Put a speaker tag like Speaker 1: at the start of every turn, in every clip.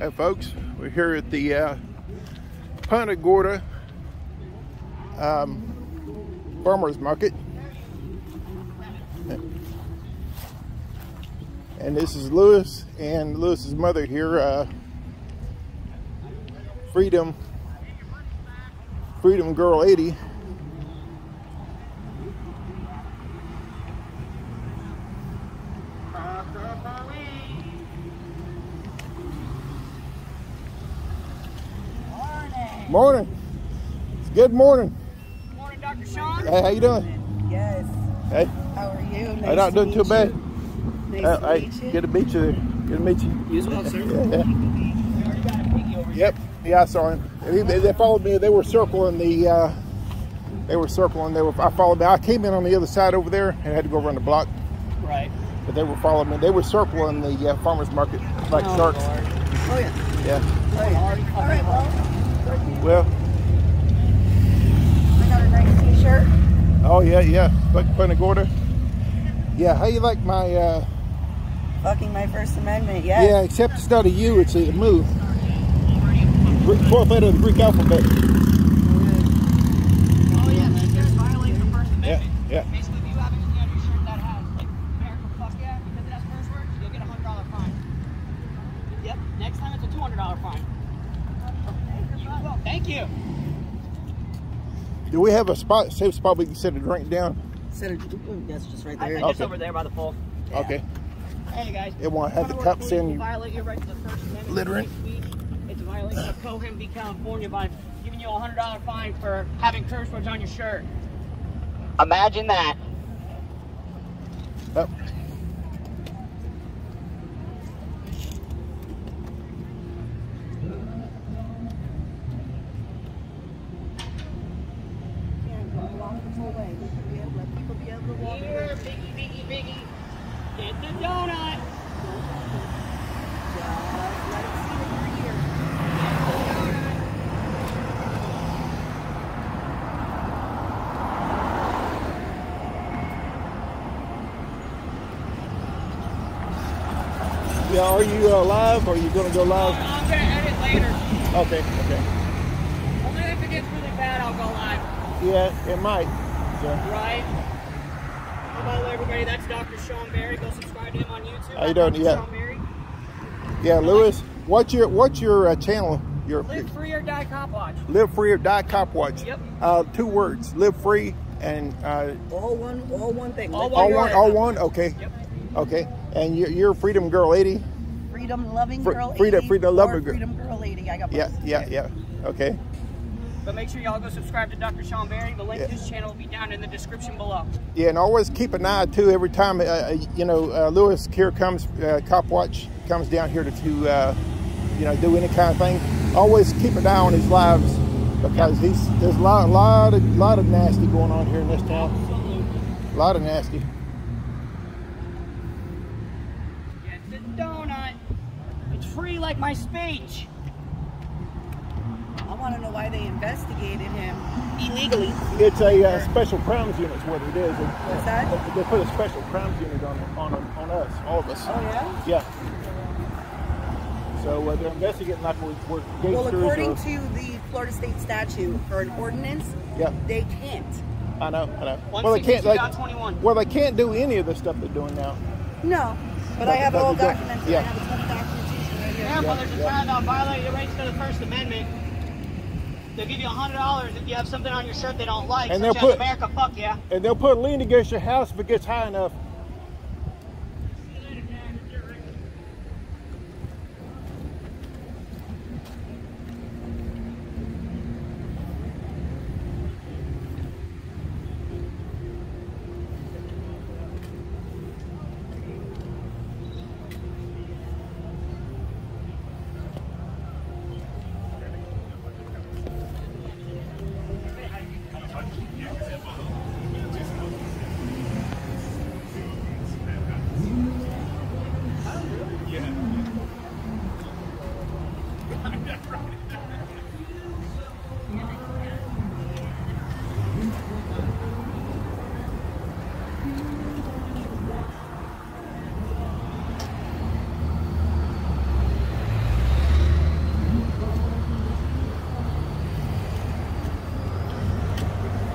Speaker 1: Hey folks, we're here at the uh, Punta Gorda um, Farmers Market. And this is Lewis and Lewis's mother here, uh, Freedom, Freedom Girl 80.
Speaker 2: Morning.
Speaker 1: Morning. It's good morning.
Speaker 2: Morning, Dr. Shawn.
Speaker 1: Hey, how you doing?
Speaker 2: Yes.
Speaker 1: Hey,
Speaker 2: How are you? Nice
Speaker 1: I'm not
Speaker 2: to
Speaker 1: doing
Speaker 2: meet
Speaker 1: too bad.
Speaker 2: you. Nice
Speaker 1: Uh,
Speaker 2: to
Speaker 1: hey,
Speaker 2: meet you.
Speaker 1: good to meet you. Good to meet you.
Speaker 2: You as well, sir.
Speaker 1: Yeah, yeah.
Speaker 2: We already got a piggy over here.
Speaker 1: Yep. Yeah, I saw him. They, they followed me. They were circling the. Uh, they were circling. They were. I followed. I came in on the other side over there and had to go around the block.
Speaker 2: Right.
Speaker 1: But they were following me. They were circling the uh, farmers market like
Speaker 2: Oh,
Speaker 1: sharks.
Speaker 2: Lord. Oh, yeah.
Speaker 1: Yeah.
Speaker 2: Oh, yeah. All right, well,
Speaker 1: Well.
Speaker 2: I got a nice t-shirt.
Speaker 1: Oh yeah, yeah. Like Punta Gorda. Yeah. How you like my? Uh,
Speaker 2: Fucking my First Amendment, yeah.
Speaker 1: yeah. Except it's not a U. It's a mu. Twelfth letter of the Greek alphabet.
Speaker 2: Oh, yeah. There's violating the First
Speaker 1: Yeah.
Speaker 2: Amendment.
Speaker 1: Yeah.
Speaker 2: Basically, if you have anything on your shirt that has, like, America fuck yeah, because it has curse words, you'll get a $100 fine. Yep. Next time, it's a $200 fine. You will. Thank you.
Speaker 1: Do we have a spot, safe spot we can set a drink down?
Speaker 2: Center, that's just right there.
Speaker 3: think it's
Speaker 1: Okay.
Speaker 3: over there by the pole.
Speaker 1: Okay.
Speaker 3: Hey guys.
Speaker 1: It won't have the cups in you.
Speaker 3: Violate your right to the First Amendment.
Speaker 1: Littering.
Speaker 3: It's a violation of Cohen v. California by giving you a hundred dollar fine for having curse words on your shirt. Imagine that.
Speaker 1: Oh.
Speaker 3: Here, biggie, biggie, biggie. Get the donut.
Speaker 1: Yeah, are you uh, live or are going to go live?
Speaker 3: I'm gonna edit later.
Speaker 1: Okay, okay.
Speaker 3: Only if it gets really bad, I'll go live.
Speaker 1: Yeah, it might. So,
Speaker 3: Right? Hello, everybody. That's Dr. Shawn Berry. Go subscribe to him on YouTube.
Speaker 1: How you
Speaker 3: at
Speaker 1: doing?
Speaker 3: Dr.
Speaker 1: Yeah.
Speaker 3: Shawn Berry.
Speaker 1: yeah, Lewis, what's your what's your uh, channel? Your
Speaker 3: Live free or die cop watch.
Speaker 1: Live Free or Die Cop Watch.
Speaker 3: Yep.
Speaker 1: Uh, two words: Live Free and uh,
Speaker 2: All one, all one thing.
Speaker 3: All
Speaker 2: Live
Speaker 3: one
Speaker 1: all one. All one. Okay.
Speaker 3: Yep.
Speaker 1: Okay. And you're, you're Freedom Girl 80.
Speaker 2: Freedom loving
Speaker 1: Fr-
Speaker 2: girl.
Speaker 1: freedom-
Speaker 2: 80
Speaker 1: freedom
Speaker 2: or
Speaker 1: lover girl.
Speaker 2: Freedom girl 80. I got
Speaker 1: Yeah,
Speaker 2: both.
Speaker 1: yeah, yeah. Okay.
Speaker 3: But make sure y'all go subscribe to Dr. Shawn Berry. The link
Speaker 1: Yeah.
Speaker 3: to his channel will be down in the description below.
Speaker 1: Yeah, and always keep an eye too. Every time uh, uh, you know uh, Lewis here comes, uh, Cop Watch comes down here to, to uh, you know do any kind of thing. Always keep an eye on his lives because he's there's a lot, lot of lot of nasty going on here in this town. A lot of nasty.
Speaker 3: Get the donut. It's free like my speech.
Speaker 2: I want to know why they investigated him illegally.
Speaker 1: It's a uh, special crimes unit, is what it is. It-
Speaker 2: What's that?
Speaker 1: They put a special crimes unit on on on us, all of us.
Speaker 2: Oh, yeah?
Speaker 1: Yeah. So uh, they're investigating like we're, we're
Speaker 2: Well, according
Speaker 1: or-
Speaker 2: to the Florida State statute for an ordinance,
Speaker 1: yeah,
Speaker 2: they can't.
Speaker 1: I know, I know. Well, they can't like well, they can't do any of the stuff they're doing now.
Speaker 2: No. But
Speaker 1: But-
Speaker 2: I have it
Speaker 1: but
Speaker 2: all
Speaker 1: they don't-
Speaker 2: documented.
Speaker 1: yeah.
Speaker 2: I have a ton of documentation right here.
Speaker 3: Yeah, but there's a time that'll violate your rights to the First Amendment. They'll give you a hundred dollars if you have something on your shirt they don't like,
Speaker 1: And
Speaker 3: such
Speaker 1: they'll
Speaker 3: as
Speaker 1: put-
Speaker 3: America fuck yeah.
Speaker 1: And they'll put a lien against your house if it gets high enough.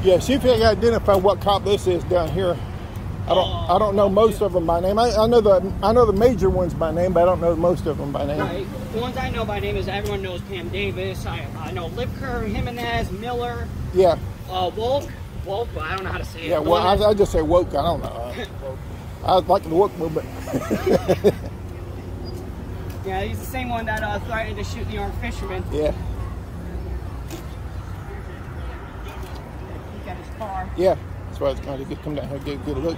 Speaker 1: Yeah, see if you can identify what cop this is down here. I don't. I don't know most of them by name. I, I know the. I know the major ones by name, but I don't know most of them by name.
Speaker 3: Right. The ones I know by name is everyone knows Pam Davis. I, I know Lipker, Jimenez, Miller,
Speaker 1: Yeah.
Speaker 3: uh, Wolk. Wolk, well, I don't know how to say it.
Speaker 1: Yeah. Well, I, I just say woke. I don't know. Uh, I like the woke movement.
Speaker 3: yeah, he's the same one that uh, threatened to shoot the armed fisherman.
Speaker 1: yeah.
Speaker 3: Peek at his car.
Speaker 1: Yeah. That's why it's going to get come down here get a good look.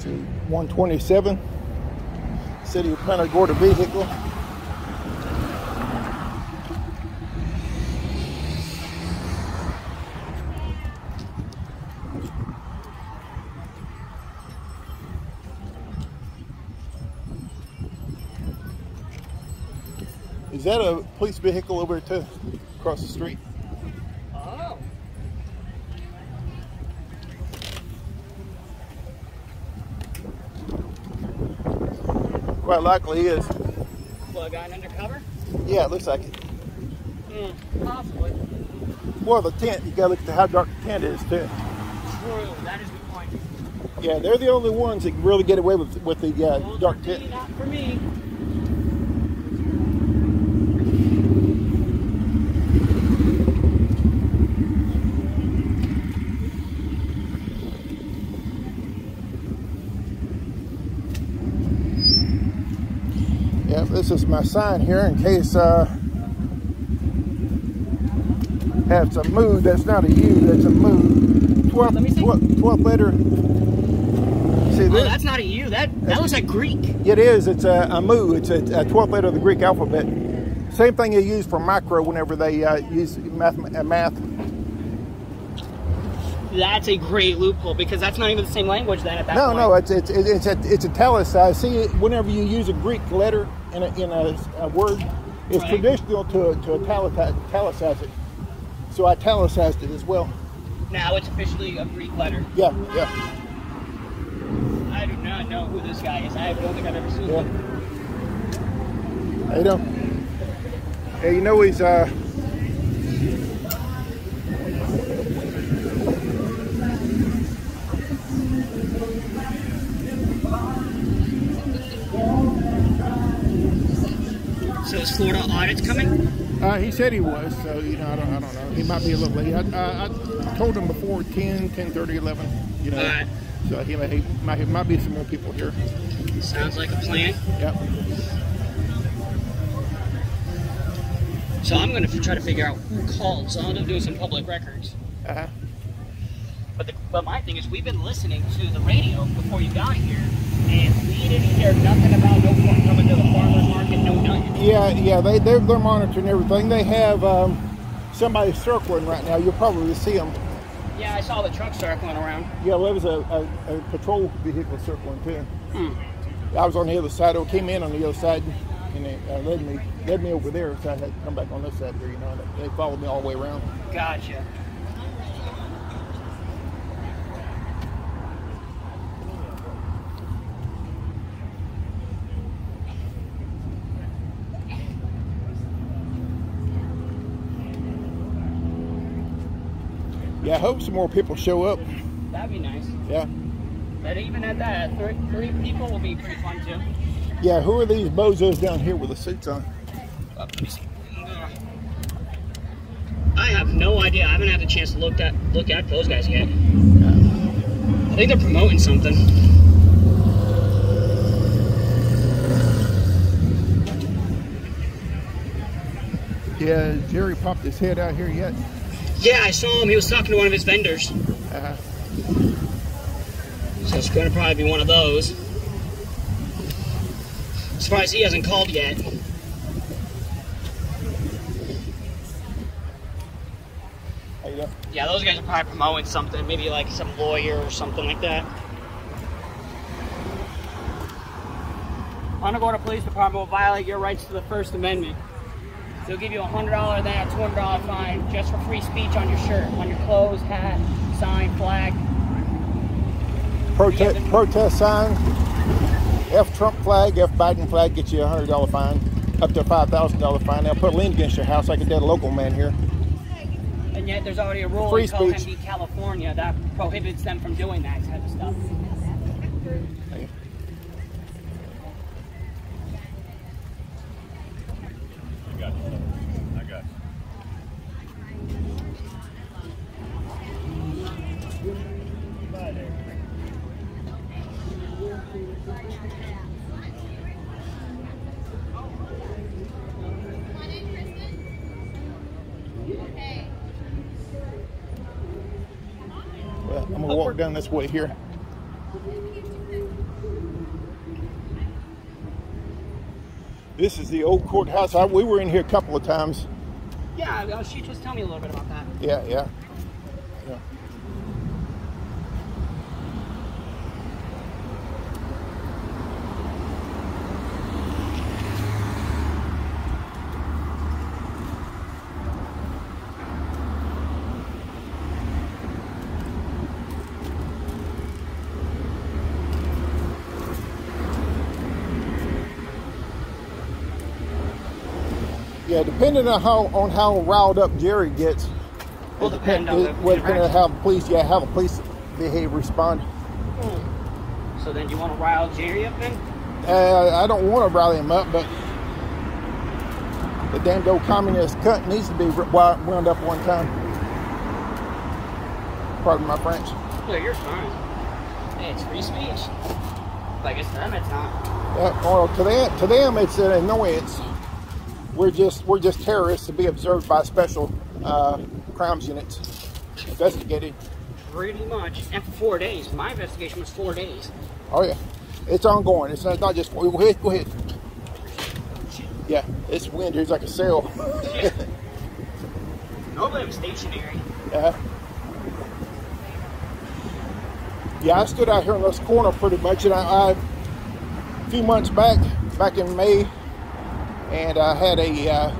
Speaker 1: to 127 City of Punta Gorda vehicle. Is that a police vehicle over to across the street?
Speaker 3: Oh.
Speaker 1: Quite likely is.
Speaker 3: Well, a guy in undercover?
Speaker 1: Yeah, it looks like it.
Speaker 3: Hmm, possibly.
Speaker 1: Well, the tent, you gotta look at how dark the tent is too.
Speaker 3: True, that is the point.
Speaker 1: Yeah, they're the only ones that can really get away with with the uh,
Speaker 3: Well,
Speaker 1: dark
Speaker 3: for me,
Speaker 1: tent.
Speaker 3: not for me.
Speaker 1: Yeah, this is my sign here in case uh have some mood. That's not a U, that's a mu. 12,
Speaker 3: Let me see.
Speaker 1: 12, 12 letter. See
Speaker 3: Oh, that's not a U. That that looks like Greek.
Speaker 1: It is. It's a, a mu. It's a, a 12th letter of the Greek alphabet. Same thing you use for micro whenever they uh, use math. Uh, math.
Speaker 3: That's a great loophole because that's not even the same language then at that
Speaker 1: No,
Speaker 3: point.
Speaker 1: no, it's it's it's a it's italicized. See, whenever you use a Greek letter in a, in a, a word, is
Speaker 3: Right.
Speaker 1: traditional to to italicize, italicize it. So I italicized it as well.
Speaker 3: Now it's officially a Greek letter.
Speaker 1: Yeah, yeah,
Speaker 3: I do not know who this guy is. I don't think I've ever seen
Speaker 1: yeah.
Speaker 3: him.
Speaker 1: Know, yeah, you know he's uh.
Speaker 3: Is Florida audits coming?
Speaker 1: Uh, he said he was, so you know, I don't, I don't know. He might be a little late. I, I, I told him before 10, 10 11, you know. So he he might, he might be some more people here.
Speaker 3: Sounds like a plan.
Speaker 1: Yep.
Speaker 3: So I'm going to try to figure out who called. So I'll end up doing some public records.
Speaker 1: Uh-huh.
Speaker 3: But the, but my thing is, we've been listening to the radio before you got here, and we didn't hear nothing about no pork coming to the farmers market, no.
Speaker 1: Yeah, yeah, they, they're, they're monitoring everything. They have um, somebody circling right now. You'll probably see them.
Speaker 3: Yeah, I saw the truck circling around.
Speaker 1: Yeah, well, there was a, a, a patrol vehicle circling too.
Speaker 3: Hmm.
Speaker 1: I was on the other side. I came in on the other side, and they uh, led me led me over there. So I had to come back on this side here. You know, they followed me all the way around.
Speaker 3: Gotcha.
Speaker 1: Yeah, I hope some more people show up.
Speaker 3: That'd be nice.
Speaker 1: Yeah.
Speaker 3: But even at that, three, three people will be pretty fun too.
Speaker 1: Yeah, who are these bozos down here with the suits on?
Speaker 3: Let me see. I have no idea. I haven't had the chance to look at look at those guys yet. I think they're promoting something.
Speaker 1: Yeah, Jerry popped his head out here yet.
Speaker 3: Yeah, I saw him. He was talking to one of his vendors.
Speaker 1: Uh, huh.
Speaker 3: So it's going to probably be one of those. Surprised he hasn't called yet.
Speaker 1: how you doing?
Speaker 3: Yeah, those guys are probably promoting something. Maybe like some lawyer or something like that. Punta Police Department will violate your rights to the First Amendment. They'll give you a hundred dollar then a two hundred dollar fine just for free speech on your shirt, on your clothes, hat, sign, flag.
Speaker 1: Protest,
Speaker 3: the-
Speaker 1: protest sign, F Trump flag, F Biden flag get you a hundred dollar fine, up to a five thousand dollar fine. They'll put a lien against your house like a dead local man here.
Speaker 3: And yet there's already a rule
Speaker 1: Free
Speaker 3: in California that prohibits them from doing that type of stuff.
Speaker 4: I got you. I got you. Bye there.
Speaker 1: Well, I'm gonna walk down this way here. This is the old courthouse. I, we were in here a couple of times.
Speaker 3: Yeah, she just tell me a little bit about that.
Speaker 1: Yeah. yeah. Yeah, depending on how on how riled up Jerry gets,
Speaker 3: Will
Speaker 1: it
Speaker 3: depend on the
Speaker 1: depending on
Speaker 3: interaction.
Speaker 1: police, yeah, have a police behave, respond.
Speaker 3: So then you want to rile Jerry up then?
Speaker 1: Uh, I don't want to rally him up, but the damned old communist cunt needs to be wound up one time. Pardon my French.
Speaker 3: Yeah, you're fine. Hey, it's free speech. Like it's to them it's not.
Speaker 1: Yeah, well, to them, to them, it's an annoyance. We're just we're just terrorists to be observed by special uh, crimes units, investigated.
Speaker 3: Pretty much. And for four days. My investigation was four days.
Speaker 1: Oh yeah, it's ongoing. It's not, not just go ahead, go ahead. Yeah, it's wind. It's like a sail.
Speaker 3: Normally I'm stationary.
Speaker 1: Yeah. Yeah, I stood out here in this corner pretty much, and I, I a few months back, back in May, and I had a uh,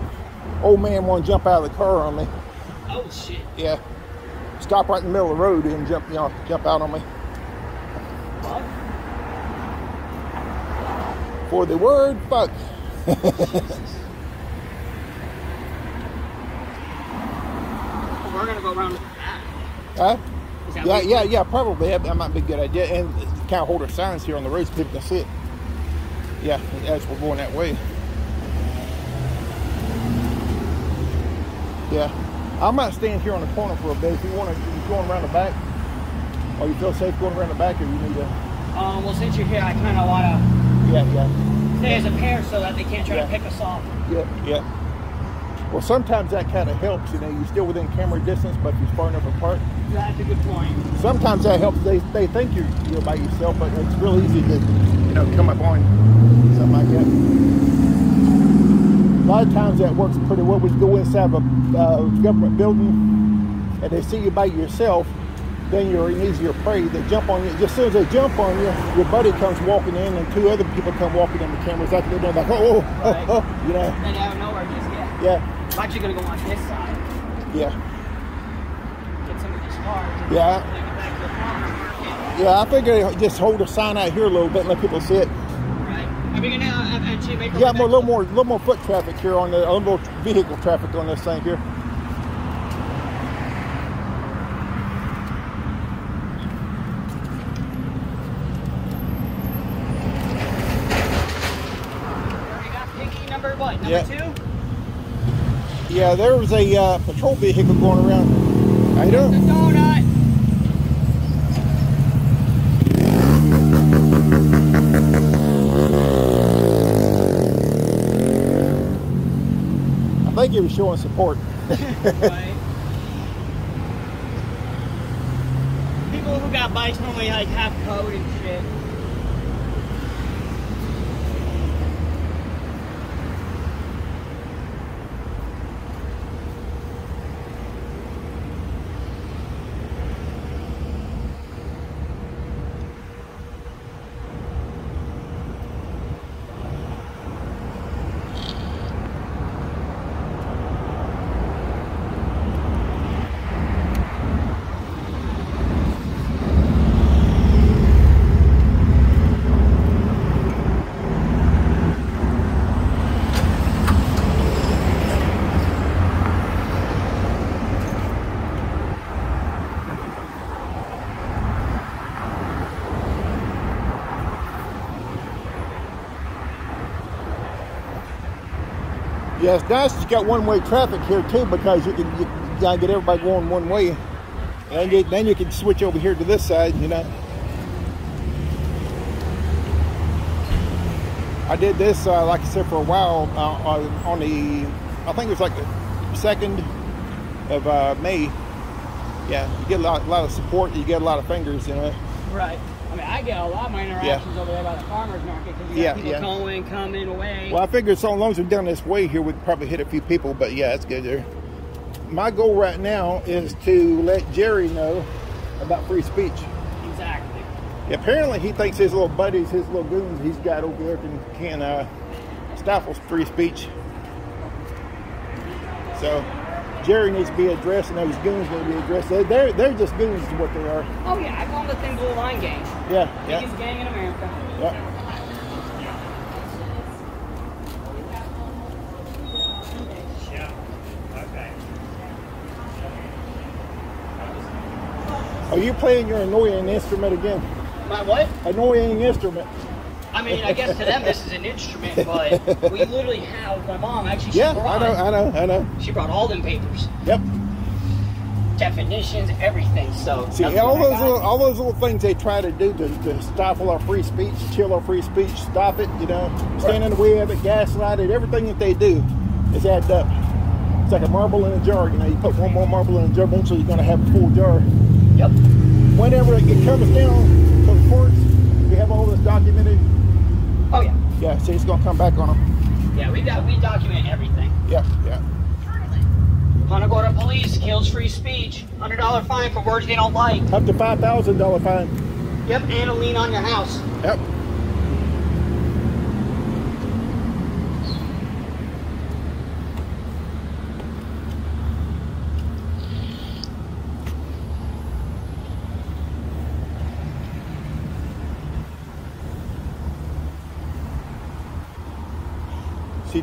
Speaker 1: old man want to jump out of the car on me.
Speaker 3: Oh shit.
Speaker 1: Yeah, stop right in the middle of the road and jump, you know, jump out on me
Speaker 3: What?
Speaker 1: for the word fuck.
Speaker 3: We're gonna go around that.
Speaker 1: Huh? Yeah, yeah, yeah. Probably that, that might be a good idea, and kind of hold our signs here on the road so people can see it. Yeah, as we're going that way. Yeah, I might stand here on the corner for a bit. If you want to, you going around the back, or you feel safe going around the back, or you need to.
Speaker 3: Um, well, since you're here, I kind of want to
Speaker 1: Yeah, yeah,
Speaker 3: stay as a pair so that they can't try
Speaker 1: Yeah.
Speaker 3: to pick us off.
Speaker 1: yeah, yeah. Well, sometimes that kind of helps. You know, you're still within camera distance, but you're far enough apart.
Speaker 3: That's a good point.
Speaker 1: Sometimes that helps. They, they think you're you're by yourself, but it's real easy to you know come up on something like that. A lot of times that works pretty well. We go inside of a uh, government building and they see you by yourself, then you're an easier prey. They jump on you. Just as soon as they jump on you, your buddy comes walking in, and two other people come walking in. The cameras after they're done, like oh, oh,
Speaker 3: Right.
Speaker 1: oh, oh, you know,
Speaker 3: Then out of nowhere, just yeah.
Speaker 1: yeah,
Speaker 3: I'm actually gonna go on this side,
Speaker 1: yeah,
Speaker 3: get some of these cars. and
Speaker 1: Yeah.
Speaker 3: Take it back to the farmer's market.
Speaker 1: yeah. I figure just hold a sign out here a little bit and let people see it.
Speaker 3: Are we gonna uh, eventually make?
Speaker 1: Yeah, more, a little more, little more foot traffic here on the, a little more vehicle traffic on this thing here.
Speaker 3: We got Pinky number what?
Speaker 1: Yeah.
Speaker 3: two.
Speaker 1: Yeah, there was a uh, patrol vehicle going around. How you
Speaker 3: The
Speaker 1: doing?
Speaker 3: donut.
Speaker 1: I think he was showing support.
Speaker 3: Right. People who got bikes normally like have code and shit.
Speaker 1: It's nice. You got one-way traffic here too because you can you, gotta get everybody going one way, and you, then you can switch over here to this side. You know. I did this, uh, like I said, for a while uh, on, the, I think it was like the second of uh, May. Yeah, you get a lot, a lot of support. You get a lot of fingers, you know.
Speaker 3: Right. I mean, I get a lot of my interactions over there by the farmer's market because you
Speaker 1: Yeah,
Speaker 3: people
Speaker 1: yeah.
Speaker 3: going, coming, away.
Speaker 1: Well, I figured so long as we're down this way here, we'd probably hit a few people, but yeah, it's good there. My goal right now is to let Jerry know about free speech.
Speaker 3: Exactly.
Speaker 1: Apparently, he thinks his little buddies, his little goons he's got over there can, can uh, stifle free speech. So, Jerry needs to be addressed, and those goons need to be addressed. They're, they're, they're just goons to what they are.
Speaker 3: Oh yeah, I call them the Thin Blue Line Gang.
Speaker 1: Yeah, yeah,
Speaker 3: Biggest gang in America.
Speaker 1: yeah.
Speaker 5: Yeah.
Speaker 1: Are you playing your annoying instrument again?
Speaker 3: My what?
Speaker 1: Annoying instrument.
Speaker 3: I mean, I guess to them this is an instrument, but we literally have my mom actually.
Speaker 1: Yeah,
Speaker 3: brought,
Speaker 1: I know, I know, I know.
Speaker 3: She brought all them papers,
Speaker 1: Yep.
Speaker 3: definitions, everything. So
Speaker 1: See, all those little, all those little things they try to do to, to stifle our free speech, chill our free speech, stop it, you know, stand in the way of it, gaslight it, everything that they do is added up. It's like a marble in a jar. You know, you put one more marble in a jar, eventually you're going to have a full jar.
Speaker 3: Yep.
Speaker 1: Whenever it comes down to the courts, we have all this documented.
Speaker 3: Oh yeah.
Speaker 1: Yeah, see, it's going to come back on them.
Speaker 3: Yeah, we got we document everything.
Speaker 1: Yeah, yeah.
Speaker 3: Gorda Police kills free speech. Hundred dollar fine for words they don't like.
Speaker 1: Up to $5,000 fine.
Speaker 3: Yep, and a lien on your house.
Speaker 1: Yep.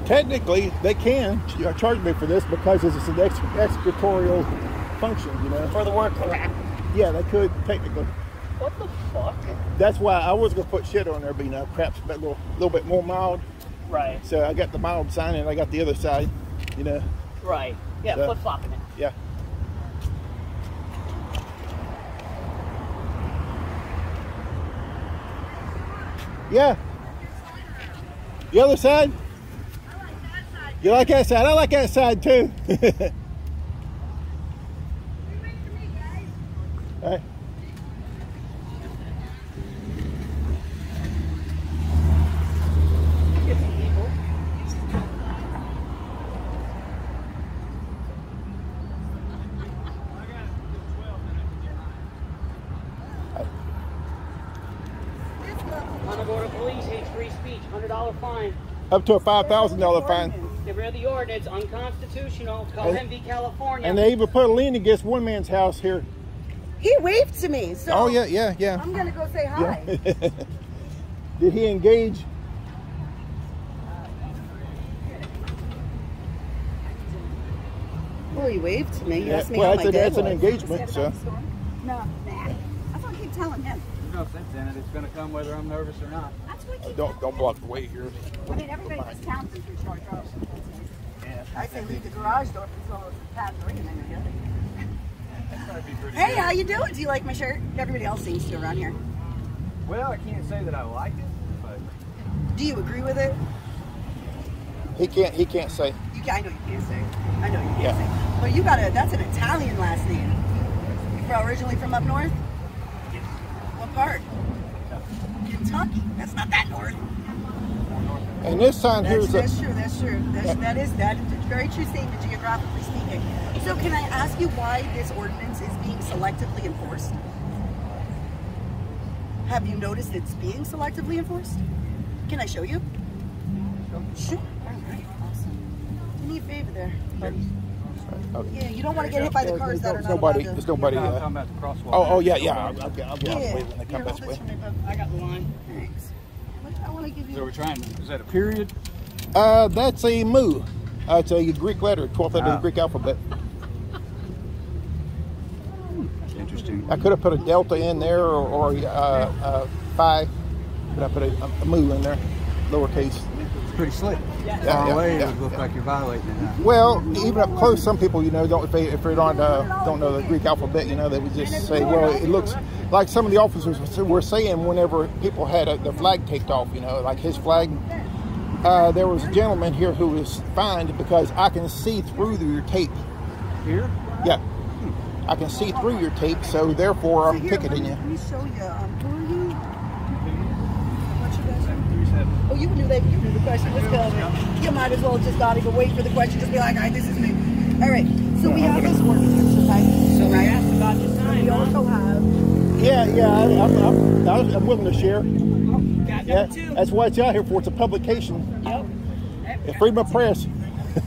Speaker 1: Technically, they can uh, charge me for this because it's an ex- executorial function, you know.
Speaker 3: For the word crap.
Speaker 1: Yeah, they could technically.
Speaker 3: What the fuck?
Speaker 1: That's why I was gonna put shit on there, but you know, crap's a little, little bit more mild.
Speaker 3: Right.
Speaker 1: So I got the mild sign and I got the other side, you know.
Speaker 3: Right. Yeah,
Speaker 1: Yeah.
Speaker 3: flip flopping it.
Speaker 1: Yeah. Yeah. The other side? You like that side? I like that side too. All right.
Speaker 3: Get some people. Punta Gorda Police hates free speech. Hundred dollar fine.
Speaker 1: Up to a five thousand dollar fine.
Speaker 3: Get rid of the ordinance. Unconstitutional. Call
Speaker 1: And-
Speaker 3: him v California.
Speaker 1: And they even put a lien against one man's house here.
Speaker 2: He waved to me, so
Speaker 1: Oh yeah, yeah, yeah.
Speaker 2: I'm gonna go say hi.
Speaker 1: yeah. Did he engage?
Speaker 2: Well, he waved to me. He
Speaker 1: Yeah,
Speaker 2: asked me
Speaker 1: well,
Speaker 2: how
Speaker 1: that's
Speaker 2: my
Speaker 1: a-
Speaker 2: day
Speaker 1: that's an engagement,
Speaker 2: Is it
Speaker 1: so.
Speaker 2: about the storm? No, nah. That's what I keep telling him.
Speaker 4: There's no sense in it. It's going to come whether I'm nervous or not.
Speaker 2: That's what I keep
Speaker 1: Don't don't block the way here.
Speaker 2: I mean, everybody in this town thinks you're charged up. I say leave the garage door for so Pat Green and
Speaker 4: That'd be pretty
Speaker 2: Hey,
Speaker 4: good.
Speaker 2: how you doing? Do you like my shirt? Everybody else seems to around here.
Speaker 4: Well, I can't say that I like it, but
Speaker 2: Do you agree with it?
Speaker 1: He can't he can't say.
Speaker 2: You can, I know you can't say. I know you can't
Speaker 1: Yeah.
Speaker 2: say. But you got a that's an Italian last name. You're originally from up north? What part? Kentucky. That's not that north.
Speaker 1: And this sign
Speaker 2: That's,
Speaker 1: here's a
Speaker 2: that's true. That's true. That's, that is that is a very true statement, geographically speaking. So, can I ask you why this ordinance is being selectively enforced? Have you noticed it's being selectively enforced? Can I show you? Sure. All right. Awesome. Do me a favor there, buddy.
Speaker 1: Okay.
Speaker 2: Yeah, you don't want to get hit by the cars that are
Speaker 1: There's
Speaker 2: not
Speaker 1: nobody.
Speaker 2: allowed to.
Speaker 1: There's nobody. Uh,
Speaker 4: talking about the crosswalk.
Speaker 1: oh, oh yeah, yeah. I'll, I'll, get- I'll get out of the
Speaker 2: Yeah.
Speaker 1: way when they come this way.
Speaker 2: this for me, bub.
Speaker 3: I got the line.
Speaker 2: Thanks. What I want to give
Speaker 4: So we're trying is that a period?
Speaker 1: Uh, that's a mu. Uh, it's a Greek letter, 12th letter of the
Speaker 4: Ah.
Speaker 1: Greek alphabet.
Speaker 4: That's interesting.
Speaker 1: I could have put a delta in there or, or uh, uh, phi, but I put a, a mu in there. lowercase.
Speaker 6: It's pretty slick.
Speaker 1: Yeah,
Speaker 6: Far
Speaker 1: yeah,
Speaker 6: away,
Speaker 1: yeah,
Speaker 6: it would look like you're violating it. Huh?
Speaker 1: Well, even up close, some people, you know, don't if they if they don't uh, don't know the Greek alphabet, you know, they would just say, well, it looks like some of the officers were saying whenever people had a, the flag taped off, you know, like his flag. Uh, there was a gentleman here who was fined because I can see through your tape.
Speaker 6: Here?
Speaker 1: Yeah, I can see through your tape, so therefore I'm
Speaker 2: Here,
Speaker 1: ticketing
Speaker 2: let
Speaker 1: you.
Speaker 2: me- Let me show you. Um, you? What's your last name? Oh, you can do that. You can do the question. Let's go. You might as well just not even wait for the question. Just be like, all right, this is me. All right. So we have this working exercise.
Speaker 3: So we
Speaker 2: right?
Speaker 3: asked about your sign.
Speaker 2: We also have.
Speaker 1: Yeah, yeah, I, I'm, I'm, I was- I'm willing to share.
Speaker 3: Got
Speaker 1: Yeah,
Speaker 3: number two.
Speaker 1: that's what it's out here for. It's a publication.
Speaker 3: Yep.
Speaker 1: Yeah, freedom of press,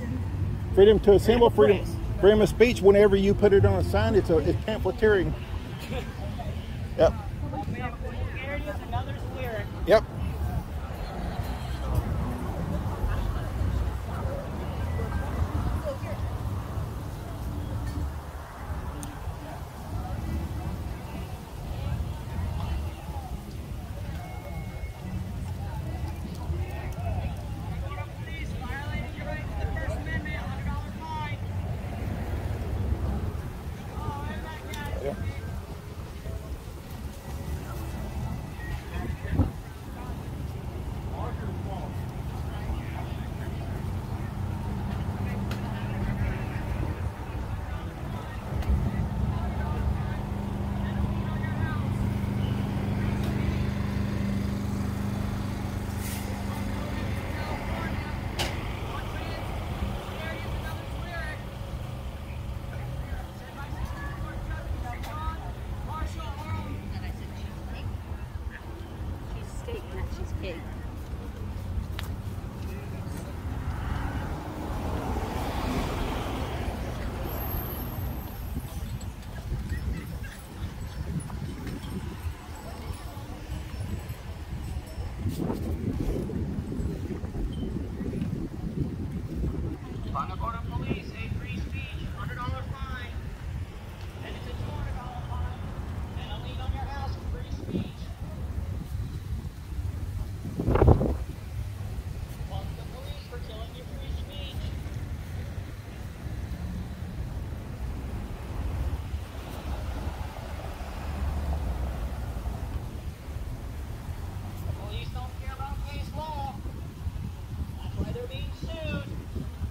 Speaker 1: freedom to assemble, freedom, freedom of speech. Whenever you put it on a sign, it's a it's pamphleteering. Yep,
Speaker 3: Here it is, another lyric.
Speaker 1: yep.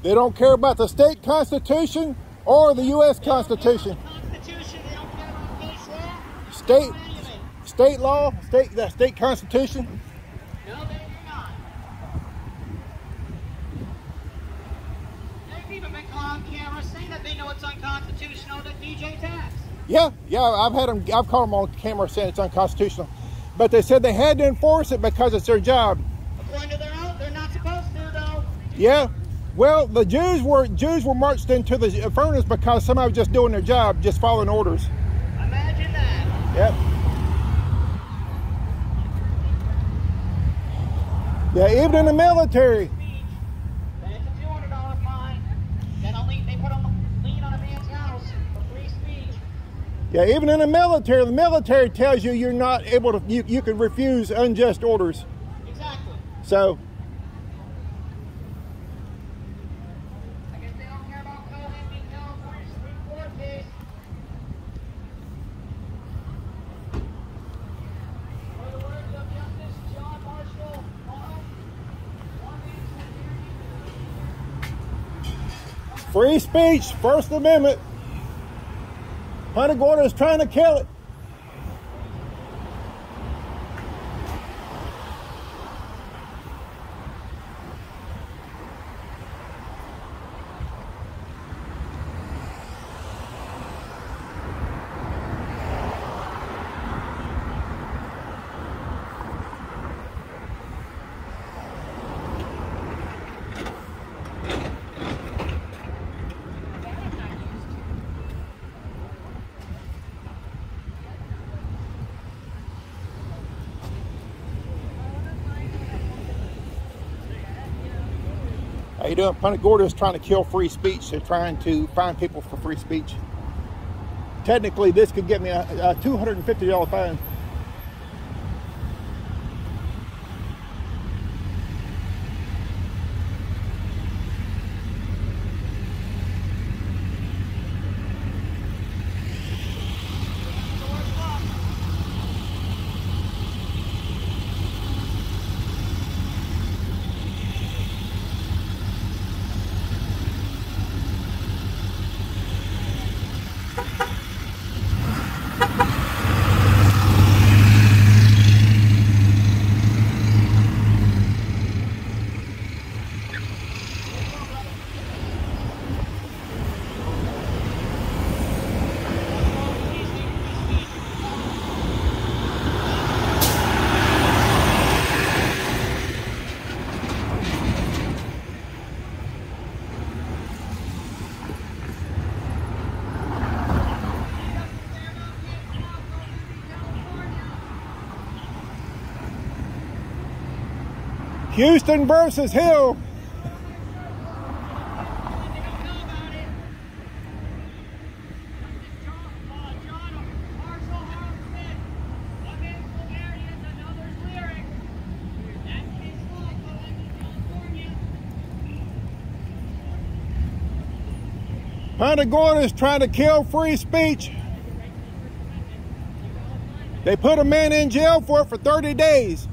Speaker 1: They don't care about the state constitution or the U.S. Constitution.
Speaker 3: Constitution, they don't care about case law.
Speaker 1: State,
Speaker 3: Or any of it.
Speaker 1: state law, state the state constitution.
Speaker 3: No, they do not. They've even been caught on camera saying that they know it's unconstitutional to DJ tax.
Speaker 1: Yeah, yeah. I've had them. I've caught them on camera saying it's unconstitutional, but they said they had to enforce it because it's their job.
Speaker 3: According to their own, they're not supposed to, though.
Speaker 1: Yeah. Well, the Jews were Jews were marched into the furnace because somebody was just doing their job, just following orders.
Speaker 3: Imagine that.
Speaker 1: Yep. Yeah, even in the military.
Speaker 3: Speech. Then it's a $200 fine. Then a lien, they put a lien on a man's house for free speech.
Speaker 1: Yeah, even in the military, the military tells you you're not able to. You, you can refuse unjust orders.
Speaker 3: Exactly.
Speaker 1: So
Speaker 3: I guess they don't care about Cohen being California Supreme Court case. For the words of Justice John Marshall, Arnold, one man said,
Speaker 1: free speech, First Amendment. Punta Gorda is trying to kill it. Punta Gorda is trying to kill free speech. They're trying to find people for free speech. Technically, this could get me a, a $250 fine. Houston versus Hill. Is trying to kill free speech. They put a man in jail for it for 30 days.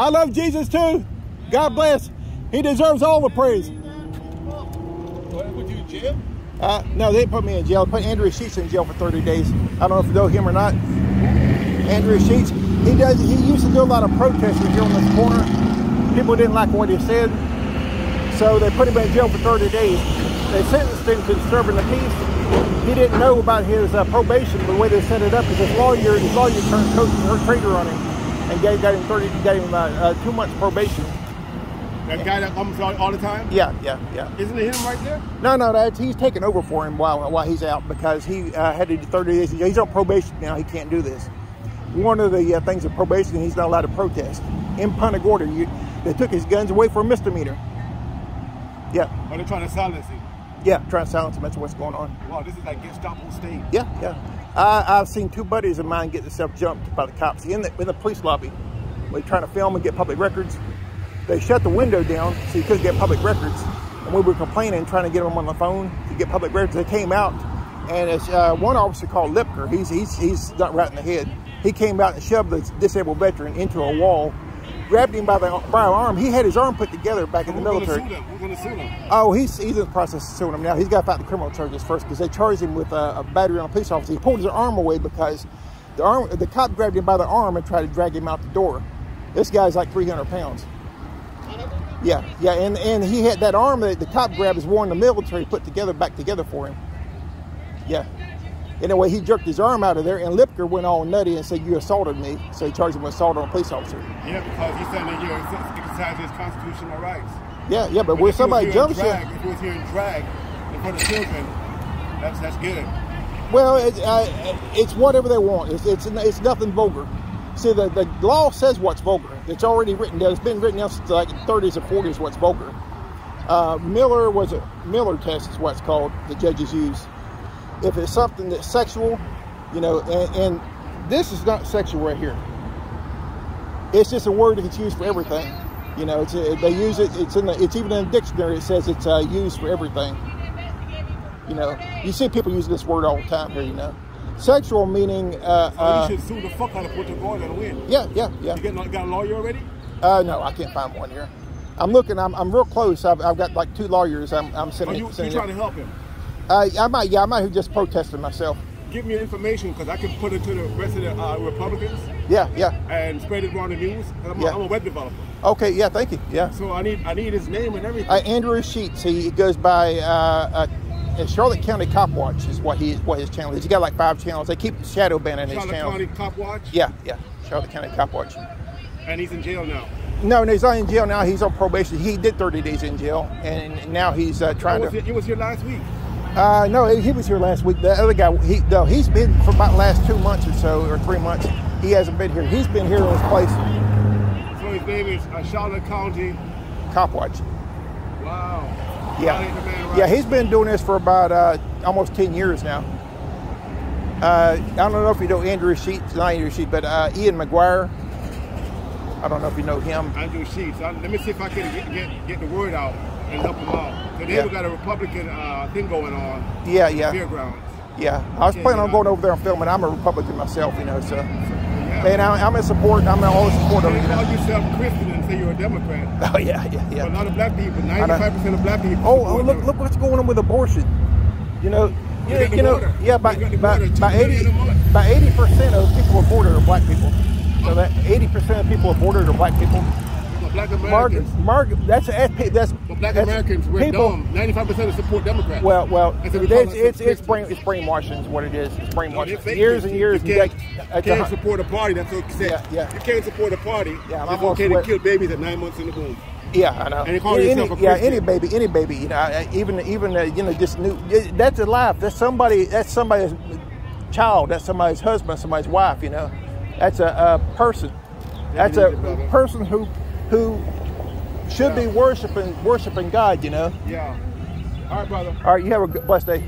Speaker 1: I love Jesus too. God bless. He deserves all the praise.
Speaker 7: What, would you jail?
Speaker 1: Uh, no, they put me in jail. They put Andrew Sheets in jail for 30 days. I don't know if you know him or not. Andrew Sheets. He does. He used to do a lot of protesting here on this corner. People didn't like what he said, so they put him in jail for 30 days. They sentenced him to serving the peace. He didn't know about his uh, probation, the way they set it up is his lawyer, his lawyer turned coach her traitor on him and gave got him 30, gave him uh, uh, two months probation.
Speaker 7: That guy that comes out all the time?
Speaker 1: Yeah, yeah, yeah.
Speaker 7: Isn't it him right there?
Speaker 1: No, no, that's he's taking over for him while while he's out because he uh, had to do 30 days. He's on probation now. He can't do this. One of the uh, things of probation, he's not allowed to protest. In Punta Gorda, you, they took his guns away for a misdemeanor. Yeah,
Speaker 7: Or they're trying to silence him?
Speaker 1: yeah, trying to silence him. That's what's going on.
Speaker 7: Wow, this is like Gestapo state.
Speaker 1: Yeah, yeah. I, I've seen two buddies of mine get themselves jumped by the cops in the in the police lobby. They're trying to film and get public records. They shut the window down so you couldn't get public records. And we were complaining, trying to get them on the phone to get public records. They came out, and it's uh, one officer called Lipker. He's he's he's not right in the head. He came out and shoved the disabled veteran into a wall, grabbed him by the by arm. He had his arm put together back in the
Speaker 7: Who's
Speaker 1: military.
Speaker 7: gonna sue them? Who's gonna sue them?
Speaker 1: Oh, he's he's in the process of suing him now. He's got to fight the criminal charges first because they charged him with a, a battery on a police officer. He pulled his arm away because the arm the cop grabbed him by the arm and tried to drag him out the door. This guy's like 300 pounds. Yeah, yeah, and and he had that arm that the cop grabbed is one the military put together back together for him. Yeah. Anyway, he jerked his arm out of there, and Lipker went all nutty and said, "You assaulted me." So he charged him with assault on a police officer.
Speaker 7: Yeah, because he's saying that you're exercising his constitutional rights.
Speaker 1: Yeah, yeah, but
Speaker 7: But
Speaker 1: when somebody jumps you,
Speaker 7: If he was here in drag in front of children, that's that's good.
Speaker 1: Well, it, uh, it's whatever they want. It's, it's it's nothing vulgar. See, the, the law says what's vulgar. It's already written down. It's been written down since like the 30s or 40s what's vulgar. Uh, Miller was a Miller test is what it's called. The judges use. If it's something that's sexual, you know, and, and this is not sexual right here. It's just a word that's used for everything. You know, it's they use it. It's in the. It's even in the dictionary. It says it's uh, used for everything. You know, you see people use this word all the time here. You know, sexual meaning. Uh,
Speaker 7: So
Speaker 1: uh,
Speaker 7: you should sue the fuck out of Puerto Rico and win.
Speaker 1: yeah, yeah, yeah.
Speaker 7: You got, got a lawyer already?
Speaker 1: Uh, no, I can't find one here. I'm looking. I'm, I'm real close. I've, I've got like two lawyers. I'm, I'm sending.
Speaker 7: you, you
Speaker 1: sending
Speaker 7: trying to help him?
Speaker 1: Uh, I might. Yeah, I might have just protested myself.
Speaker 7: Give me information because I can put it to the rest of the uh, Republicans
Speaker 1: Yeah, yeah.
Speaker 7: and spread it around the news. I'm, a-
Speaker 1: Yeah.
Speaker 7: I'm a web developer,
Speaker 1: Okay. Yeah. Thank you. Yeah.
Speaker 7: so I need I need his name and everything.
Speaker 1: Uh, Andrew Sheets. He goes by uh, uh, Charlotte County Cop Watch is what he what his channel is. He got like five channels. They keep shadow banning his channel. Charlotte.
Speaker 7: County Cop Watch.
Speaker 1: Yeah, yeah. Charlotte County Cop Watch.
Speaker 7: And he's in jail now.
Speaker 1: No, no, he's not in jail now. He's on probation. He did 30 days in jail, and now he's uh, trying
Speaker 7: was,
Speaker 1: to.
Speaker 7: he was here last week.
Speaker 1: Uh, no, he was here last week. The other guy, he no, he's been for about the last two months or so, or three months. He hasn't been here. He's been here in his place.
Speaker 7: So his name is uh, Charlotte County.
Speaker 1: Cop Watch.
Speaker 7: Wow.
Speaker 1: Yeah,
Speaker 7: Violate the man rights.
Speaker 1: yeah. He's been doing this for about uh, almost 10 years now. Uh, I don't know if you know Andrew Sheets, not Andrew Sheets, but uh, Ian McGuire. I don't know if you know him.
Speaker 7: Andrew Sheets. Uh, let me see if I can get, get, get the word out and help him out. Today
Speaker 1: Yeah.
Speaker 7: we got a Republican uh, thing going on.
Speaker 1: Yeah, yeah,
Speaker 7: Fairgrounds.
Speaker 1: yeah. I was
Speaker 7: Yeah,
Speaker 1: planning on going over there and filming. I'm a Republican myself, you know, so.
Speaker 7: Yeah.
Speaker 1: And I, I'm in support. I'm in all the support of it.
Speaker 7: You call
Speaker 1: know.
Speaker 7: yourself Christian and say you're a Democrat.
Speaker 1: Oh yeah, yeah,
Speaker 7: But a lot of black people, 95% of black people.
Speaker 1: Oh, oh look,
Speaker 7: them.
Speaker 1: look what's going on with abortion. You know,
Speaker 7: They
Speaker 1: you, you know, yeah, by
Speaker 7: They got the
Speaker 1: by, by eighty by eighty percent of people aborted are black people. So that eighty percent of people aborted are black people.
Speaker 7: Black
Speaker 1: Mark,
Speaker 7: Americans.
Speaker 1: Mark, that's that's that's,
Speaker 7: But black
Speaker 1: that's
Speaker 7: Americans, we're
Speaker 1: people.
Speaker 7: dumb. 95% support Democrats.
Speaker 1: Well, well, it's it's it's, brain, it's brainwashing is what it is. It's brainwashing.
Speaker 7: fake
Speaker 1: years and years.
Speaker 7: You can't, you can't support a party that's okay.
Speaker 1: Yeah, yeah.
Speaker 7: You can't support a party.
Speaker 1: Yeah,
Speaker 7: it's okay to kill babies at nine months in the womb.
Speaker 1: Yeah, I know.
Speaker 7: And they call
Speaker 1: any, yeah, any baby, any baby. You know, even even uh, you know, just new. That's a life. That's somebody. That's somebody's child. That's somebody's husband. Somebody's wife. You know, that's a, a person. That's a
Speaker 7: it easy, brother.
Speaker 1: person who who should be worshiping worshiping God. You know.
Speaker 7: Yeah. All right, brother.
Speaker 1: All right. You have a good- blessed day.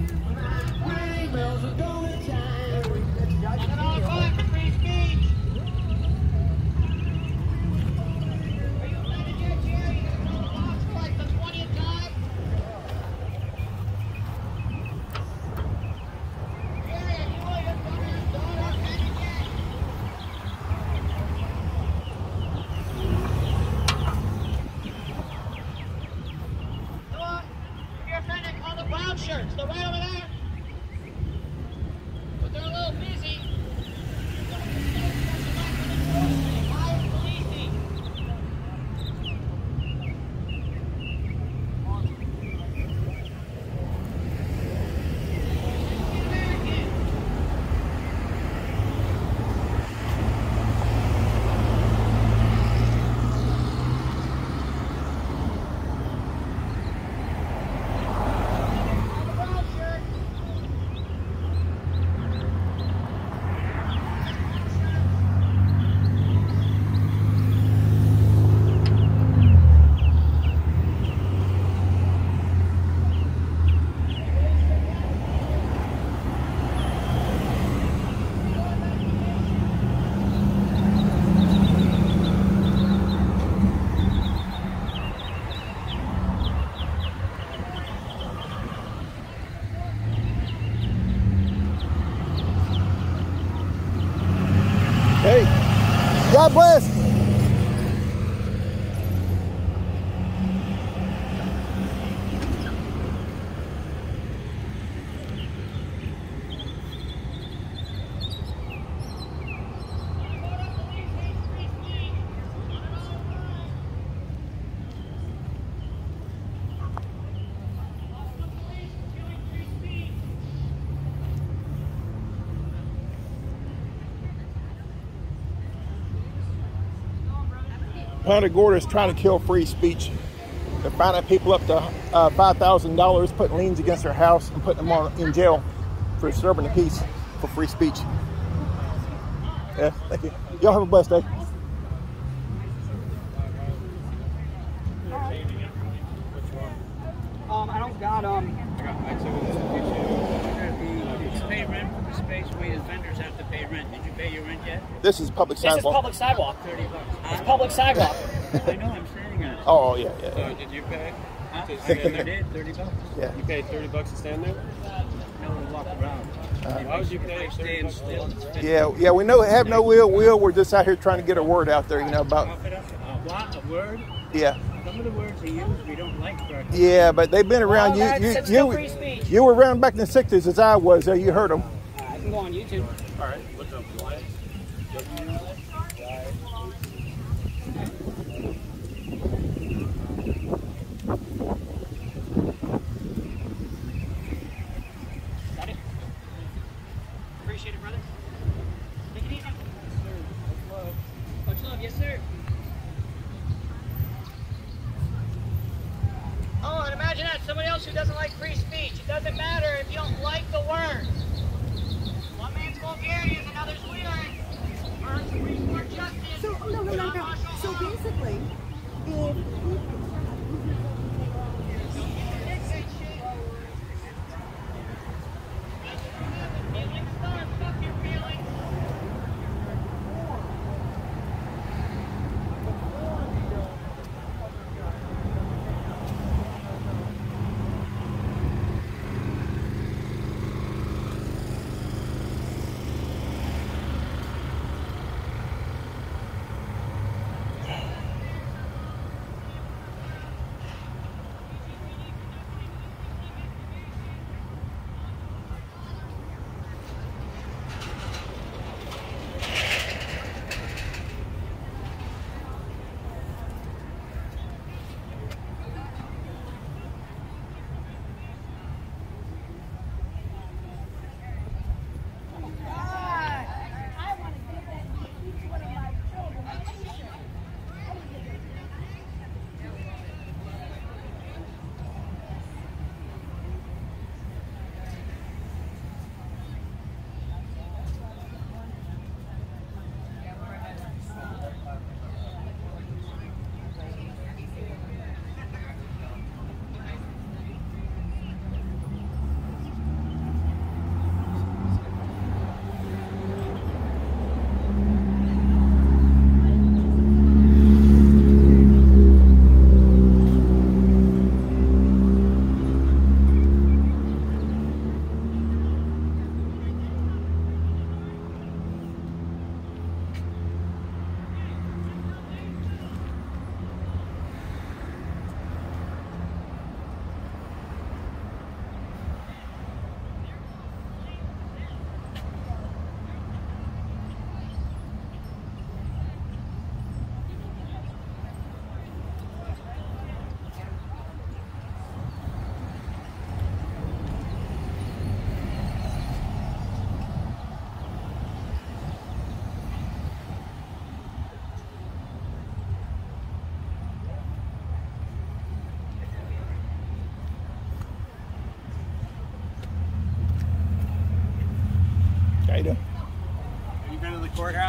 Speaker 1: Punta Gorda is trying to kill free speech. They're finding people up to uh, $5,000, putting liens against their house, and putting them on, in jail for disturbing the peace for free speech. Yeah, thank you. Y'all have a blessed day.
Speaker 3: Um, I don't got um.
Speaker 4: It's pay rent for the space where the vendors have to pay rent. Did you pay your rent yet?
Speaker 1: This is public
Speaker 3: This is
Speaker 1: sidewalk.
Speaker 3: public sidewalk.
Speaker 4: Thirty bucks.
Speaker 3: It's public sidewalk.
Speaker 4: I know, I'm standing on it.
Speaker 1: Oh, yeah, yeah.
Speaker 8: So did you pay?
Speaker 4: Huh?
Speaker 8: to
Speaker 4: I
Speaker 8: stand there?
Speaker 4: did, thirty bucks.
Speaker 1: yeah.
Speaker 8: You paid 30 bucks to stand there?
Speaker 4: No, to walk around.
Speaker 8: Why would you pay
Speaker 4: they
Speaker 8: 30
Speaker 4: stand
Speaker 8: bucks?
Speaker 4: still.
Speaker 1: Yeah, yeah, we know have no will, will. We're just out here trying to get a word out there, you know, about
Speaker 4: Pump it up. Uh, what, a word?
Speaker 1: yeah,
Speaker 4: Some of the words they use, we don't like for
Speaker 1: yeah. But they've been around.
Speaker 3: Well,
Speaker 1: You, you, you, you were around back in the '60s as I was. So you heard them.
Speaker 3: I can go on YouTube.
Speaker 8: All right,
Speaker 3: free speech. It doesn't matter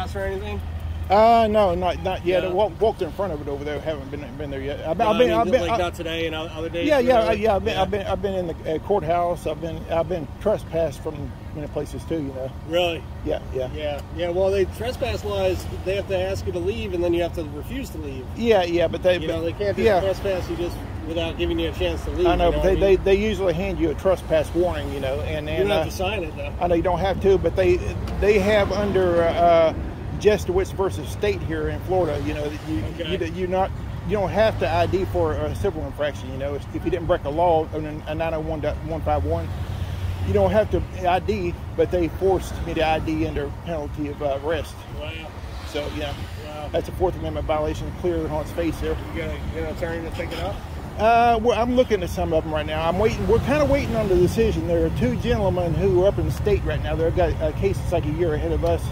Speaker 8: courthouse or anything?
Speaker 1: Uh, no, not not yet.
Speaker 8: No.
Speaker 1: I walked, walked in front of it over there. Haven't been been there yet. I've,
Speaker 8: No,
Speaker 1: I've been,
Speaker 8: I mean,
Speaker 1: I've been,
Speaker 8: like
Speaker 1: I-
Speaker 8: not today and other days.
Speaker 1: yeah, yeah,
Speaker 8: really?
Speaker 1: yeah. I've been, I've been, I've been in the uh, courthouse. I've been, I've been trespassed from many places too. You know.
Speaker 8: Really?
Speaker 1: Yeah, yeah,
Speaker 8: Yeah, yeah. Well, they trespass laws. They have to ask you to leave, and then you have to refuse to leave.
Speaker 1: yeah, yeah. But they,
Speaker 8: You know, they can't just
Speaker 1: yeah.
Speaker 8: trespass you just without giving you a chance to leave.
Speaker 1: I know,
Speaker 8: you
Speaker 1: but they,
Speaker 8: I mean?
Speaker 1: they, they usually hand you a trespass warning. You know, and
Speaker 8: you don't
Speaker 1: uh,
Speaker 8: have to sign it though.
Speaker 1: I know you don't have to, but they they have under uh, Jestowitz versus State here in Florida. You know, you
Speaker 8: Okay.
Speaker 1: you you not you don't have to ID for a civil infraction. You know, if you didn't break a law on a 901.151, you don't have to ID, but they forced me to ID under penalty of uh, arrest.
Speaker 8: Wow.
Speaker 1: So yeah,
Speaker 8: Wow.
Speaker 1: that's a Fourth Amendment violation, clear on its face there.
Speaker 8: You got, a, you got an attorney to take it up?
Speaker 1: Uh, well, I'm looking at some of them right now. I'm waiting. We're kind of waiting on the decision. There are two gentlemen who are up in the state right now. They've got a case that's like a year ahead of us.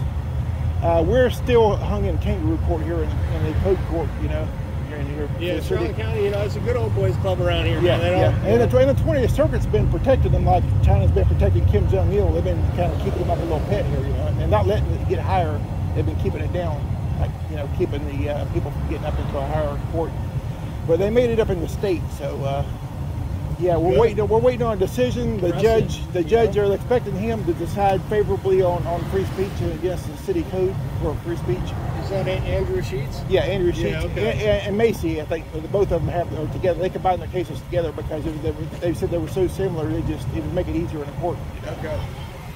Speaker 1: Uh, we're still hung in kangaroo court here in, in the code court. You know, here in here.
Speaker 8: Yeah,
Speaker 1: the
Speaker 8: County. You know, it's a good old boys club around here.
Speaker 1: Yeah, yeah. And the, and the 20th Circuit's been protecting them like China's been protecting Kim Jong Il. They've been kind of keeping them up a little pet here, you know, and not letting it get higher. They've been keeping it down, like you know, keeping the uh, people from getting up into a higher court. But they made it up in the state, so uh, yeah, we're
Speaker 8: Good.
Speaker 1: waiting. We're waiting on a decision. The judge, the judge,
Speaker 8: know?
Speaker 1: are expecting him to decide favorably on, on free speech and against the city code for free speech.
Speaker 8: Is that Andrew Sheets?
Speaker 1: Yeah, Andrew Sheets
Speaker 8: Yeah, okay.
Speaker 1: and, and, and Macy, I think both of them have are together. They combined their cases together because they, they said they were so similar. They just it would make it easier in the court.
Speaker 8: Okay.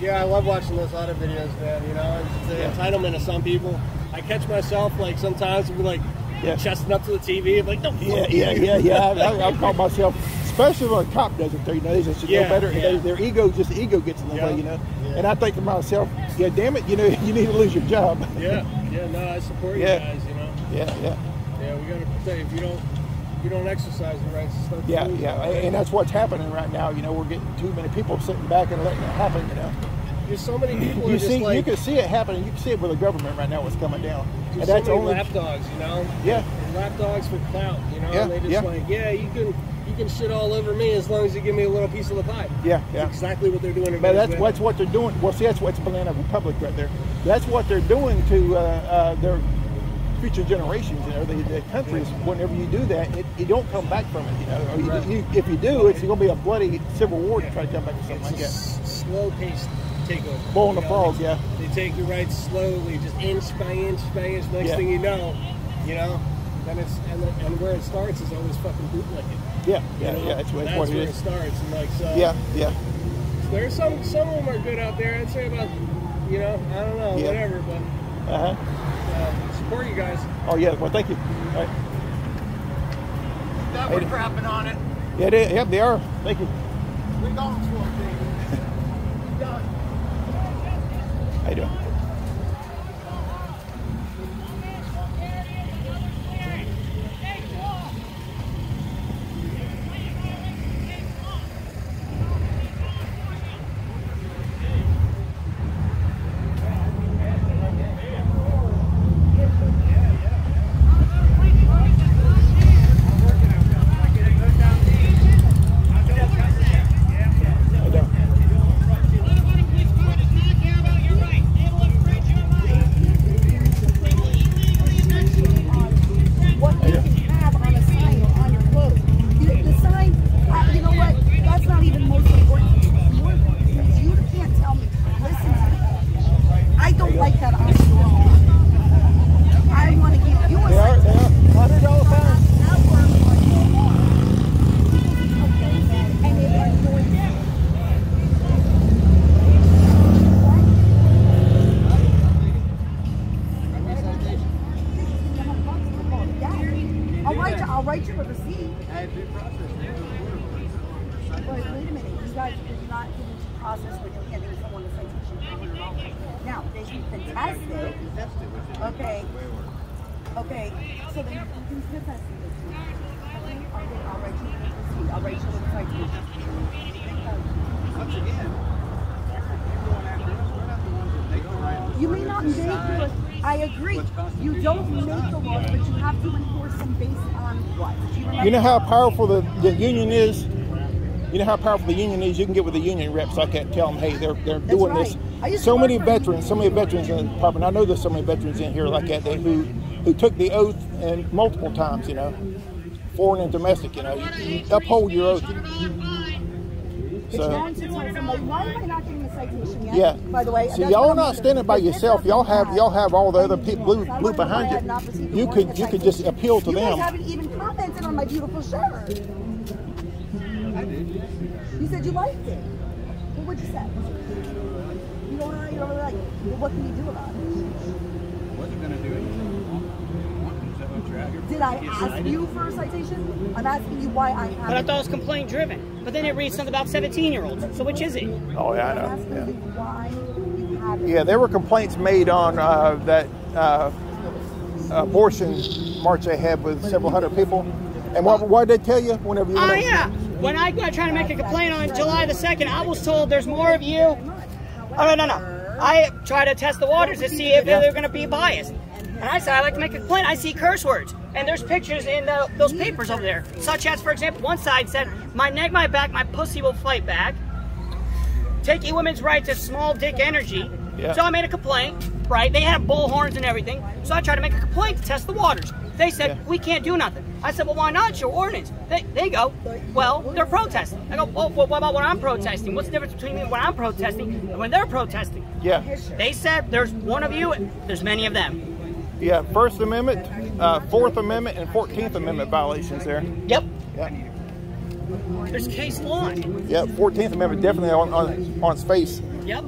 Speaker 8: Yeah, I love watching those audit videos, man. You know, it's the
Speaker 1: Yeah.
Speaker 8: entitlement of some people. I catch myself like sometimes be like
Speaker 1: Yeah.
Speaker 8: chesting up to the TV. I'm like, no.
Speaker 1: Yeah, yeah, yeah, yeah. I, I, I've caught myself, especially when a cop does it. You know, they just
Speaker 8: Yeah,
Speaker 1: know better.
Speaker 8: yeah.
Speaker 1: They, their ego, just ego gets in the
Speaker 8: Yeah.
Speaker 1: way. You know,
Speaker 8: Yeah.
Speaker 1: and I think to myself, yeah, damn it, you know, you need to lose your job.
Speaker 8: Yeah, yeah. No, I support you guys. You know.
Speaker 1: yeah, yeah.
Speaker 8: Yeah, we gotta protect. If you don't, if you don't exercise the rights, not
Speaker 1: Yeah, yeah,
Speaker 8: right?
Speaker 1: and that's what's happening right now. You know, we're getting too many people sitting back and letting it happen. You know,
Speaker 8: There's so many people.
Speaker 1: you see,
Speaker 8: just like,
Speaker 1: you can see it happening. You can see it with the government right now. What's coming down, and
Speaker 8: so
Speaker 1: that's
Speaker 8: many
Speaker 1: only
Speaker 8: lapdogs. You know.
Speaker 1: yeah,
Speaker 8: Lapdogs for clout. You know.
Speaker 1: Yeah,
Speaker 8: And they just
Speaker 1: yeah.
Speaker 8: like, yeah, you can, can shit all over me as long as you give me a little piece of the pie.
Speaker 1: yeah,
Speaker 8: That's
Speaker 1: yeah.
Speaker 8: exactly what they're doing. in
Speaker 1: But that's what's what they're doing. Well, see, that's what's Banana Republic right there. That's what they're doing to uh, uh, their future generations. Know, the, the countries. Whenever you do that, it, you don't come back from it. You know, or you,
Speaker 8: Right.
Speaker 1: you, if you do, it's going to be a bloody civil war to try to come back to something like
Speaker 8: It's a
Speaker 1: that.
Speaker 8: s- slow-paced takeover.
Speaker 1: Blowing the
Speaker 8: You know, they-
Speaker 1: yeah.
Speaker 8: They take you right slowly, just inch by inch by inch. Next
Speaker 1: Yeah.
Speaker 8: thing you know, you know, then it's and, the, and where it starts is always fucking bootlegging.
Speaker 1: Yeah,
Speaker 8: You
Speaker 1: yeah,
Speaker 8: know?
Speaker 1: yeah. That's, what- that's
Speaker 8: That's
Speaker 1: what it
Speaker 8: where starts. And like so,
Speaker 1: Yeah, yeah,
Speaker 8: There's some some of them are good out there. I'd say about, you know, I don't know,
Speaker 1: Yeah.
Speaker 8: whatever. But
Speaker 1: uh huh.
Speaker 8: uh, support you guys.
Speaker 1: Oh yeah. Well, thank you. All right.
Speaker 6: That
Speaker 1: Hey,
Speaker 6: we're crapping on it.
Speaker 1: Yeah, they, yeah, they are. Thank you.
Speaker 6: We're going for it, baby. Done.
Speaker 1: How you doing? How you doing?
Speaker 2: what you can have on a sign or on your clothes. You, the sign, uh, you know what? That's not even most important. More important is you can't tell me. Listen to me. I don't like that on the wall. I want to give you a
Speaker 1: They are. They are. Hundred dollar fine.
Speaker 2: That works on your wall. And they are doing I'll write you, I'll write you a receipt. But wait a minute, you guys did not get into process with handing someone a citation for hundred dollars. Now, they can test it. Okay. Okay, so then you can test it. Okay, I'll write you a receipt, I'll write you a citation.
Speaker 6: Once again, you're going after us. We're not the ones that make the right.
Speaker 2: You may not make the, I agree, you don't make the laws, but you have to enforce them based on what? Do you
Speaker 1: know how powerful the, the union is? You know how powerful the union is. You can get with the union reps like that, and tell them, hey, they're they're
Speaker 2: That's
Speaker 1: doing
Speaker 2: right.
Speaker 1: This. So many veterans, so many veterans in the department. I know there's so many veterans in here like that, that who who took the oath and multiple times. You know, foreign and domestic. You know, you, you uphold your oath.
Speaker 2: It's
Speaker 1: So.
Speaker 2: Nonsense when somebody, why am I not getting a citation yet?
Speaker 1: Yeah.
Speaker 2: By the way.
Speaker 1: See,
Speaker 2: that's
Speaker 1: y'all not standing by yourself. Y'all have y'all have all the other people blue blue
Speaker 2: wonder why I
Speaker 1: behind
Speaker 2: have not received
Speaker 1: you. You could you could just appeal to
Speaker 2: you
Speaker 1: them.
Speaker 2: You haven't even commented on my beautiful shirt. You said you liked it. Well, what'd you say? You don't know, you don't like it. Well, what can you do about it?
Speaker 6: Wasn't gonna do anything. Is that what you're out here for?
Speaker 2: Did I ask you for a citation? I'm asking you why I
Speaker 3: But I thought it was complaint driven. But then it reads something about 17 year olds. So which is it?
Speaker 1: Oh yeah, I
Speaker 2: I'm
Speaker 1: know.
Speaker 2: asking
Speaker 1: Yeah.
Speaker 2: you why you haven't.
Speaker 1: Yeah, there were complaints made on uh, that uh, abortion march they had with several hundred people. And what what did they tell you whenever you?
Speaker 3: Oh
Speaker 1: went-
Speaker 3: yeah. When I got trying to make a complaint on July the second, I was told there's more of you. Oh no no no! I tried to test the waters to see if they're going to be biased, and I said I like to make a complaint. I see curse words, and there's pictures in the, those papers over there, such as, for example, one side said, "My neck, my back, my pussy will fight back." Taking women's right to small dick energy.
Speaker 1: Yeah.
Speaker 3: So I made a complaint. Right? They had bull horns and everything. So I tried to make a complaint to test the waters. They said
Speaker 1: Yeah.
Speaker 3: we can't do nothing. I said, well, why not? It's your ordinance. They, they go, well, they're protesting. I go, well, what about when I'm protesting? What's the difference between me and when I'm protesting and when they're protesting?
Speaker 1: Yeah,
Speaker 3: They said there's one of you, there's many of them.
Speaker 1: Yeah. First Amendment, uh, Fourth Amendment, and Fourteenth Amendment violations there.
Speaker 3: Yep.
Speaker 1: Yeah,
Speaker 3: There's case law.
Speaker 1: yeah. Fourteenth Amendment definitely on, on on its face.
Speaker 3: Yep.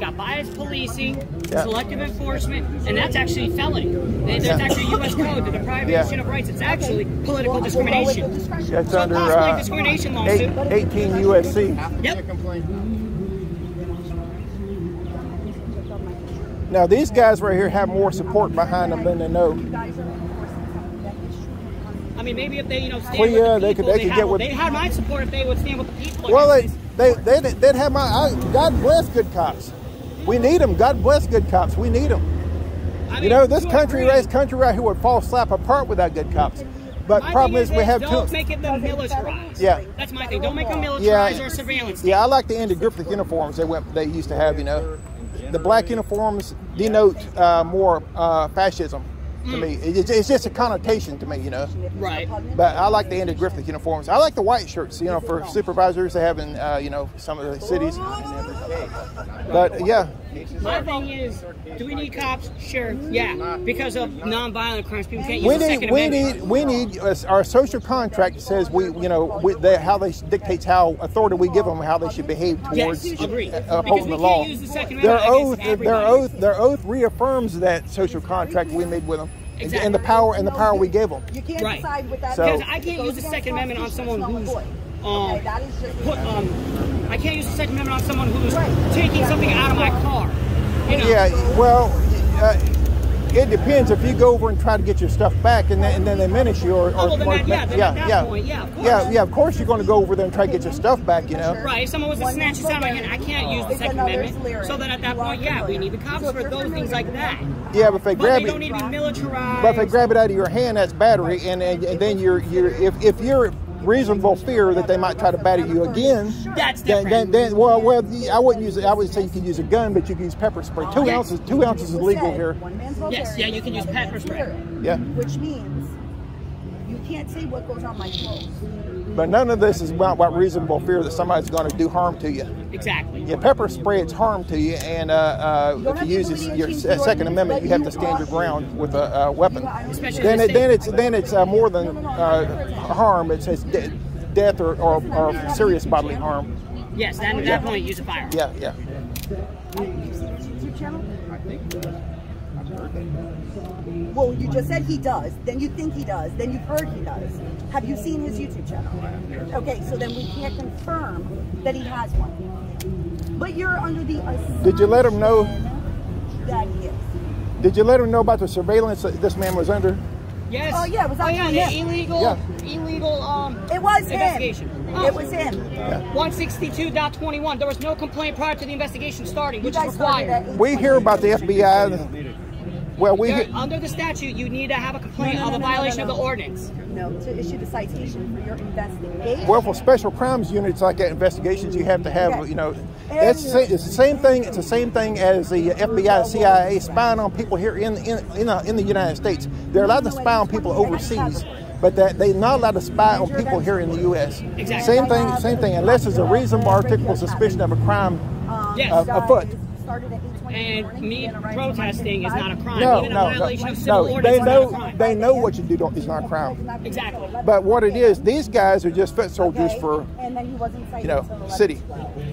Speaker 3: Got biased policing,
Speaker 1: Yeah.
Speaker 3: selective enforcement, and that's actually felony. There's
Speaker 1: Yeah.
Speaker 3: actually U.S. code, the deprivation
Speaker 1: Yeah.
Speaker 3: of rights. It's actually political discrimination.
Speaker 1: That's
Speaker 3: So
Speaker 1: under uh,
Speaker 3: discrimination lawsuit.
Speaker 1: 18 USC.
Speaker 3: Yep.
Speaker 1: Now these guys right here have more support behind them than they know.
Speaker 3: I mean, maybe if they, you know, stand with the
Speaker 1: they could-
Speaker 3: people,
Speaker 1: they could
Speaker 3: have,
Speaker 1: get with-
Speaker 3: They had my support if they would stand with the people.
Speaker 1: Well, they they they they'd have my I, God bless good cops. We need them. God bless good cops. We need them.
Speaker 3: I
Speaker 1: You know, this country,
Speaker 3: agree.
Speaker 1: this country right here would fall slap apart without good cops. But
Speaker 3: My
Speaker 1: problem
Speaker 3: thing
Speaker 1: is we have
Speaker 3: don't
Speaker 1: too.
Speaker 3: make it them militarized.
Speaker 1: Yeah.
Speaker 3: That's my thing. Don't make them militarized
Speaker 1: Yeah.
Speaker 3: or surveillance.
Speaker 1: Yeah, I like the Andy Griffith uniforms they went they used to have. You know, the black uniforms denote uh, more uh, fascism to
Speaker 3: Mm.
Speaker 1: me. It's, it's just a connotation to me. You know.
Speaker 3: Right.
Speaker 1: But I like the Andy Griffith uniforms. I like the white shirts, you know, for supervisors they have in, uh, you know, some of the cities. But yeah,
Speaker 3: My thing is, do we need cops? Sure. Yeah. Because of nonviolent crimes, people can't use
Speaker 1: we
Speaker 3: the Second
Speaker 1: need, we
Speaker 3: Amendment.
Speaker 1: need, we need uh, our social contract says we, you know, we, they, how they dictates how authority we give them, how they should behave towards
Speaker 3: Yes, agree.
Speaker 1: uh, upholding the law.
Speaker 3: the
Speaker 1: Their oath, their oath, their oath reaffirms that social contract we made with them, and-
Speaker 3: Exactly.
Speaker 1: and the power and the power we gave them.
Speaker 2: You can't
Speaker 3: Right.
Speaker 2: decide with that.
Speaker 1: So-
Speaker 3: Because I can't use the Second Amendment on someone who's um,
Speaker 2: Okay, that is just
Speaker 3: put, um, I can't use the Second Amendment on someone who's
Speaker 2: Right.
Speaker 3: taking something out of my car. You know?
Speaker 1: Yeah, well, uh, it depends if you go over and try to get your stuff back, and then, and then they menace you, or, or,
Speaker 3: Oh, well, then
Speaker 1: or
Speaker 3: that- yeah, then at that
Speaker 1: yeah,
Speaker 3: point, yeah, of course.
Speaker 1: yeah, yeah. Of course, you're going to go over there and try to get your stuff back. You know.
Speaker 3: Right, if someone was to snatch this out of my hand, I can't use the Second Amendment. So then at that point, yeah, we need the cops
Speaker 2: So
Speaker 3: for those things like that.
Speaker 1: Yeah, but if they
Speaker 3: But
Speaker 1: grab
Speaker 3: they
Speaker 1: it,
Speaker 3: don't need to be militarized.
Speaker 1: but if they grab it out of your hand, that's battery, and, and, and then you're you're if, if you're reasonable fear that they might try to batter you again.
Speaker 3: That's
Speaker 1: Then,
Speaker 3: different.
Speaker 1: then, then, well, well, I wouldn't use it. I would say you could use a gun, but you can use pepper spray. Two
Speaker 3: Yes.
Speaker 1: ounces, two ounces is legal here.
Speaker 3: Yes, yeah, you can use pepper spray.
Speaker 1: Yeah,
Speaker 2: Which means you can't say what goes on my clothes.
Speaker 1: But none of this is about, about reasonable fear that somebody's going to do harm to you.
Speaker 3: Exactly.
Speaker 1: Yeah, pepper spray it's harm to you, and uh, uh, if you
Speaker 2: to
Speaker 1: use
Speaker 2: do
Speaker 1: this, your
Speaker 2: change
Speaker 1: se-
Speaker 2: the
Speaker 1: Second Amendment,
Speaker 2: but
Speaker 1: you have to stand your ground with a uh, weapon.
Speaker 3: Especially
Speaker 1: Then, it, then it's then it's uh, more than uh, harm. it's, says de- death or, or, or serious bodily harm.
Speaker 3: Yes, then at that point, use a firearm.
Speaker 1: Yeah, yeah.
Speaker 2: You see his YouTube channel? Well, you just said he does, then you think he does, then you've heard he does. Have you seen his YouTube channel? Okay, so then we can't confirm that he has one. But you're under the assumption
Speaker 1: Did you let him know?
Speaker 2: that he is.
Speaker 1: Did you let him know about the surveillance that this man was under?
Speaker 3: Yes.
Speaker 2: Oh, yeah, it was
Speaker 3: oh, yeah,
Speaker 2: actually him.
Speaker 3: illegal,
Speaker 1: Yeah.
Speaker 3: illegal, um,
Speaker 2: It was him.
Speaker 3: investigation. Oh.
Speaker 2: It was him.
Speaker 3: 162.21. There was no complaint prior to the investigation starting, which is required.
Speaker 1: We hear about the FBI. Well, we
Speaker 3: You're- under the statute, you need to have a complaint
Speaker 2: No, no,
Speaker 3: of a
Speaker 2: no, no, no,
Speaker 3: violation
Speaker 2: no,
Speaker 3: of the ordinance.
Speaker 2: No, to issue the citation for your investigation.
Speaker 1: Well, for special crimes units like that, investigations, you have to have,
Speaker 2: Okay.
Speaker 1: you know, it's, the same- it's the same thing. It's the same thing as the FBI, CIA spying on people here in in in the, in the United States. They're allowed to spy on people overseas, but that they're not allowed to spy on people here in the U.S.
Speaker 3: Exactly.
Speaker 1: Same thing, same thing. Unless there's a reasonable, articulable suspicion of a crime
Speaker 3: Yes.
Speaker 1: uh, afoot.
Speaker 2: Started at 8:20 in the
Speaker 3: And me protesting is not a crime.
Speaker 1: No,
Speaker 3: Even a
Speaker 1: no, no,
Speaker 3: violation of civil
Speaker 1: no. They
Speaker 3: is not a
Speaker 1: know they know what you do don't- is not a crime.
Speaker 3: Exactly.
Speaker 1: But what it is, these guys are just foot soldiers
Speaker 2: Okay,
Speaker 1: for
Speaker 2: and then he wasn't
Speaker 1: you know city.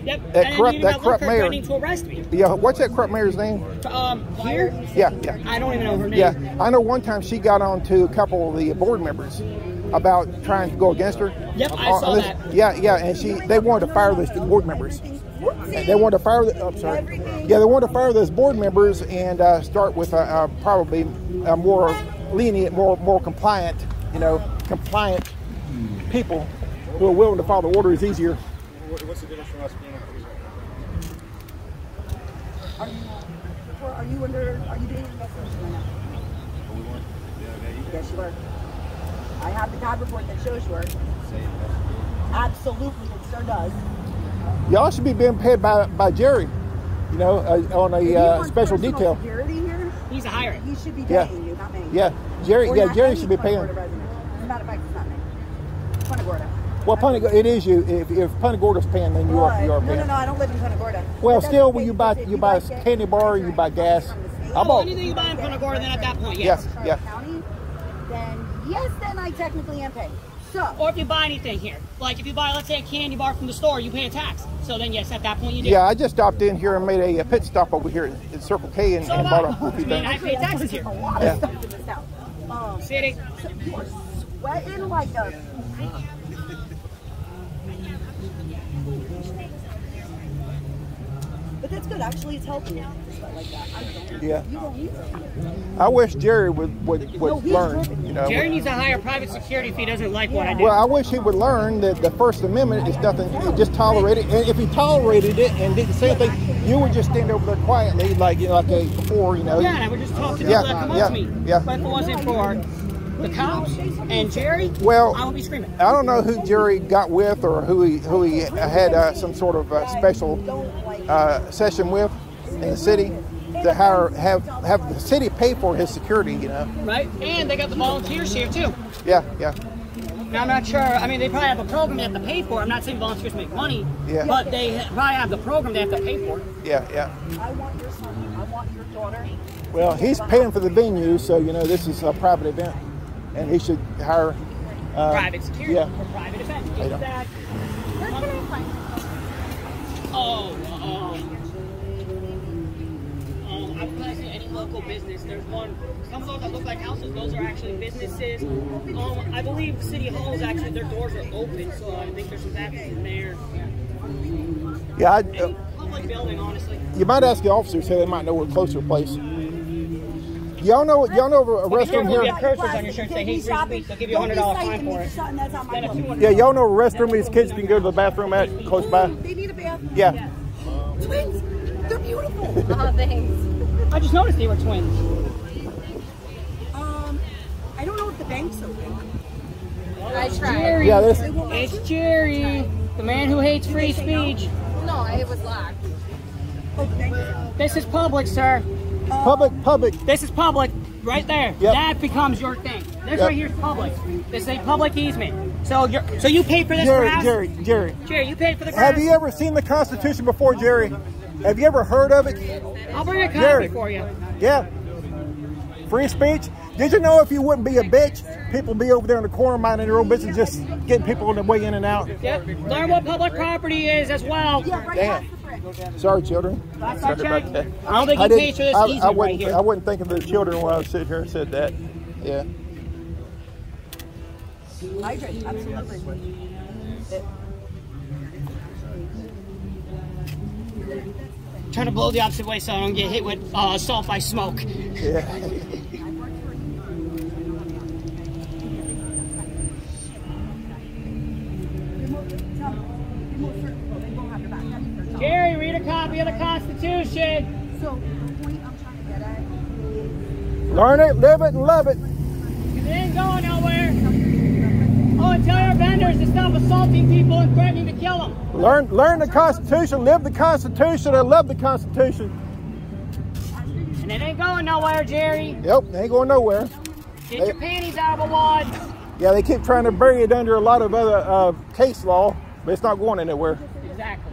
Speaker 3: Yep.
Speaker 1: That
Speaker 3: and
Speaker 1: corrupt- that corrupt mayor.
Speaker 3: to arrest me.
Speaker 1: Yeah, what's that corrupt mayor's name?
Speaker 3: Um, here?
Speaker 1: Yeah, yeah.
Speaker 3: I don't even know her name.
Speaker 1: Yeah, I know one time she got on to a couple of the board members about trying to go against her.
Speaker 3: Yep, I saw
Speaker 1: on this-
Speaker 3: that.
Speaker 1: Yeah, yeah, and she they wanted to fire those board members. And they want to fire. The, I'm sorry. Yeah, they wanted to fire those board members and uh, start with a, uh, probably a more lenient, more more compliant, you know, compliant people who are willing to follow the orders easier.
Speaker 6: What's the difference from us being a
Speaker 2: Are you, are you under, are you being investigated right now? Yes, you are. I have the COD report that shows you are. Absolutely, it sure does.
Speaker 1: Y'all should be being paid by by Jerry, you know, uh, on a uh, special detail.
Speaker 2: Security here,
Speaker 3: He's a hiring.
Speaker 2: he should be
Speaker 1: Yeah.
Speaker 2: paying you, not me.
Speaker 1: Yeah, Jerry.
Speaker 2: Or
Speaker 1: Yeah, Jerry should be paying.
Speaker 2: Gorda resident. A fact, it's not me. Punta Gorda.
Speaker 1: Well, Punta, Gorda- it is you. If, if Punta Gorda's paying, then you are you are paying.
Speaker 2: no, no, no. I don't live in Punta Gorda.
Speaker 1: Well,
Speaker 2: But
Speaker 1: still, when you buy
Speaker 2: thing,
Speaker 1: you
Speaker 2: if
Speaker 1: buy a candy bar, you buy gas.
Speaker 2: from the
Speaker 1: I
Speaker 3: Oh,
Speaker 1: bought.
Speaker 3: anything you buy in Punta Gorda, then at that point,
Speaker 1: Yeah,
Speaker 3: yes.
Speaker 1: yeah.
Speaker 2: County, then yes, then I technically am paying. So,
Speaker 3: Or if you buy anything here. Like if you buy, let's say, a candy bar from the store, you pay a tax. So then, yes, at that point you do.
Speaker 1: Yeah, I just stopped in here and made a, a pit stop over here at Circle K and,
Speaker 3: So
Speaker 1: and bought
Speaker 3: I.
Speaker 1: a few
Speaker 3: I mean, I pay taxes here.
Speaker 2: a lot
Speaker 1: Yeah.
Speaker 2: of stuff in this town. Um,
Speaker 3: City.
Speaker 2: so you are sweating like a. But that's good. Actually, it's helping you like. I.
Speaker 1: Yeah.
Speaker 2: You don't need to.
Speaker 1: I wish Jerry would would, would
Speaker 2: No,
Speaker 1: learn. You know.
Speaker 3: Jerry needs to hire private security if he doesn't like what I do.
Speaker 1: Well, I wish he would learn that the First Amendment is nothing. You just tolerate it, and if he tolerated it and didn't say anything, you would just stand over there quietly, like you know, like a before, you know.
Speaker 3: yeah, and I would just talk to people
Speaker 1: Yeah,
Speaker 3: that come
Speaker 1: yeah,
Speaker 3: up to me.
Speaker 1: yeah.
Speaker 3: But if it wasn't for the cops and Jerry,
Speaker 1: Well,
Speaker 3: I would be screaming.
Speaker 1: I don't know who Jerry got with or who he who he had uh, some sort of uh, special uh, session with in the city to hire have have the city pay for his security. You know.
Speaker 3: Right? And they got the volunteers here too.
Speaker 1: Yeah, yeah.
Speaker 3: Now, I'm not sure. I mean, they probably have a program they have to pay for. I'm not saying volunteers make money,
Speaker 1: Yeah.
Speaker 3: but they probably have the program they have to pay for.
Speaker 1: Yeah, yeah.
Speaker 2: I want your son. I want your daughter.
Speaker 1: Well, he's paying for the venue, so you know this is a private event, and he should hire. Uh,
Speaker 3: private security
Speaker 1: yeah.
Speaker 3: for private events.
Speaker 1: I know.
Speaker 3: Exactly. Oh, um, um, I would say any local business. There's one. Some of those that look like houses, those are actually businesses. Um, I believe City Hall is actually their doors are open, so I think there's some baptisms in there.
Speaker 1: Yeah, I,
Speaker 3: Any
Speaker 1: uh,
Speaker 3: public building, honestly.
Speaker 1: you might ask the officers so they might know a closer place. Y'all know, y'all know of a
Speaker 3: careful,
Speaker 1: restroom here.
Speaker 3: cursors on your shirt say hate free speech. They'll give you a $100 fine for it.
Speaker 2: That's not my
Speaker 3: Then a
Speaker 2: fault.
Speaker 3: $200
Speaker 1: Yeah, y'all know a restroom these kids can go to the bathroom at close by.
Speaker 2: They need a bath.
Speaker 1: Yeah.
Speaker 2: Twins. They're beautiful.
Speaker 9: Oh, thanks.
Speaker 3: I just noticed they were twins.
Speaker 2: Um, I don't know if the bank's open.
Speaker 9: I tried.
Speaker 3: Jerry.
Speaker 1: Yeah, this
Speaker 3: It's Jerry, the man who hates free speech.
Speaker 9: No, it was locked.
Speaker 2: Oh, the bank's.
Speaker 3: This is public, sir.
Speaker 1: Uh, public, public.
Speaker 3: This is public, right there.
Speaker 1: Yep.
Speaker 3: That becomes your thing. This
Speaker 1: Yep.
Speaker 3: right here is public. This is a public easement. So you're, so you paid for this
Speaker 1: Jerry,
Speaker 3: grass?
Speaker 1: Jerry, Jerry.
Speaker 3: Jerry, you paid for the grass?
Speaker 1: Have you ever seen the Constitution before, Jerry? Have you ever heard of it?
Speaker 3: I'll bring a copy
Speaker 1: Jerry.
Speaker 3: for you.
Speaker 1: Yeah. Free speech. Did you know if you wouldn't be a bitch, people be over there in the corner minding their own business, just getting people on their way in and out?
Speaker 3: Yep. Learn what public property is as well.
Speaker 2: Yeah, right
Speaker 1: Damn.
Speaker 2: past the brick.
Speaker 1: Sorry, children.
Speaker 3: Last I
Speaker 1: Sorry about
Speaker 3: checked,
Speaker 1: that.
Speaker 3: I don't think
Speaker 1: I
Speaker 3: he
Speaker 1: didn't-
Speaker 3: for this
Speaker 1: I, I
Speaker 3: right here.
Speaker 1: I wasn't thinking of the children when I was sitting here and said that. Yeah.
Speaker 2: Hydrate, absolutely.
Speaker 3: Trying to blow the opposite way so I don't get hit with uh, sulfite smoke.
Speaker 1: Yeah.
Speaker 2: Remote, no, remote search, well, they won't have your back. That's.
Speaker 3: Jerry, read a copy of the Constitution.
Speaker 2: So the point I'm trying to get at is
Speaker 1: Learn it, live it, and love it.
Speaker 3: It ain't going nowhere. Oh, and tell your vendors to stop assaulting people and threatening to kill them.
Speaker 1: Learn, learn the Constitution, live the Constitution, and love the Constitution.
Speaker 3: And it ain't going nowhere, Jerry.
Speaker 1: Yep, they ain't going nowhere.
Speaker 3: Get your panties out of a wad.
Speaker 1: Yeah, they keep trying to bury it under a lot of other uh, case law, but it's not going anywhere.
Speaker 3: Exactly.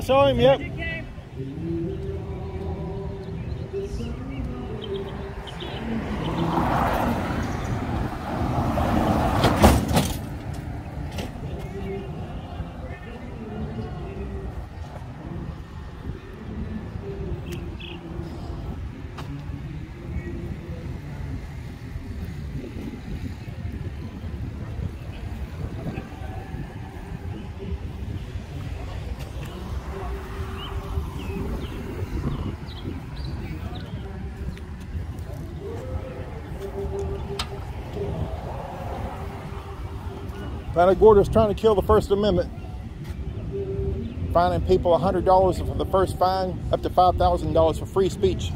Speaker 1: I saw him, yep. Punta Gorda's trying to kill the First Amendment. Fining people $100 for the first fine, up to $5,000 for free speech.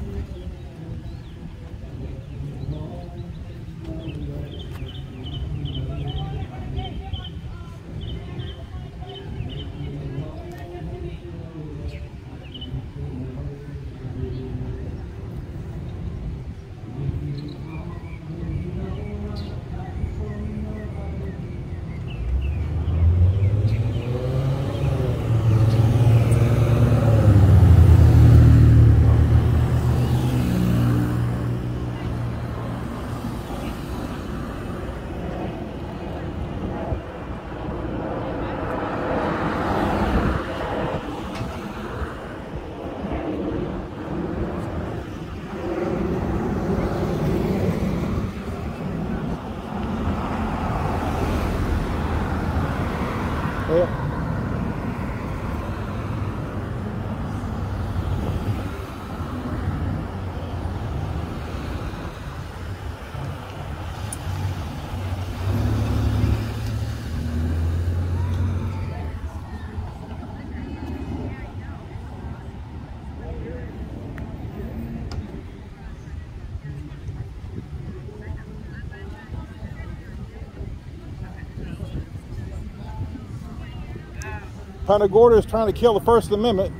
Speaker 1: Punta Gorda is trying to kill the First Amendment.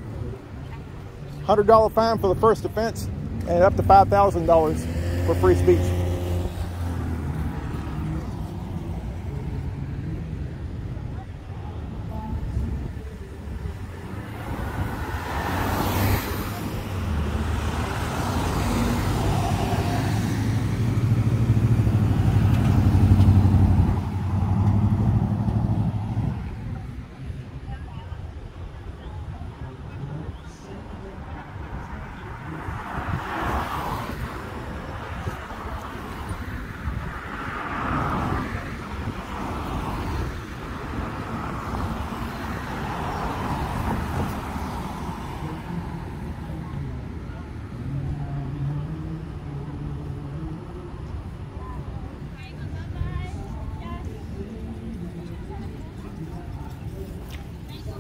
Speaker 1: $100 fine for the first offense and up to $5,000 for free speech.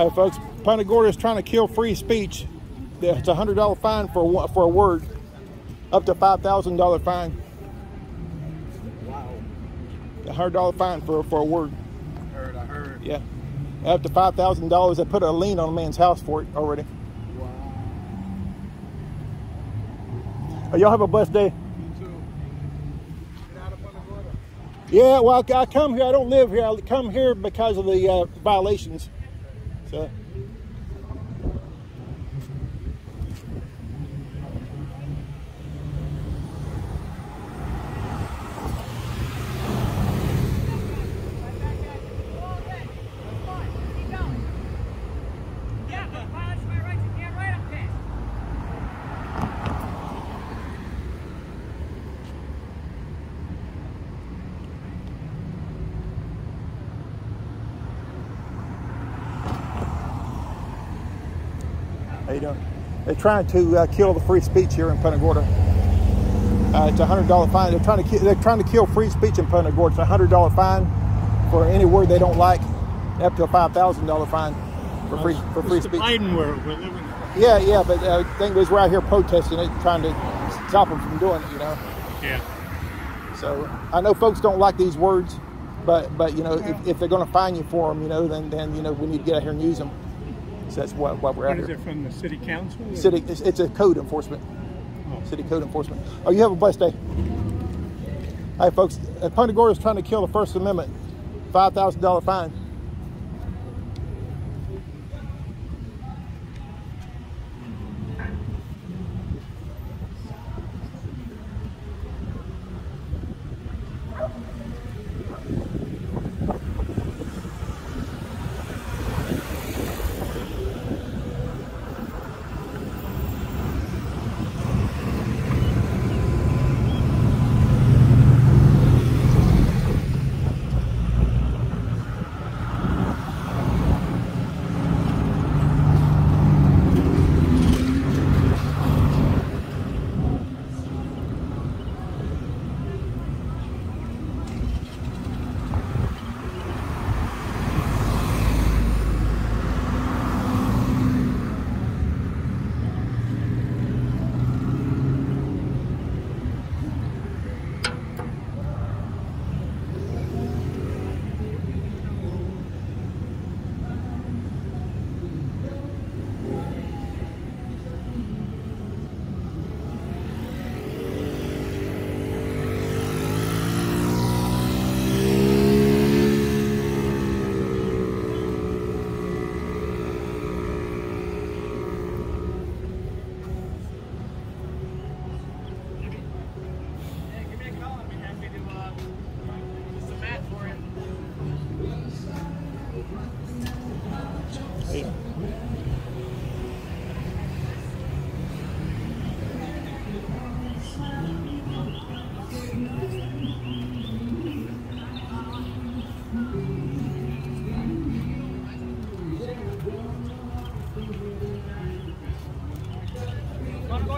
Speaker 1: Hey folks, Punta Gorda is trying to kill free speech. It's a hundred dollar fine for one- for a word, up to five thousand dollar fine.
Speaker 6: Wow.
Speaker 1: A hundred dollar fine for for a word.
Speaker 6: I Heard, I heard.
Speaker 1: Yeah, up to five thousand dollars. They put a lien on a man's house for it already.
Speaker 6: Wow.
Speaker 1: Y'all have a blessed day.
Speaker 6: You too. Out of Punta Gorda.
Speaker 1: Yeah, well, I, I come here. I don't live here. I come here because of the uh, violations. So.
Speaker 3: Yeah, but violation of my rights, you can't write up there.
Speaker 1: How you doing? They're trying to uh, kill the free speech here in Punta Gorda. Uh, it's a hundred dollar fine. They're trying to ki- they're trying to kill free speech in Punta Gorda. It's a hundred dollar fine for any word they don't like, up to a five thousand dollar fine for free for free speech.
Speaker 10: Biden world we're living.
Speaker 1: Yeah, yeah, but uh, the thing is, we're out here protesting it, trying to stop them from doing it. You know.
Speaker 10: Yeah.
Speaker 1: So I know folks don't like these words, but but you know if, if they're going to fine you for them, you know, then then you know we need to get out here and use them. So that's why, why we're out
Speaker 10: What is
Speaker 1: here.
Speaker 10: it from the city council? or-
Speaker 1: City, it's, it's a code enforcement.
Speaker 10: Oh.
Speaker 1: City code enforcement. Oh, you have a blessed day. All right, folks. Punta Gorda is trying to kill the First Amendment. Five thousand dollar fine.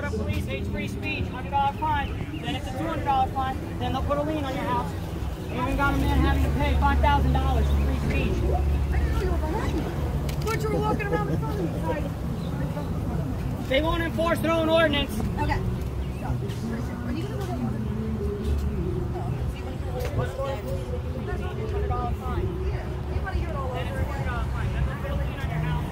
Speaker 3: To police, hates free speech, hundred dollar fine. Then it's a two hundred dollar fine. Then they'll put a lien on your house. You even got a man having to pay five thousand dollars for free speech.
Speaker 2: I didn't know you were behind me. Thought you were walking around in front of me. Sorry.
Speaker 3: They won't enforce their own ordinance.
Speaker 2: Okay. Are you gonna go that way? Oh, so you wanna hear what it was?
Speaker 3: Hundred dollar fine.
Speaker 2: Here, you wanna hear it all
Speaker 3: Then
Speaker 2: over
Speaker 3: it's a
Speaker 2: again?
Speaker 3: hundred dollar fine. Then they'll put a lien on your house.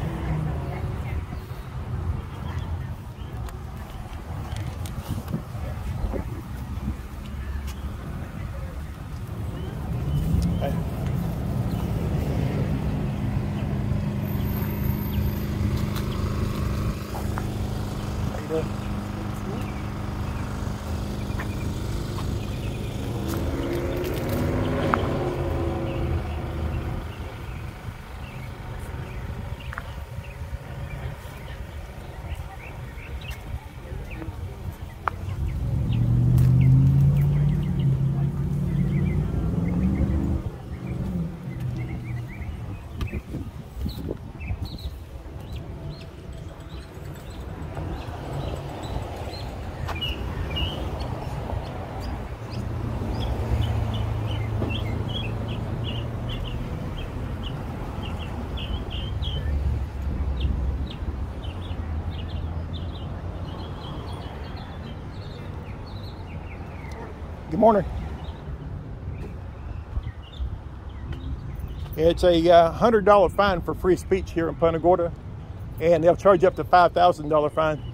Speaker 1: Good morning. It's a uh, hundred dollar fine for free speech here in Punta Gorda, and they'll charge up to five thousand dollar fine.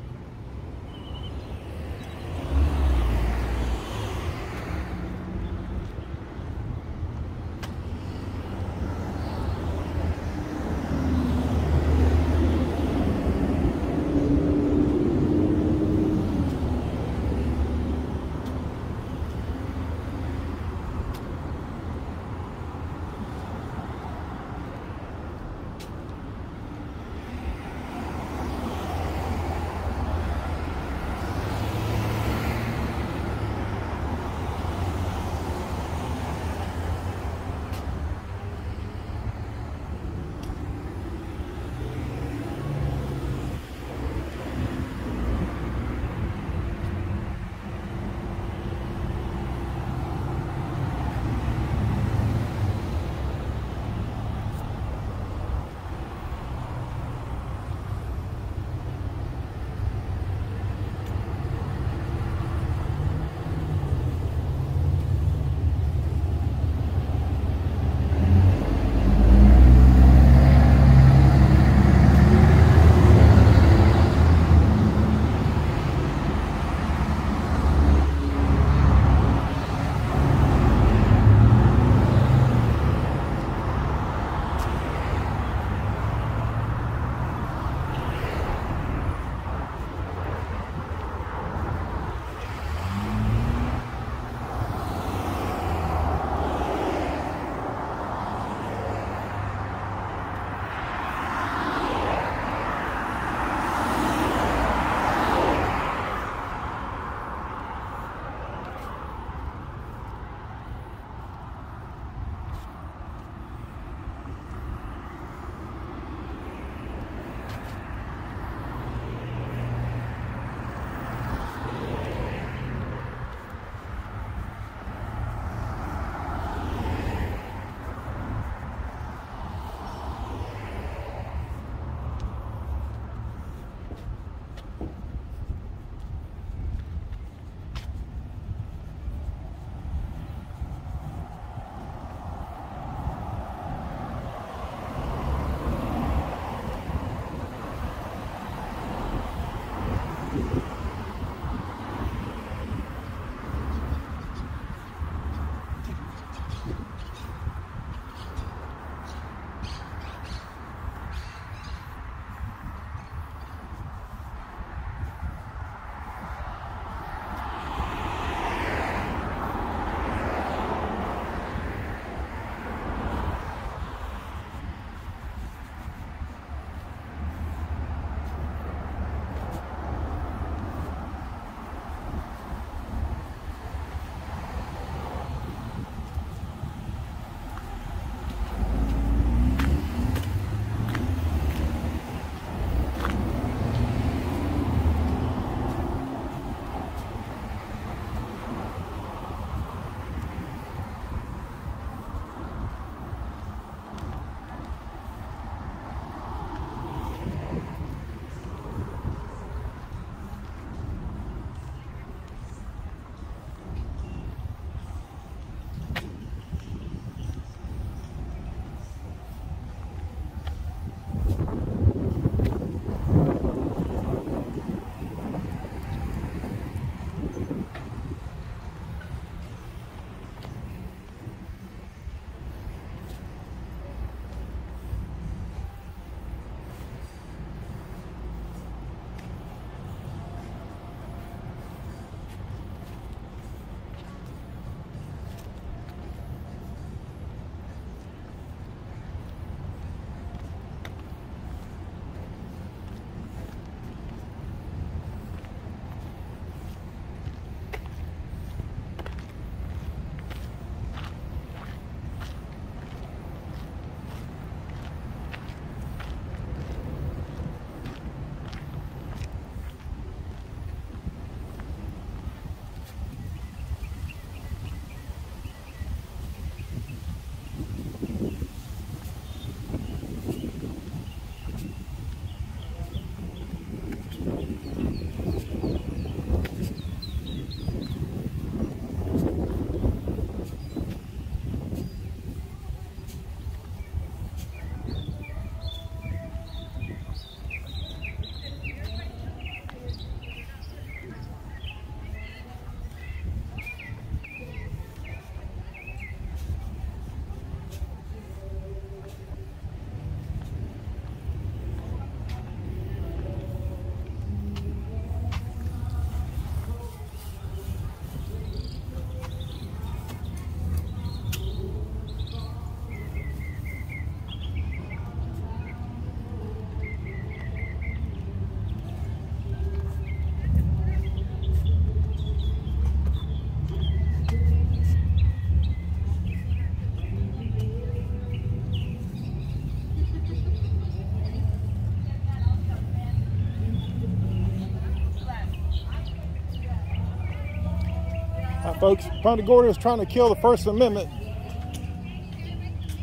Speaker 1: Folks, Punta Gorda is trying to kill the First Amendment.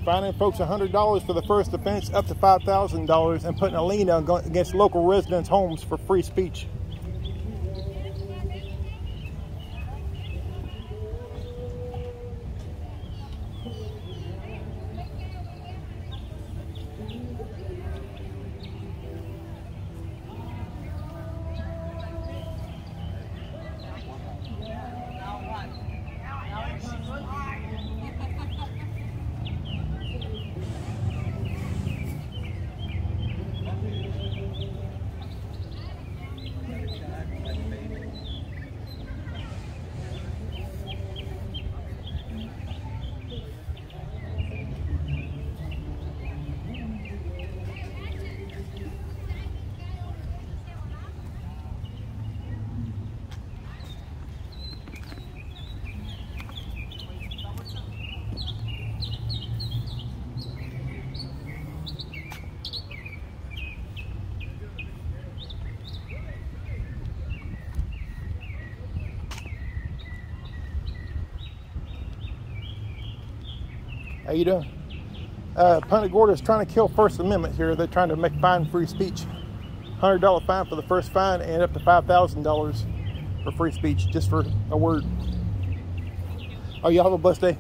Speaker 1: Fining folks $100 for the first offense, up to $5,000, and putting a lien against local residents' homes for free speech. How you doing? Uh, Punta Gorda is trying to kill First Amendment here. They're trying to make fine free speech. $100 fine for the first fine and up to $5,000 for free speech, just for a word. Oh, y'all have a blessed day.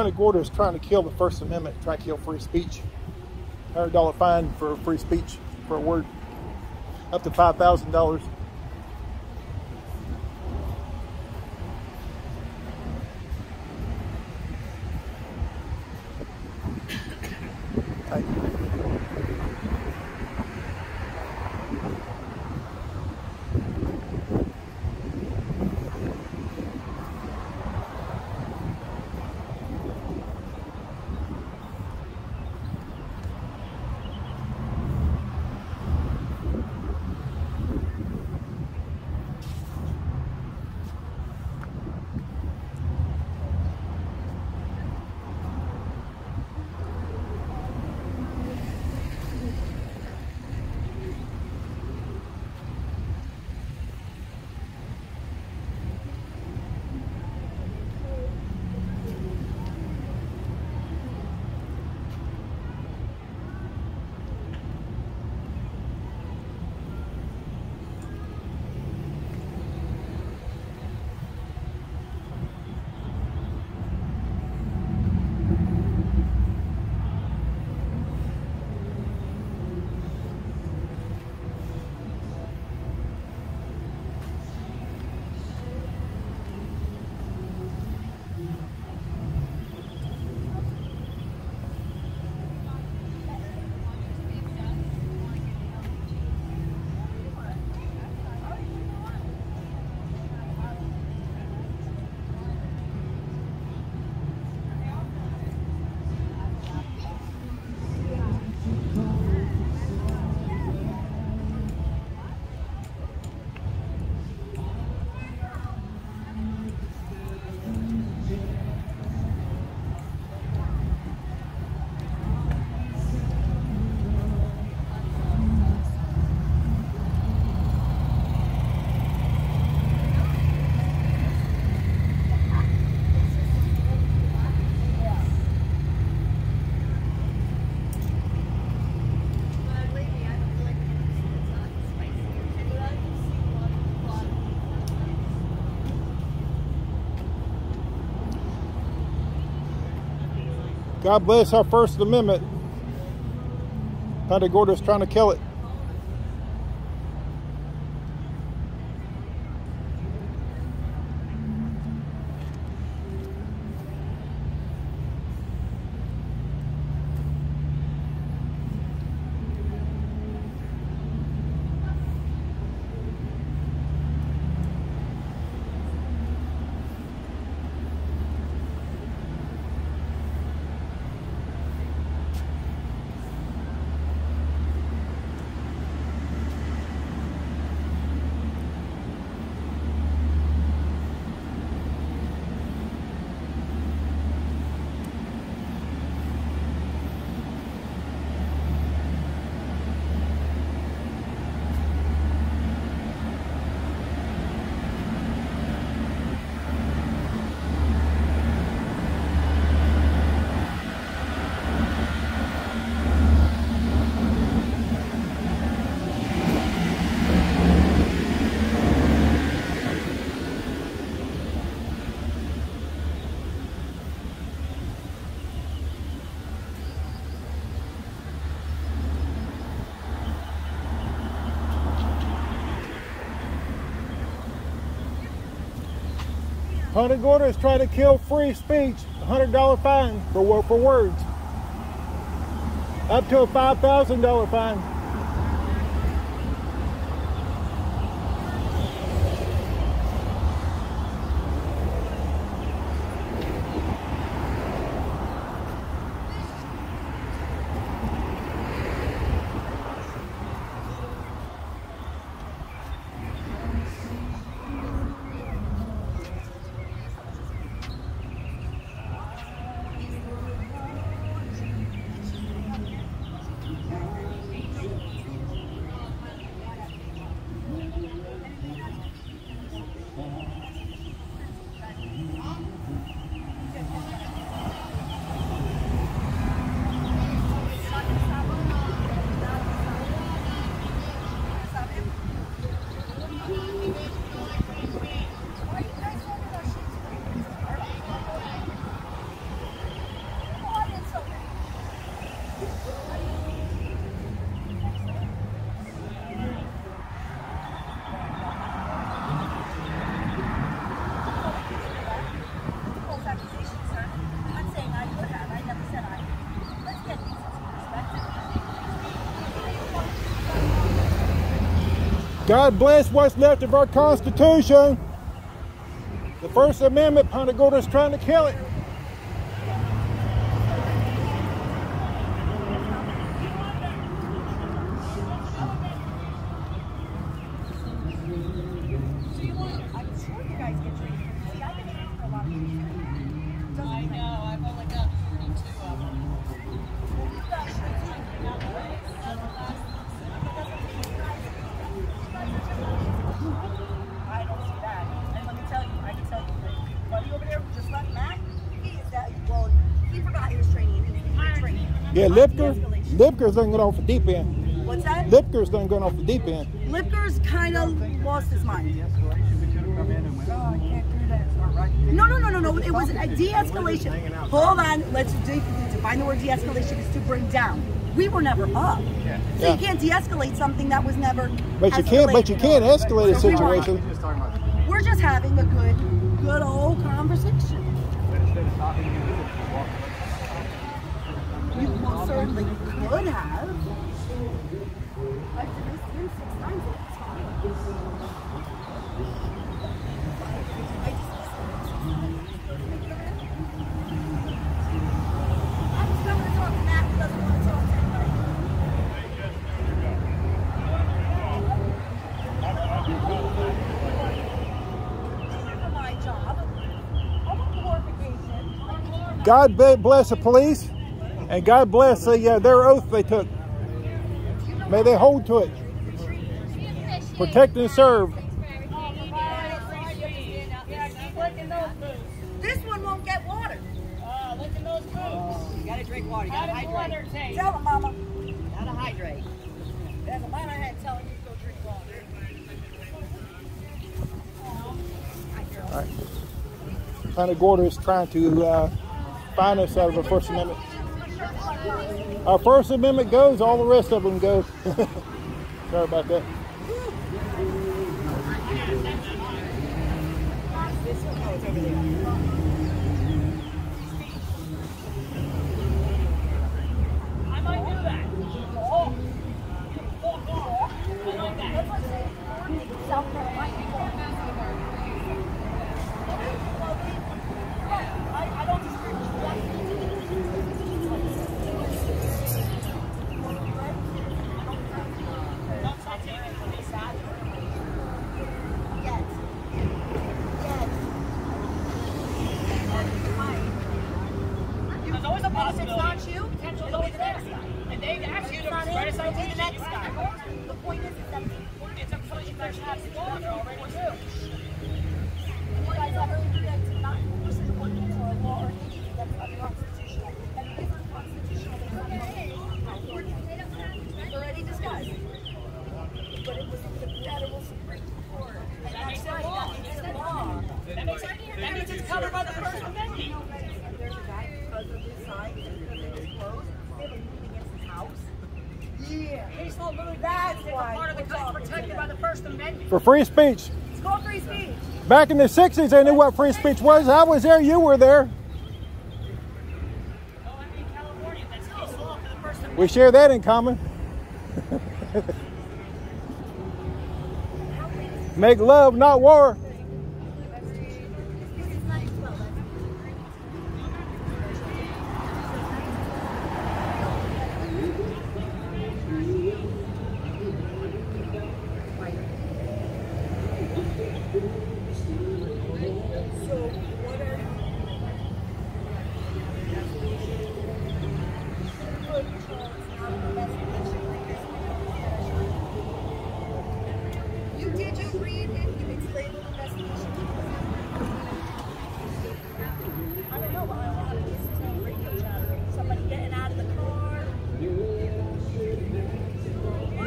Speaker 1: Punta Gorda is trying to kill the First Amendment, trying to kill free speech. $100 fine for free speech for a word, up to $5,000. God bless our First Amendment. Punta Gorda's trying to kill it. Punta Gorda is trying to kill free speech. $100 fine for, for words. Up to a $5,000 fine. God bless what's left of our Constitution. The First Amendment, is trying to kill it.
Speaker 2: I'm sure you guys get training. See, I've been here for a lot of years.
Speaker 9: I know, I've only got 42 of them.
Speaker 2: I don't see that. And let me tell you, I can tell you, the buddy over there who just left Matt, he is that, well, he forgot his training. He needs to be trained.
Speaker 1: Yeah,
Speaker 2: on
Speaker 1: Lipker,
Speaker 2: de-escalation.
Speaker 1: Lipker's done gone off the deep end.
Speaker 2: What's that?
Speaker 1: Lipker's done gone off the deep end.
Speaker 2: Lipker's kind of lost his mind.
Speaker 6: De-escalation, we could have come in and went, oh, I can't do that. Start writing.
Speaker 2: No, no, no, no, no. It was a de-escalation. Hold on. Let's de- define the word de-escalation is to bring down. We were never up. So
Speaker 1: Yeah.
Speaker 2: you can't de-escalate something that was never.
Speaker 1: But you can't. But you can't escalate a
Speaker 2: So we weren't-
Speaker 1: situation.
Speaker 6: Just talking about,
Speaker 2: We're just having a good, good old conversation.
Speaker 1: God bless the police, and God bless the, uh, their oath they took. May they hold to it. Protect and serve.
Speaker 2: This one won't get water.
Speaker 3: Oh, look at those boots.
Speaker 11: You gotta drink water. You gotta
Speaker 3: does
Speaker 11: hydrate.
Speaker 3: weather?
Speaker 2: Tell them, Mama.
Speaker 11: Gotta hydrate.
Speaker 2: There's a man I had telling you to go drink water.
Speaker 1: Punta Gorda is trying to uh, find us out of the First Amendment. Our First Amendment goes, all the rest of them go. Sorry about that
Speaker 3: might do that. Oh. Fuck off. I like that. There's always a possibility. Potential's always there. And they ask you to write a citation, you write.
Speaker 2: The point is, is that
Speaker 3: It's a police question has to go on already too.
Speaker 2: you guys ever forget to not listen to ordinance or a law or anything that's unconstitutional. And it is unconstitutional. It's already discussed. But it was in the federal Supreme Court. And
Speaker 3: That makes
Speaker 2: that's
Speaker 3: it
Speaker 2: right,
Speaker 3: law.
Speaker 2: that makes it law.
Speaker 3: That makes it, that means it's covered by the First Amendment.
Speaker 2: There's a guy because of his sign, because of his clothes, they have a lien against his house. Yeah.
Speaker 3: Case law literally
Speaker 2: That's
Speaker 3: it's a
Speaker 2: why
Speaker 3: part of the
Speaker 2: we're
Speaker 3: country
Speaker 2: talking
Speaker 3: protected
Speaker 2: today.
Speaker 3: by the First Amendment.
Speaker 1: For free speech.
Speaker 2: It's called free speech.
Speaker 1: Back in the 60s, they knew what free speech was. I was there, you were there.
Speaker 3: Oh, I mean, California, that's case law for the First Amendment.
Speaker 1: We share that in common. Make love, not war.
Speaker 2: So what are You did you read it? It's labeled investigation. I don't know, but I want to listen to radio chatter. Somebody getting out of the car. Look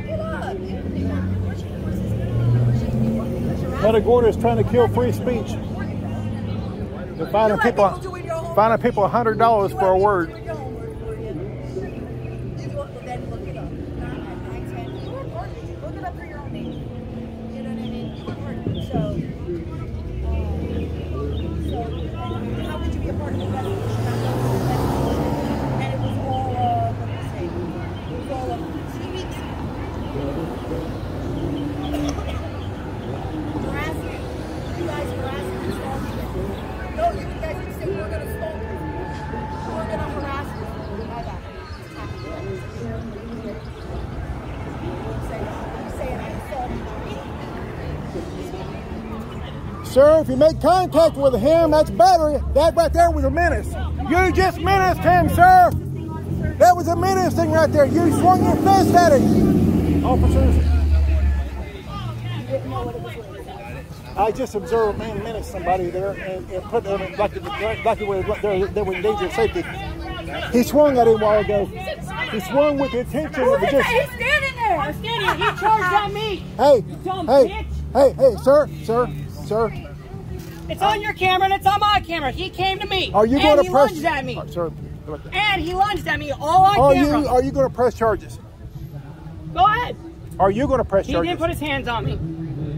Speaker 2: it up. You- you got- what's your- what's this gonna- what's your- because you're
Speaker 1: Head of Gorda is trying to kill free speech. They're finding people, finding people hundred dollars for a word.
Speaker 2: You go, then look it up. Nine, nine, ten. You were part of it. Look it up for your own name. You know what I mean? You were part of it. So, um, so and how could you be a part of the investigation? Not know it was an investigation. And it was all, uh, what did I say? It was all of TV. Harassment. You guys harassing and stalking it. No, you guys didn't say we're gonna stalk you. We're gonna harass you. My bad.
Speaker 1: Sir, if you make contact with him, that's battery. That right there was a menace. You just menaced him, sir. That was a menacing right there. You swung your fist at him. Officers. I just observed a man menace somebody there and, and put them in- like, like it was, they they were in danger of safety. He swung at him a while ago. He swung with the intention of just,
Speaker 2: He's standing there.
Speaker 3: I'm standing here. He charged at me.
Speaker 1: hey,
Speaker 3: dumb
Speaker 1: hey, hey, hey, sir, sir, sir.
Speaker 3: It's on your camera and it's on my camera. He came to me.
Speaker 1: Are you
Speaker 3: and
Speaker 1: going to
Speaker 3: he
Speaker 1: press?
Speaker 3: lunged at me.
Speaker 1: Uh, sir,
Speaker 3: And he lunged at me all on
Speaker 1: are
Speaker 3: camera.
Speaker 1: you are you going to press charges?
Speaker 3: Go ahead.
Speaker 1: Are you going to press
Speaker 3: He
Speaker 1: charges?
Speaker 3: He didn't put his hands on me.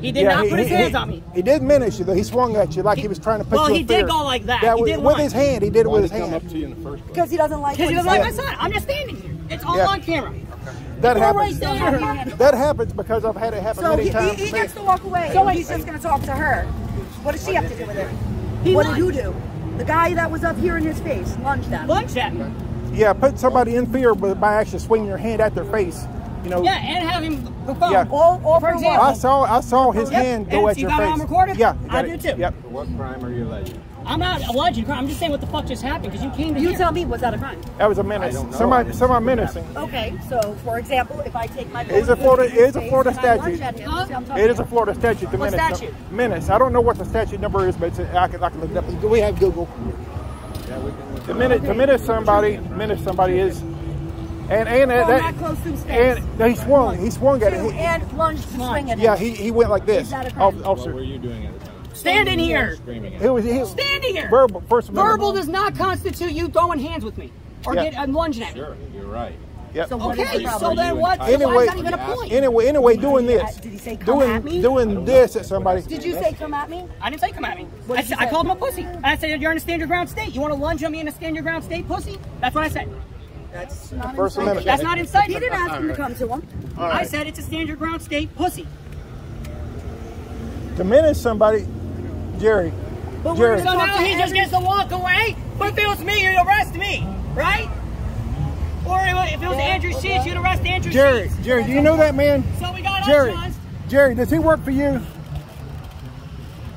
Speaker 3: He did
Speaker 1: Yeah,
Speaker 3: not
Speaker 1: he-
Speaker 3: put his
Speaker 1: he-
Speaker 3: hands
Speaker 1: he-
Speaker 3: on me.
Speaker 1: He did menace you though. He swung at you like he was trying to put
Speaker 3: Well,
Speaker 1: you
Speaker 3: he did
Speaker 1: fear.
Speaker 3: go like that.
Speaker 1: Yeah,
Speaker 3: He
Speaker 1: with,
Speaker 3: did
Speaker 1: with his hand. He did it
Speaker 6: Why
Speaker 1: with
Speaker 6: did
Speaker 1: his hand.
Speaker 6: up to you in the first place?
Speaker 2: Because he doesn't like
Speaker 3: Because he doesn't like my son. I'm just standing here. It's all
Speaker 1: Yeah.
Speaker 3: on camera.
Speaker 1: That happens.
Speaker 3: right.
Speaker 1: That happens because I've had it happen
Speaker 2: So
Speaker 1: many
Speaker 2: he,
Speaker 1: times.
Speaker 2: he, he gets to walk away.
Speaker 3: So
Speaker 2: So he's just going to talk to her. What does she have to do with it?
Speaker 3: He
Speaker 2: what did you do? The guy that was up here in his face lunged at him.
Speaker 3: Lunged at me.
Speaker 1: yeah, put somebody in fear by by actually swinging your hand at their face. You know.
Speaker 3: Yeah, and have him the phone.
Speaker 1: Yeah.
Speaker 2: All, all
Speaker 3: For
Speaker 2: for
Speaker 3: example.
Speaker 1: I saw I saw his
Speaker 3: Yep,
Speaker 1: hand
Speaker 3: and
Speaker 1: go at
Speaker 3: you
Speaker 1: your
Speaker 3: got it
Speaker 1: face.
Speaker 3: on recorded?
Speaker 1: Yeah,
Speaker 3: I
Speaker 1: got
Speaker 3: do
Speaker 1: it.
Speaker 3: too.
Speaker 1: Yep.
Speaker 6: What crime are you alleging?
Speaker 3: I'm not alleging crime. I'm just saying what the fuck just happened because you came to
Speaker 2: You
Speaker 3: here.
Speaker 2: tell me, was that a crime?
Speaker 1: That was a menace.
Speaker 6: I don't know.
Speaker 1: Somebody, somebody menacing.
Speaker 2: Okay, so for example, if I take my
Speaker 1: It's a Florida-
Speaker 2: and put it in
Speaker 1: it's a Florida
Speaker 2: face and I lunge
Speaker 1: statute.
Speaker 2: him,
Speaker 3: Huh?
Speaker 2: see, I'm talking
Speaker 1: It is a Florida statute. The
Speaker 3: What
Speaker 1: menace.
Speaker 3: statute?
Speaker 1: Menace. I don't know what the statute number is, but it's, I can I can look it up. Do we have Google.
Speaker 6: Yeah, we can look
Speaker 1: To menace, to menace somebody, menace somebody is, and and
Speaker 2: Well,
Speaker 1: that,
Speaker 2: not close to
Speaker 1: and he swung. He swung at
Speaker 2: Two,
Speaker 1: it. He-
Speaker 2: and lunged to swing at him.
Speaker 1: yeah, he, he went like this.
Speaker 2: Is that a crime?
Speaker 1: Off-
Speaker 6: What
Speaker 1: Officer,
Speaker 6: were you doing at the time?
Speaker 3: Standing here.
Speaker 6: Screaming at
Speaker 1: he was he,
Speaker 3: Standing here.
Speaker 1: verbal. First Amendment.
Speaker 3: Verbal does not constitute you throwing hands with me. or
Speaker 1: Yeah.
Speaker 3: get I'm lunging at me.
Speaker 6: Sure, you're right.
Speaker 1: Yep.
Speaker 2: So
Speaker 3: Okay, so then what? So why
Speaker 1: Anyway,
Speaker 3: is even a point?
Speaker 1: anyway, anyway, doing this,
Speaker 2: Did he say come
Speaker 1: doing
Speaker 2: at me?
Speaker 1: doing this at somebody.
Speaker 2: Did you say come at me?
Speaker 3: I didn't say come at me. I, said, I called him a pussy. And I said, you're in a stand your ground state. You want to lunge on me in a stand your ground state, pussy? That's what I said.
Speaker 2: That's not
Speaker 1: First
Speaker 2: inciting.
Speaker 1: Amendment.
Speaker 3: That's not
Speaker 2: He didn't ask him to come to him.
Speaker 1: All
Speaker 3: I said it's a stand your ground state, pussy.
Speaker 1: To menace somebody, Jerry.
Speaker 2: But
Speaker 1: Jerry.
Speaker 2: we're
Speaker 3: So now he just gets to walk away? But if it was me, you'd arrest me, right? Or if it was Andrew Sheets, you'd arrest Andrew
Speaker 1: Jerry,
Speaker 3: Sheets.
Speaker 1: Jerry, do you know that man?
Speaker 3: So we got
Speaker 1: Jerry,
Speaker 3: options.
Speaker 1: Jerry, does he work for you?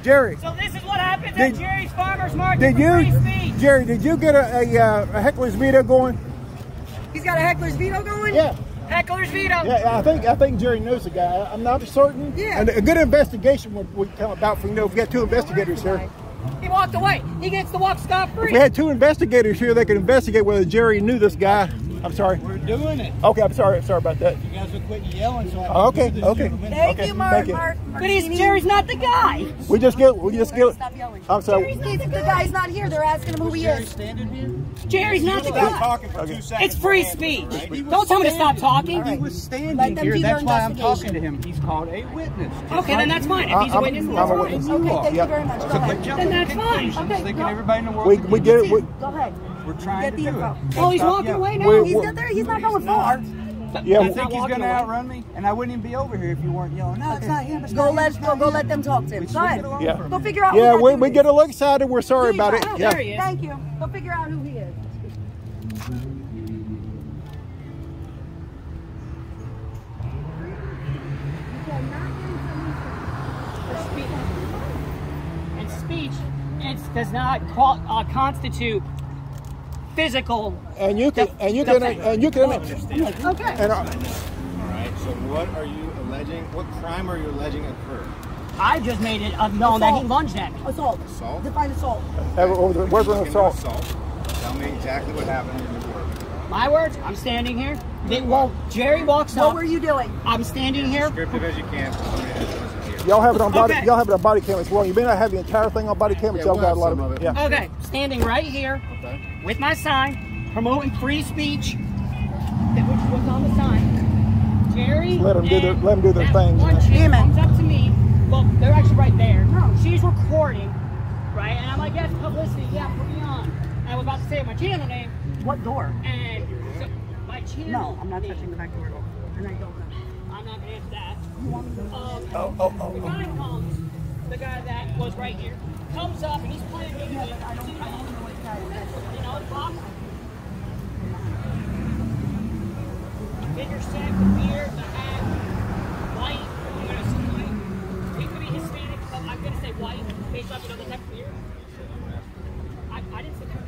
Speaker 1: Jerry,
Speaker 3: So this is what happens
Speaker 1: Did-
Speaker 3: at Jerry's Farmers Market
Speaker 1: did you. Jerry, did you get a, a, uh, a heckler's veto going?
Speaker 2: He's got a heckler's veto going?
Speaker 1: Yeah.
Speaker 3: Heckler's veto.
Speaker 1: Yeah, I think I think Jerry knows the guy. I'm not certain.
Speaker 2: Yeah.
Speaker 1: And a good investigation would, would come about from you know if we got two investigators here.
Speaker 3: He walked away. He gets to walk scot
Speaker 1: If
Speaker 3: free.
Speaker 1: we had two investigators here, they could investigate whether Jerry knew this guy. I'm sorry.
Speaker 6: We're doing it.
Speaker 1: Okay, I'm sorry. Sorry about that.
Speaker 6: You guys will quit yelling so I can
Speaker 1: Okay, okay.
Speaker 2: Thank
Speaker 1: Okay,
Speaker 2: you, Mark.
Speaker 1: thank you.
Speaker 2: Mark.
Speaker 3: But he's Jerry's not the guy.
Speaker 1: We just get we just get.
Speaker 2: Stop yelling.
Speaker 1: I'm sorry.
Speaker 2: He's, the guy's not here. They're asking him who he
Speaker 6: Jerry
Speaker 2: is.
Speaker 6: standing here?
Speaker 3: Jerry's not the
Speaker 6: He was
Speaker 3: guy.
Speaker 6: talking for two seconds.
Speaker 3: It's free speech.
Speaker 6: Right?
Speaker 3: Don't tell me to stop
Speaker 6: standing.
Speaker 3: talking.
Speaker 6: He was standing
Speaker 2: Let
Speaker 6: here. That's why I'm talking to him. He's called a witness.
Speaker 3: Okay, then that's fine. If he's a
Speaker 1: I'm-
Speaker 3: witness,
Speaker 1: I'm
Speaker 3: that's
Speaker 1: a
Speaker 3: fine.
Speaker 1: witness.
Speaker 2: Okay, thank you very much. Go ahead.
Speaker 3: Then that's fine.
Speaker 2: Okay, go.
Speaker 6: everybody in the world
Speaker 1: We we get
Speaker 6: it.
Speaker 1: it.
Speaker 2: Go ahead.
Speaker 6: We're trying
Speaker 2: Get
Speaker 6: to
Speaker 2: the
Speaker 6: do
Speaker 2: info.
Speaker 6: it.
Speaker 3: Oh, he's walking
Speaker 6: yelling.
Speaker 3: away now.
Speaker 1: We-
Speaker 2: He's
Speaker 1: we-
Speaker 2: not there. He's not going far.
Speaker 1: Yeah,
Speaker 6: I think he's going to
Speaker 3: away.
Speaker 6: outrun me, and I wouldn't even be over here if you weren't yelling. No, it's not him. It's
Speaker 2: Go
Speaker 6: not
Speaker 2: let
Speaker 6: it's
Speaker 2: go go let them talk to him. Go ahead.
Speaker 1: Yeah.
Speaker 2: Go figure out.
Speaker 1: yeah,
Speaker 2: who
Speaker 1: we, we get a
Speaker 2: is.
Speaker 1: look excited. We're sorry about it.
Speaker 3: Oh,
Speaker 1: Yeah.
Speaker 3: there he is.
Speaker 2: Thank you. Go figure out who he is.
Speaker 3: And speech, it does not uh, constitute physical.
Speaker 1: And you can and you can and you can
Speaker 2: Okay.
Speaker 1: and uh,
Speaker 6: All right. So what are you alleging? What crime are you alleging occurred?
Speaker 3: I just made it uh, known that he lunged at me.
Speaker 2: Assault.
Speaker 6: Assault?
Speaker 2: Define assault.
Speaker 1: over the weapon assault.
Speaker 6: assault. Tell me exactly what happened in your work.
Speaker 3: My words. I'm standing here. They, well, Jerry walks out.
Speaker 2: What
Speaker 3: up.
Speaker 2: were you doing?
Speaker 3: I'm standing here.
Speaker 6: Descriptive as you can. For somebody that wasn't here.
Speaker 1: Y'all have it on body.
Speaker 3: Okay.
Speaker 1: Y'all have it on body cam as well. You may not have the entire thing on body cam, but
Speaker 6: Yeah,
Speaker 1: y'all
Speaker 6: we'll
Speaker 1: got a lot of
Speaker 6: of
Speaker 1: it.
Speaker 6: it.
Speaker 1: Yeah.
Speaker 3: Okay, standing right here
Speaker 6: Okay.
Speaker 3: with my sign promoting free speech, that- which was on the sign. Jerry,
Speaker 1: Let them do their- Let them do their thing.
Speaker 3: One chick comes up to me. Well, they're actually right there.
Speaker 2: No.
Speaker 3: She's recording, right? And I'm like, yes, publicity. Yeah, put me on. And I was about to say my channel name,
Speaker 2: What door?
Speaker 3: and so my channel.
Speaker 2: No, I'm not
Speaker 3: name-
Speaker 2: touching the back door at all. And I don't know.
Speaker 3: I'm not gonna answer that. Um,
Speaker 1: Oh, oh, oh,
Speaker 3: the guy comes, the guy that was right here, comes up and he's playing me.
Speaker 2: Yeah, I don't, I don't know what guy it is.
Speaker 3: You know, it's box. Figure six, the beard, the hat, white. I'm gonna say white. He could be Hispanic, but I'm gonna say white based off you know the beard. I, I didn't say that.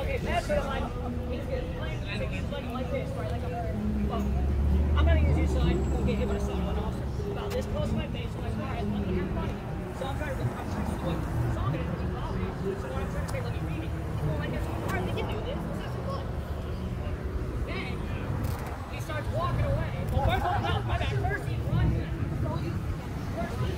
Speaker 3: Okay, that's what I'm like. He's playing. He's like like this, right? Like I'm. Well, I'm gonna use your. Go get hit with a solo and also about this close my face. So my car have fun. So I'm trying to. I'm trying to swing. Song it. It's bothering. So what I'm trying to say, let me read it. Well, like it's hard. We can do this. Let's have some fun. Then he starts walking away. Well, first of all, no, my bad. First he runs. First he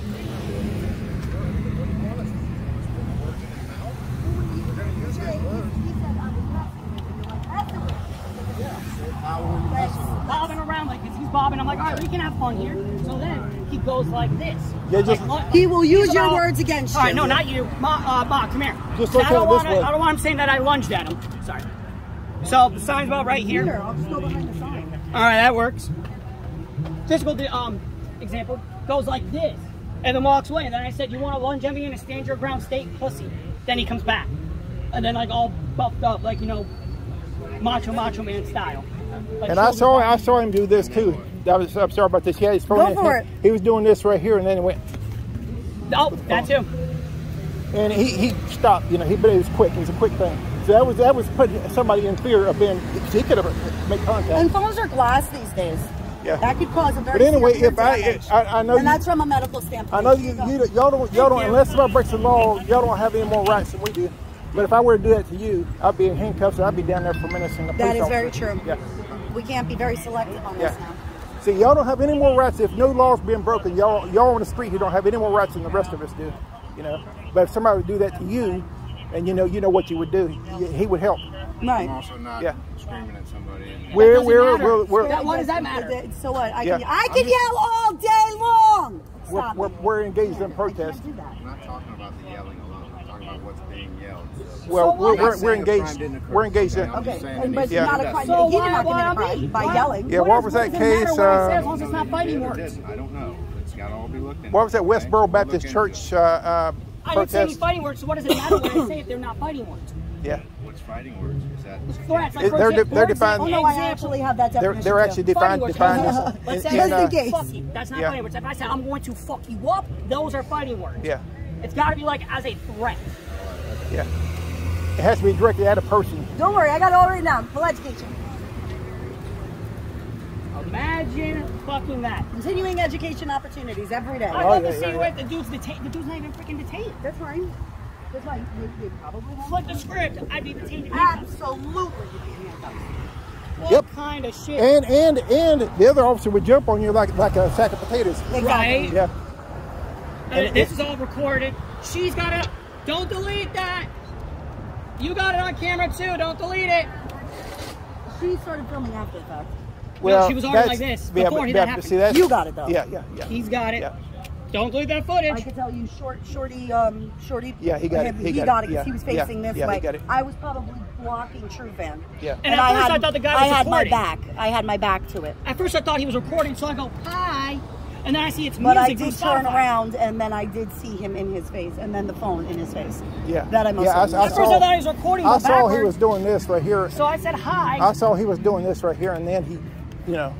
Speaker 3: bobbing around like this. He's bobbing. I'm like, all right, we can have fun here. So then he goes like this.
Speaker 1: Yeah, just-
Speaker 3: Like,
Speaker 2: He will use your
Speaker 3: about-
Speaker 2: words against you.
Speaker 3: All right, no, not you. Ma, uh, Ma, come here.
Speaker 1: Just
Speaker 3: I don't
Speaker 1: at
Speaker 3: want
Speaker 1: this way.
Speaker 3: I don't want him saying that I lunged at him. Sorry. So the sign's about right here.
Speaker 2: Here, I'll just go behind the sign.
Speaker 3: All right, that works. Physical di- um example goes like this, and then walks away. And then I said, "You want to lunge at me in a stand your ground state pussy?" Then he comes back, and then like all buffed up, like you know, macho macho man style. Like,
Speaker 1: And I saw. I saw him do this too. I was I'm sorry about this. He had his.
Speaker 2: Go for it.
Speaker 1: He was doing this right here, and then he went
Speaker 3: Oh, that too.
Speaker 1: and he, he stopped. You know, he but it was quick. It was a quick thing. So that was that was putting somebody in fear of being. He could have made contact.
Speaker 2: And phones are glass these days.
Speaker 1: Yeah.
Speaker 2: That could cause a very
Speaker 1: But anyway, if I-. I- I know
Speaker 2: and
Speaker 1: you-
Speaker 2: that's from a medical standpoint.
Speaker 1: I know you, you y'all don't y'all don't unless somebody breaks the law, y'all don't have any more rights than we do. But if I were to do that to you, I'd be in handcuffs and I'd be down there for minutes in the police
Speaker 2: That is very
Speaker 1: officer.
Speaker 2: true.
Speaker 1: Yeah.
Speaker 2: We can't be very selective on this
Speaker 1: Yeah.
Speaker 2: now.
Speaker 1: See, y'all don't have any more rights if no law's being broken. Y'all y'all on the street who don't have any more rights than the rest of us do. You know. But if somebody would do that to you, and you know you know what you would do, y- he would help.
Speaker 2: Right.
Speaker 6: I'm also not
Speaker 1: Yeah.
Speaker 6: screaming at somebody. And
Speaker 1: We're
Speaker 3: doesn't
Speaker 1: we're
Speaker 3: matter.
Speaker 1: we're we're,
Speaker 3: That- what does that matter?
Speaker 2: So what? I
Speaker 1: Yeah.
Speaker 2: can, I can yell all day long.
Speaker 1: we're,
Speaker 2: Stop
Speaker 1: we're, we're engaged in
Speaker 2: I
Speaker 1: protest.
Speaker 2: can't do that.
Speaker 6: I'm not talking about the yelling alone. I'm talking about what's being yelled.
Speaker 1: Well,
Speaker 3: So
Speaker 1: we're, we're, we're
Speaker 6: not saying a crime
Speaker 1: engaged. We're engaged in.
Speaker 2: Okay,
Speaker 6: saying
Speaker 2: but
Speaker 6: needs
Speaker 1: Yeah.
Speaker 2: not a crime.
Speaker 3: So
Speaker 2: he did
Speaker 3: why-
Speaker 2: not
Speaker 3: why
Speaker 2: commit a crime by
Speaker 3: Why-
Speaker 2: yelling.
Speaker 1: Yeah, what was that case?
Speaker 3: what it says, as
Speaker 1: Uh,
Speaker 3: long as it's not fighting
Speaker 6: it
Speaker 3: words.
Speaker 6: I don't know. It's got to all be looked into.
Speaker 1: what was that? Westboro
Speaker 6: We'll
Speaker 1: Baptist Church
Speaker 6: it.
Speaker 1: uh, uh,
Speaker 3: I didn't say any fighting words, so what does it matter what I say if they're not fighting words?
Speaker 1: Yeah,
Speaker 6: What's fighting words? Is that
Speaker 3: Threats, like
Speaker 1: they're de- they're defined-
Speaker 2: Oh no, I actually have that
Speaker 1: they're
Speaker 2: definition.
Speaker 1: they're actually
Speaker 2: too.
Speaker 1: defined
Speaker 3: Fighting words.
Speaker 1: defined as
Speaker 3: Let's
Speaker 1: in,
Speaker 3: say
Speaker 1: in,
Speaker 2: Just
Speaker 1: uh,
Speaker 2: case.
Speaker 3: Fuck you. That's not
Speaker 1: Yeah.
Speaker 3: fighting words. If I say I'm going to fuck you up, those are fighting words.
Speaker 1: yeah
Speaker 3: It's got to be like as a threat.
Speaker 1: yeah. It has to be directed at a person.
Speaker 2: Don't worry, I got it all written down. Full education.
Speaker 3: Imagine fucking that.
Speaker 2: Continuing education opportunities every day.
Speaker 3: I'd
Speaker 1: Oh,
Speaker 3: love
Speaker 1: yeah,
Speaker 3: to see
Speaker 1: yeah,
Speaker 3: what the dude's detained. The dude's not even freaking detained.
Speaker 2: That's fine. That's fine. They, they probably won't.
Speaker 3: Flip the script. I'd be detained.
Speaker 2: Absolutely you'd be in handcuffs.
Speaker 3: What
Speaker 1: Yep.
Speaker 3: kind of shit?
Speaker 1: And and and the other officer would jump on you like like a sack of potatoes.
Speaker 3: Right?
Speaker 1: Yeah.
Speaker 3: Uh, this is all recorded. She's got it. Don't delete that. You got it on camera too. Don't delete it.
Speaker 2: She started filming after the fact.
Speaker 1: Well,
Speaker 3: she was already like this
Speaker 1: Yeah,
Speaker 3: before
Speaker 1: but,
Speaker 3: that
Speaker 1: yeah,
Speaker 3: happened.
Speaker 1: see that?
Speaker 2: You got it though.
Speaker 1: Yeah, yeah, yeah.
Speaker 3: He's got it.
Speaker 1: Yeah.
Speaker 3: Don't delete that footage.
Speaker 2: I
Speaker 3: footage.
Speaker 2: could tell you, short, shorty, um, shorty.
Speaker 1: Yeah, he got it. He
Speaker 2: He,
Speaker 1: got
Speaker 2: got
Speaker 1: it.
Speaker 2: it because he was
Speaker 1: Yeah, yeah,
Speaker 2: facing this
Speaker 1: yeah, he got it.
Speaker 2: I was probably blocking Trufan.
Speaker 1: Yeah.
Speaker 3: And at
Speaker 2: I
Speaker 3: first
Speaker 2: had,
Speaker 3: I thought the guy was
Speaker 2: I had my back. I had my back to it.
Speaker 3: At first I thought he was recording, so I go hi, and then I see it's
Speaker 2: But I did turn around and then I did see him in his face and then the phone in his face.
Speaker 1: Yeah.
Speaker 2: That I must
Speaker 1: yeah,
Speaker 2: have
Speaker 1: I, I
Speaker 3: I
Speaker 1: saw,
Speaker 3: thought he was recording.
Speaker 1: I
Speaker 3: but
Speaker 1: saw he was doing this right here.
Speaker 3: So I said hi.
Speaker 1: I saw he was doing this right here, and then he, you know,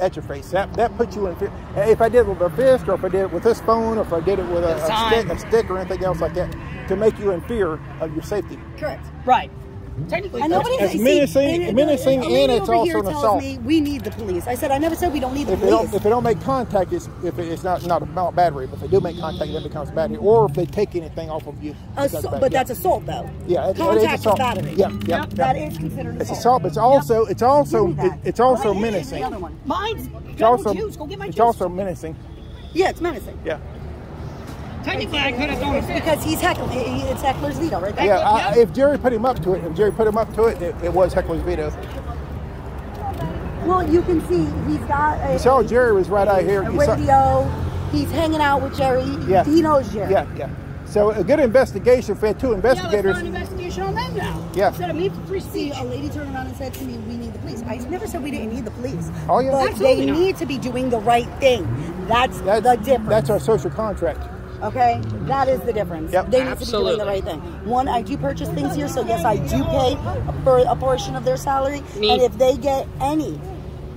Speaker 1: at your face. That that put you in fear. If I did it with a fist, or if I did it with this phone, or if I did it with a, a stick, a stick, or anything else like that, to make you in fear of your safety.
Speaker 2: Correct.
Speaker 3: right. Technically,
Speaker 2: And nobody's
Speaker 1: it's
Speaker 2: see,
Speaker 1: menacing-
Speaker 2: and-
Speaker 1: menacing, and it's also an assault.
Speaker 2: Me, we need the police. I said I never said we don't need the
Speaker 1: If they don't,
Speaker 2: police.
Speaker 1: if they don't make contact, it's if it- it's not not about battery. But if they do make contact, then it becomes battery. Or if they take anything off of you,
Speaker 2: Assault- but
Speaker 1: Yeah.
Speaker 2: that's assault though.
Speaker 1: Yeah, it- it is assault.
Speaker 2: battery.
Speaker 1: Yeah, yeah, yeah.
Speaker 2: That is considered
Speaker 1: It's
Speaker 2: assault.
Speaker 1: but it's also it's also
Speaker 2: Give me that.
Speaker 1: it- it's also menacing.
Speaker 2: The other one.
Speaker 3: mine's
Speaker 1: It's
Speaker 3: go
Speaker 1: also
Speaker 3: juice. Go get my
Speaker 1: it's
Speaker 3: juice.
Speaker 1: also menacing.
Speaker 2: Yeah, it's menacing.
Speaker 1: Yeah.
Speaker 3: Technically, I could have thrown a
Speaker 2: It's
Speaker 3: fist.
Speaker 2: because he's heckling. he- It's heckler's veto, right there.
Speaker 1: Yeah, I, if Jerry put him up to it, if Jerry put him up to it, it, it was Heckler's veto.
Speaker 2: Well, you can see he's got a,
Speaker 1: You saw Jerry was right out here.
Speaker 2: a
Speaker 1: You saw-
Speaker 2: radio. He's hanging out with Jerry.
Speaker 1: Yeah.
Speaker 2: He knows Jerry.
Speaker 1: yeah, yeah. So a good investigation. for we had two
Speaker 3: Yeah, let's
Speaker 1: investigators,
Speaker 3: run an investigation on them now.
Speaker 1: Yeah.
Speaker 3: Instead of me for free
Speaker 2: See, a lady turned around and said to me, "We need the police." I never said we didn't need the police.
Speaker 1: Oh, yeah.
Speaker 2: But
Speaker 3: Absolutely
Speaker 2: they
Speaker 3: not.
Speaker 2: need to be doing the right thing. That's,
Speaker 1: that's,
Speaker 2: the difference.
Speaker 1: that's our social contract.
Speaker 2: Okay, that is the difference.
Speaker 1: Yep.
Speaker 2: They need to be doing the right thing. One, I do purchase things here, so yes, I do pay for a portion of their salary.
Speaker 3: Me.
Speaker 2: And if they get any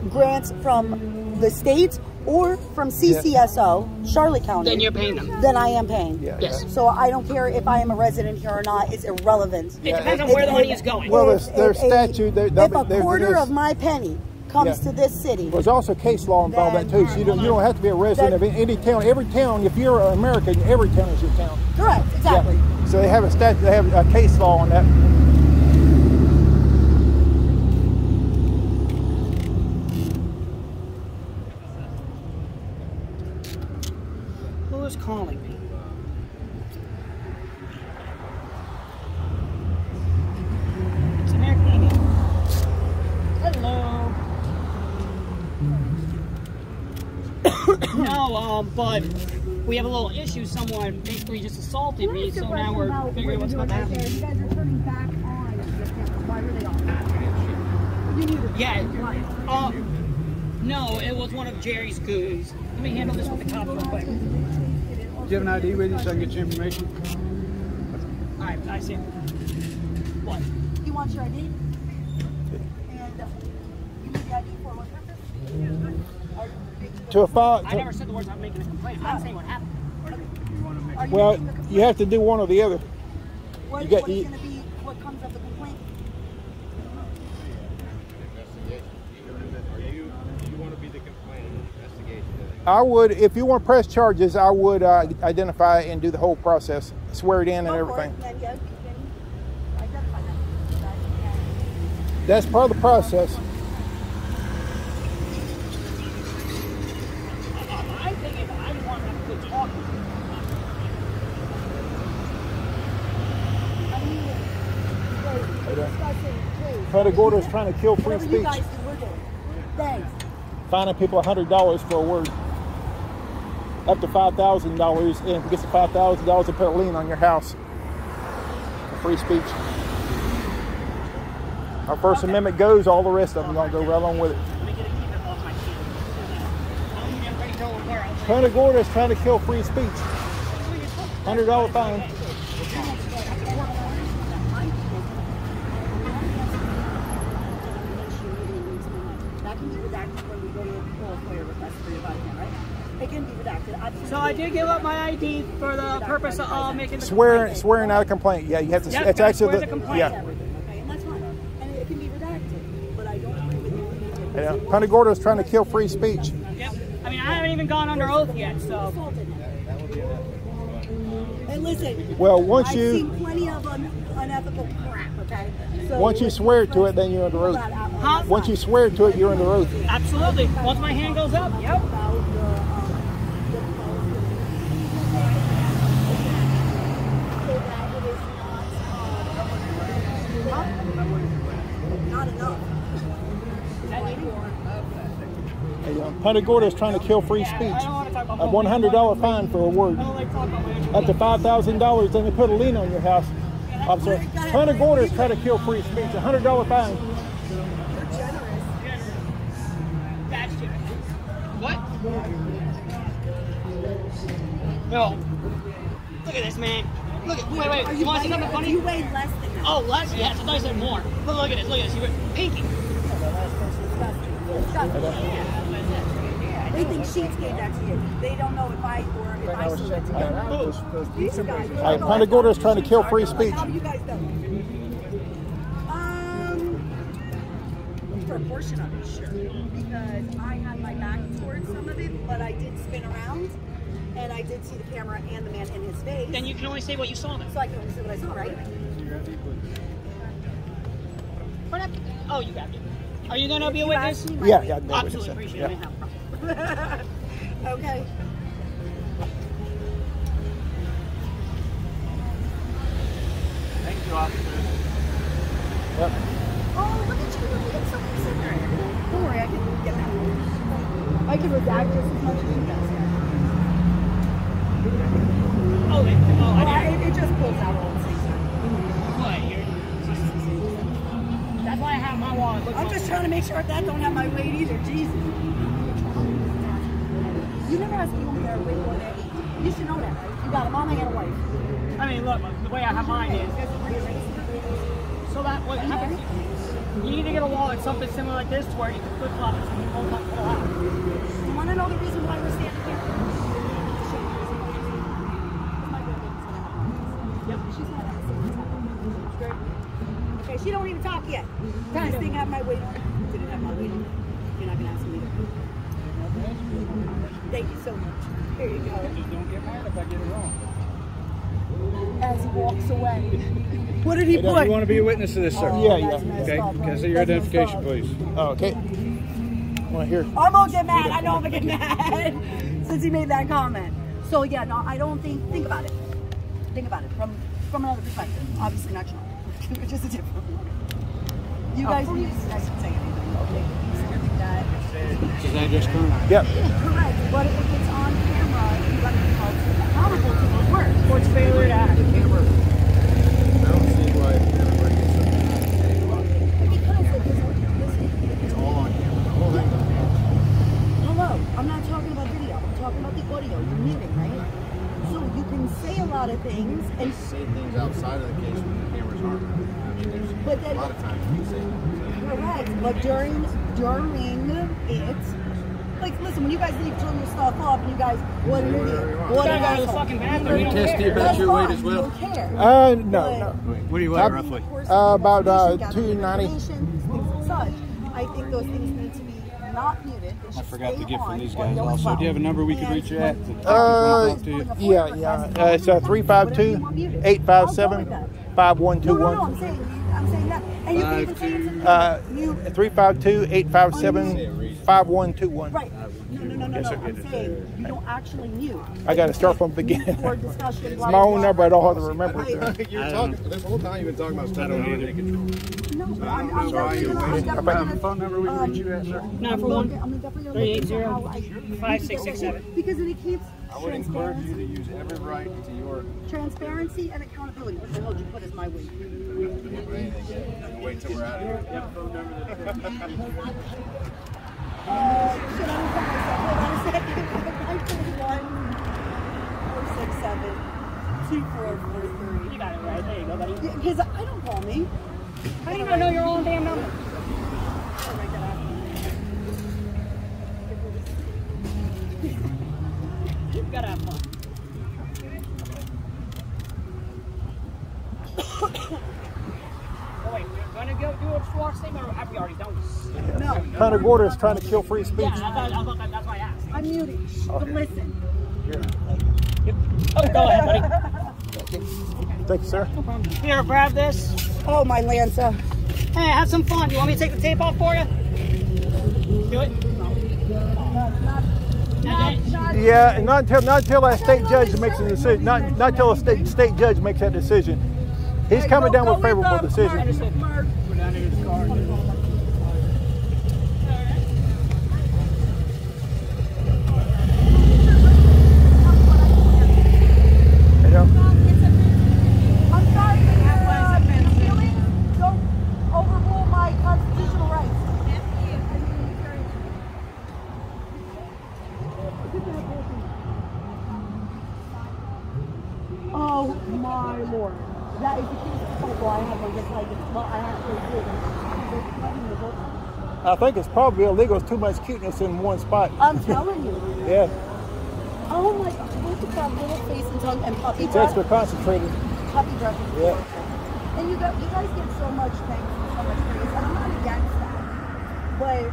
Speaker 2: grants from the state or from CCSO, Charlotte County,
Speaker 3: Then you're paying them.
Speaker 2: then I am paying.
Speaker 1: Yeah,
Speaker 3: Yes.
Speaker 1: yeah.
Speaker 2: So I don't care if I am a resident here or not. It's irrelevant.
Speaker 3: It depends on
Speaker 2: If-
Speaker 3: where the
Speaker 2: if-
Speaker 3: money is going.
Speaker 1: Well,
Speaker 2: if-
Speaker 1: there's- there's
Speaker 2: if a-
Speaker 1: statute, there-
Speaker 2: If a quarter
Speaker 1: there's-
Speaker 2: of my penny comes
Speaker 1: Yeah.
Speaker 2: to this city,
Speaker 1: There's also case law involved in that too. So you don't, you don't have to be a resident of any town. Every town, if you're an American, every town is your town.
Speaker 2: correct, exactly.
Speaker 1: Yeah. So they have a statute. They have a case law on that.
Speaker 3: Who is calling me? It's American Indian. Hello. no, um, but we have a little issue. Someone basically just assaulted me, so now we're figuring what's about to happen.
Speaker 2: You guys are turning back on the cameras. Why were they on? You need to
Speaker 3: Yeah. Um, no, it was one of Jerry's goons. Let me handle this with the cops real quick.
Speaker 6: Do you have an ID with you so I can get your information?
Speaker 3: All right, I see. What?
Speaker 2: He wants your ID. And uh, you need the ID for what purpose? Are you,
Speaker 1: To a file.
Speaker 3: I never said the words I'm making a complaint. I'm saying what happened.
Speaker 2: you
Speaker 1: Well,
Speaker 2: making the complaint?
Speaker 1: you have to do one or the other.
Speaker 2: What,
Speaker 1: you got-
Speaker 2: what is going to be, what comes of the complaint?
Speaker 6: Are you, you want to be the complainant investigation?
Speaker 1: I would, if you want to press charges, I would uh, identify and do the whole process, swear it in and everything.
Speaker 2: it, Then, yeah, you can identify that.
Speaker 1: That's part of the process.
Speaker 3: I think if I want to have a good talk with you,
Speaker 2: I mean, we're discussing
Speaker 1: Punta Gorda is trying to kill free
Speaker 2: Whatever
Speaker 1: speech.
Speaker 2: guys do, we're doing. Thanks.
Speaker 1: Fining people $100 for a word. Up to $5,000 and if it gets to $5,000 to put a lien on your house for free speech. Our First Amendment goes, all the rest of them going to go right along with it.
Speaker 3: Let me get a keep it off my kid. I'm getting ready to go with her.
Speaker 1: Punta Gorda is trying to kill free speech. $100 fine.
Speaker 2: That can be redacted when we go to pull a FOIA request for your body cam, right? It can be redacted. I've
Speaker 3: So I did give up my ID for the purpose of uh, making the
Speaker 1: Swearing,
Speaker 3: complaint.
Speaker 1: swearing out a complaint. Yeah, you have to.
Speaker 3: Yep,
Speaker 1: it's actually
Speaker 3: swear
Speaker 1: the,
Speaker 3: the complaint.
Speaker 1: yeah.
Speaker 2: okay? And that's fine. And it can be redacted, but I don't agree with you.
Speaker 1: yeah. Punta Gorda is trying to kill free speech.
Speaker 3: Yep. I mean, I haven't even gone under oath yet, so.
Speaker 2: Assaulted him. And listen,
Speaker 1: Well, once
Speaker 2: I've
Speaker 1: you-
Speaker 2: seen plenty of un- unethical crap, okay? So
Speaker 1: Once you swear to it, then you're under oath.
Speaker 3: Huh?
Speaker 1: Once you swear to it, you're under oath.
Speaker 3: Absolutely. Once my hand goes up, yep.
Speaker 2: about the, um, the so that it is not, um, not enough.
Speaker 1: Yeah. Punta Gorda is trying to kill free speech.
Speaker 3: I don't want to talk about
Speaker 1: A $100 fine for a word.
Speaker 3: I don't like talking about religion.
Speaker 1: Up to $5,000, then they put a lien on your house. I'm sorry. Punta Gorda is trying to kill free speech. A $100 fine.
Speaker 3: What? No. Look at this, man. Look at, wait, wait. You want to see something funny?
Speaker 2: You weigh less than that.
Speaker 3: Oh, less? Yes, I thought you said more. But look at this, look at this. You were pinky.
Speaker 2: They think Sheets gave that to you. They don't know if I or if I sold it to you. These guys.
Speaker 1: All right, Punta Gorda is trying to kill free speech.
Speaker 2: How you guys know? Um, for a portion of it, sure. Because I had my back towards some of it, but I did spin around, and I did see the camera and the man in his face.
Speaker 3: Then you can only say what you saw then.
Speaker 2: so I can only see what I saw, right?
Speaker 3: What happened? Oh, you grabbed it. Are you going to be a witness?
Speaker 2: asked me my
Speaker 1: Yeah,
Speaker 2: weight.
Speaker 1: yeah, no
Speaker 3: Absolutely
Speaker 1: witness.
Speaker 3: appreciate
Speaker 1: Yeah.
Speaker 3: it. I have a problem.
Speaker 2: Okay. Something
Speaker 3: similar like this, to where you can flip flop it so you won't pull out.
Speaker 2: You want to know the reason why we're standing here? Okay, she don't even talk yet. This thing have my weight on. Didn't have my weight on. You're not gonna ask me to. Thank you so much. Here you go.
Speaker 6: Just don't get mad if I get it wrong.
Speaker 2: As he walks away. What did he
Speaker 6: Hey,
Speaker 2: put?
Speaker 6: do you want to be a witness to this, sir?
Speaker 1: Oh, yeah,
Speaker 2: yeah.
Speaker 6: Okay,
Speaker 2: up,
Speaker 6: can I see your
Speaker 2: That's
Speaker 6: identification, please?
Speaker 1: Oh, okay. Want to hear?
Speaker 2: I'm gonna get mad. I know I'm gonna get mad since he made that comment. So yeah, no, I don't think. Think about it. Think about it from from another perspective. Obviously not Sean, which is a different one. You oh, guys need to I should say anything. Okay, you said that.
Speaker 6: Is that just current?
Speaker 1: Yep.
Speaker 2: Correct, but if it's on camera, you got to be to work.
Speaker 3: Court's failure to act.
Speaker 6: I don't see why everybody gets
Speaker 2: Because it is
Speaker 6: It's all on camera. The whole thing.
Speaker 2: Hello, I'm not talking about video. I'm talking about the audio. You're muted, right? So you can say a lot of things and
Speaker 6: Say things outside of the case when the cameras aren't. I mean, there's
Speaker 2: But then-
Speaker 6: a lot of times you say things.
Speaker 2: Correct, but during during it, like listen, when you guys leave turn your stuff off, and you guys, what an idiot, what
Speaker 3: You
Speaker 2: an
Speaker 3: gotta go to the
Speaker 2: asshole.
Speaker 3: fucking bathroom. You don't
Speaker 6: Test
Speaker 3: care.
Speaker 6: you about
Speaker 2: That's
Speaker 6: your weight
Speaker 2: fine,
Speaker 6: as well?
Speaker 2: You don't care.
Speaker 1: Uh, no,
Speaker 2: But-
Speaker 1: no.
Speaker 6: What do you
Speaker 1: weigh,
Speaker 6: weigh,
Speaker 1: Uh,
Speaker 6: roughly?
Speaker 1: Uh, about uh, 290.
Speaker 2: things and such. I think those things need to be not muted. They
Speaker 6: I
Speaker 2: should
Speaker 6: forgot
Speaker 2: stay
Speaker 6: to get from
Speaker 2: on
Speaker 6: these
Speaker 2: audio
Speaker 6: guys
Speaker 2: as
Speaker 6: also. Do you have a number we could
Speaker 2: And
Speaker 6: reach you at?
Speaker 2: when-
Speaker 1: Uh,
Speaker 6: talk to you?
Speaker 1: yeah, yeah. Uh, it's uh, 352 857
Speaker 2: No, no, no, I'm
Speaker 1: 5121.
Speaker 2: saying, I'm saying that. And you can even say it's in
Speaker 1: Uh,
Speaker 2: mute.
Speaker 1: 352 857 5121.
Speaker 2: Right. No, no, no, no, no. I'm saying you don't actually mute.
Speaker 1: I got to start from the beginning.
Speaker 2: For discussion,
Speaker 1: It's
Speaker 2: blah,
Speaker 1: my
Speaker 2: blah,
Speaker 1: own
Speaker 2: blah.
Speaker 1: number. I don't have to remember it.
Speaker 2: Right.
Speaker 6: You're talking, this whole time you've been talking about stuff that don't take control.
Speaker 2: No, but I'm,
Speaker 6: I
Speaker 2: I'm
Speaker 6: don't know why
Speaker 2: definitely
Speaker 6: you
Speaker 2: gonna, I'm
Speaker 6: wait.
Speaker 2: definitely
Speaker 6: Have a
Speaker 2: gonna.
Speaker 6: phone number we can reach you at, sir?
Speaker 3: Nine four one.
Speaker 2: I'm definitely gonna
Speaker 3: Three eight
Speaker 2: look into
Speaker 3: zero
Speaker 2: how I-
Speaker 3: five six six seven.
Speaker 2: Because then it keeps
Speaker 6: I would encourage you
Speaker 2: transparency,
Speaker 6: to use every right to your,
Speaker 2: transparency and accountability. What the hell did you put as my weight?
Speaker 6: wait till we're out of here.
Speaker 3: You got it right. There you go, buddy.
Speaker 2: Yeah, Because I don't call me.
Speaker 3: How do you not know your own damn number?
Speaker 2: Oh.
Speaker 3: You gotta have fun. oh wait, we're gonna go do a Schwartz thing, or have we already done this?
Speaker 2: No,
Speaker 1: Punta Gorda is trying to kill free speech.
Speaker 3: Yeah, I thought, I thought that, that's why I asked.
Speaker 2: I'm muting. Shh, But listen.
Speaker 3: Oh, go ahead, buddy.
Speaker 1: Thank you, sir.
Speaker 3: Here, grab this.
Speaker 2: Oh my Lanza.
Speaker 3: Hey, have some fun. You want me to take the tape off for you? Do it.
Speaker 2: Not, not,
Speaker 1: Yeah, and not until not until that state judge makes a decision. Not not until a state state judge makes that decision. He's
Speaker 2: Hey,
Speaker 1: coming
Speaker 2: go-
Speaker 1: down
Speaker 2: go
Speaker 1: with favorable
Speaker 2: uh,
Speaker 1: decision.
Speaker 2: Mark, Mark.
Speaker 3: Go down to his car.
Speaker 1: You know?
Speaker 2: I'm sorry, but your uh, feelings don't overrule my constitutional rights. Oh my lord. That is the cutest photo I have on this like well I actually do.
Speaker 1: I think it's probably illegal. It's too much cuteness in one spot.
Speaker 2: I'm telling you.
Speaker 1: Yeah,
Speaker 2: Oh my god, look at that little face and tongue and puppy
Speaker 1: it's extra concentrated.
Speaker 2: Puppy breath.
Speaker 1: Yeah.
Speaker 2: And you got you guys get so much thanks and so much praise, and I'm not against that. But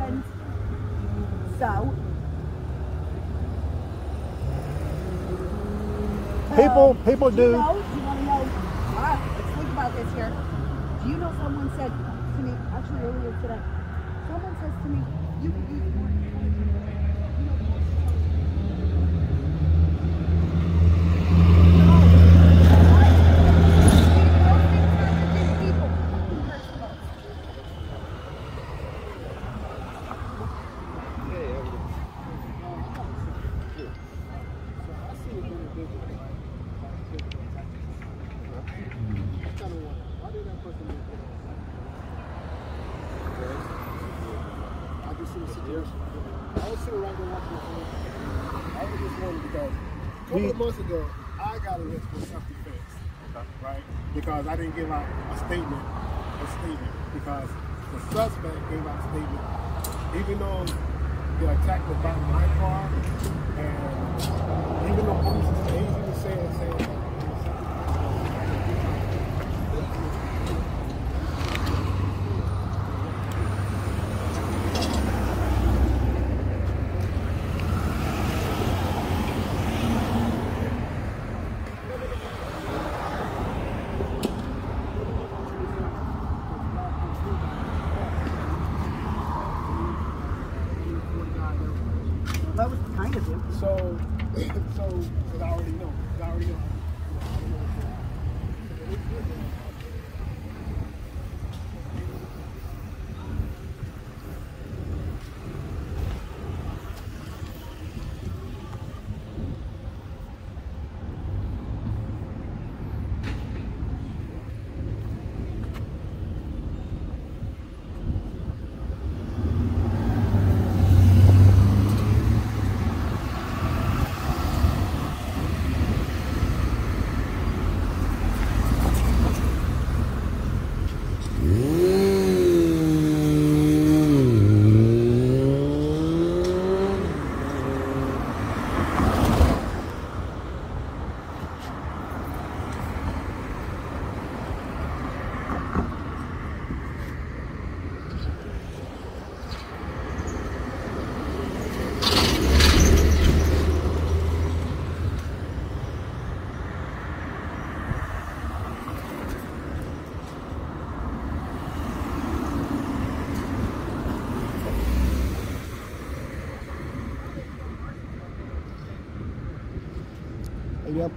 Speaker 2: sense, so
Speaker 1: People
Speaker 2: uh,
Speaker 1: people
Speaker 2: do
Speaker 1: do.
Speaker 2: you know? You want to know? All right, let's think about this here. Do you know someone said to me actually earlier today? Someone says to me, "You. You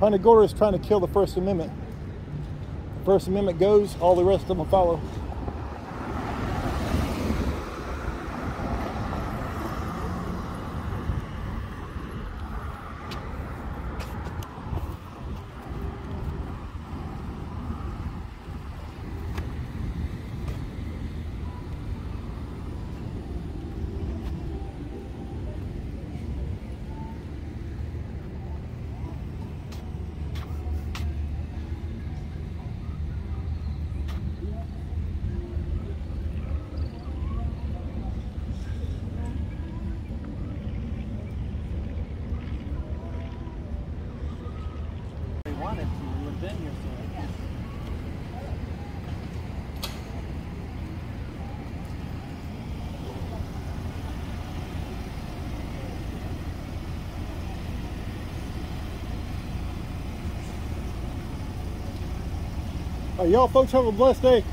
Speaker 1: Yeah, Punta is trying to kill the First Amendment. First Amendment goes, all the rest of them will follow. Y'all folks have a blessed day.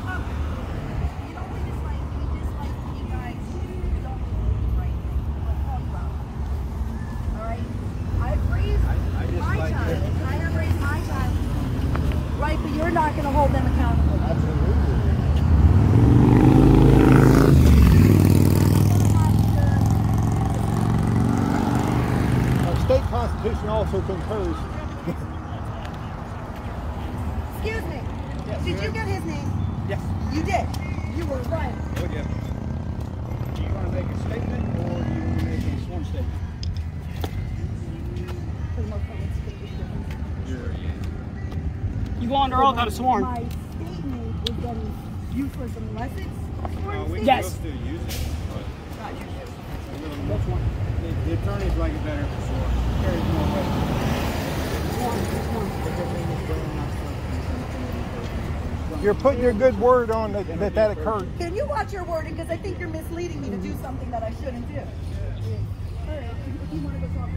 Speaker 2: You don't really dislike, you dislike you guys who don't believe right thing. Don't talk about it. Alright? I've raised
Speaker 4: I- I just
Speaker 2: my
Speaker 4: like
Speaker 2: child,
Speaker 4: it.
Speaker 2: and I have raised my child. Right, but you're not gonna hold them accountable.
Speaker 1: Our state constitution also concurs.
Speaker 2: Excuse me. Did you get his name?
Speaker 4: Yes.
Speaker 2: You did. You were right.
Speaker 4: Oh, yeah. Do you want to make a statement or do you want to make a sworn statement?
Speaker 3: You go under sworn.
Speaker 2: My statement is getting useless unless it's sworn
Speaker 4: Uh,
Speaker 3: Yes.
Speaker 4: still use it, but Which one? The, the attorneys like it better for sure. Carries more weight.
Speaker 1: You're putting your good word on that that, that occurred.
Speaker 2: Can you watch your wording? Because I think you're misleading me to do something that I shouldn't do. All right, if you want to go talk.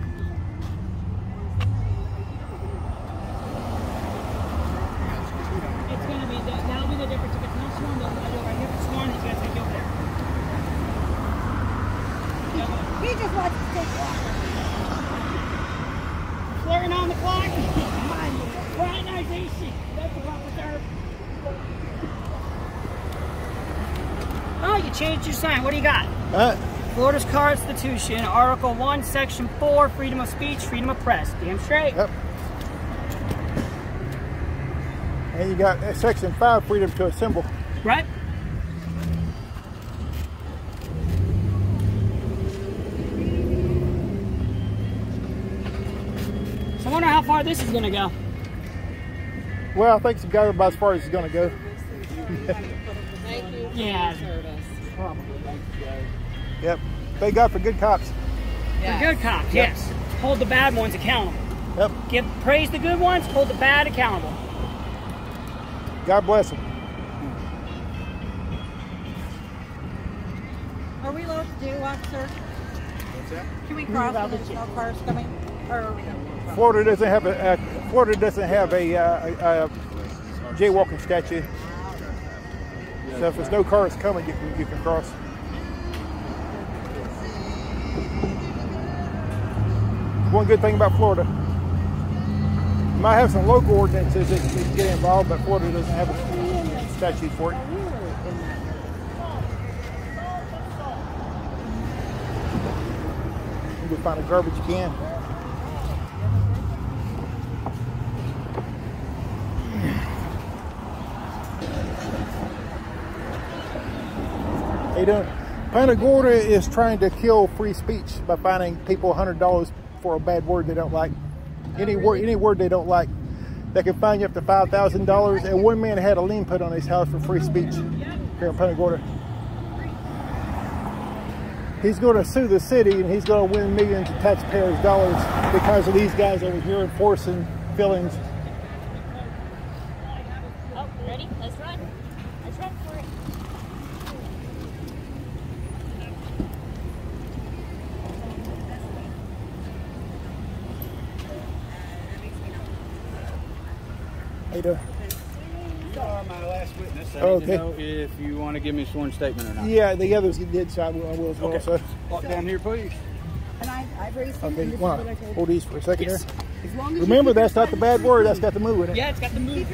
Speaker 3: It's gonna be, that- that'll be the difference. If it's not sworn, they'll let you over here. If it's sworn, he's gonna take you over there.
Speaker 2: He just wants to take off.
Speaker 3: Flirting on the clock. Fraternization. That's the proper term. Oh, you changed your sign. What do you got?
Speaker 1: Uh,
Speaker 3: Florida's Constitution, Article 1, Section 4, freedom of speech, freedom of press. Damn straight.
Speaker 1: yep. And you got uh, section five, freedom to assemble.
Speaker 3: Right? So I wonder how far this is going to go.
Speaker 1: Well, I think it's got about as far as it's going to go.
Speaker 3: Yeah.
Speaker 1: Yep. Thank God for good cops.
Speaker 3: The good cops, yes. Hold the bad ones accountable.
Speaker 1: Yep.
Speaker 3: Give praise the good ones, hold the bad accountable.
Speaker 1: God bless them.
Speaker 9: Are we allowed to do, officer?
Speaker 4: What's that?
Speaker 9: Can we cross when there's no cars coming? Or,
Speaker 1: Florida doesn't have a uh, Florida doesn't have a, uh, a, a jaywalking statute. So if there's no cars coming, you can you can cross. One good thing about Florida, you might have some local ordinances that, that get involved, but Florida doesn't have a statute for it. You can find a garbage can. How you doing? Punta Gorda is trying to kill free speech by finding people $100 for a bad word they don't like. Any word, any word they don't like. They can fine you up to five thousand dollars. And one man had a lien put on his house for free speech here in Punta Gorda. He's going to sue the city and he's going to win millions of taxpayers' dollars because of these guys over here enforcing fillings.
Speaker 9: Oh, ready? Let's run. Let's run for it.
Speaker 1: How you doing?
Speaker 4: You are my last witness. I
Speaker 1: Okay.
Speaker 4: need to know if you want to give me a sworn statement or not.
Speaker 1: Yeah, the others did, so I will, I will as well.
Speaker 4: Okay.
Speaker 1: So,
Speaker 4: Walk down here, please.
Speaker 2: And I, I've raised
Speaker 1: okay,
Speaker 2: and this
Speaker 1: want to hold these for a second
Speaker 3: Yes.
Speaker 1: here.
Speaker 2: As long as
Speaker 1: Remember, that's not the bad word. That's got the move in it.
Speaker 3: Yeah, it's got the move.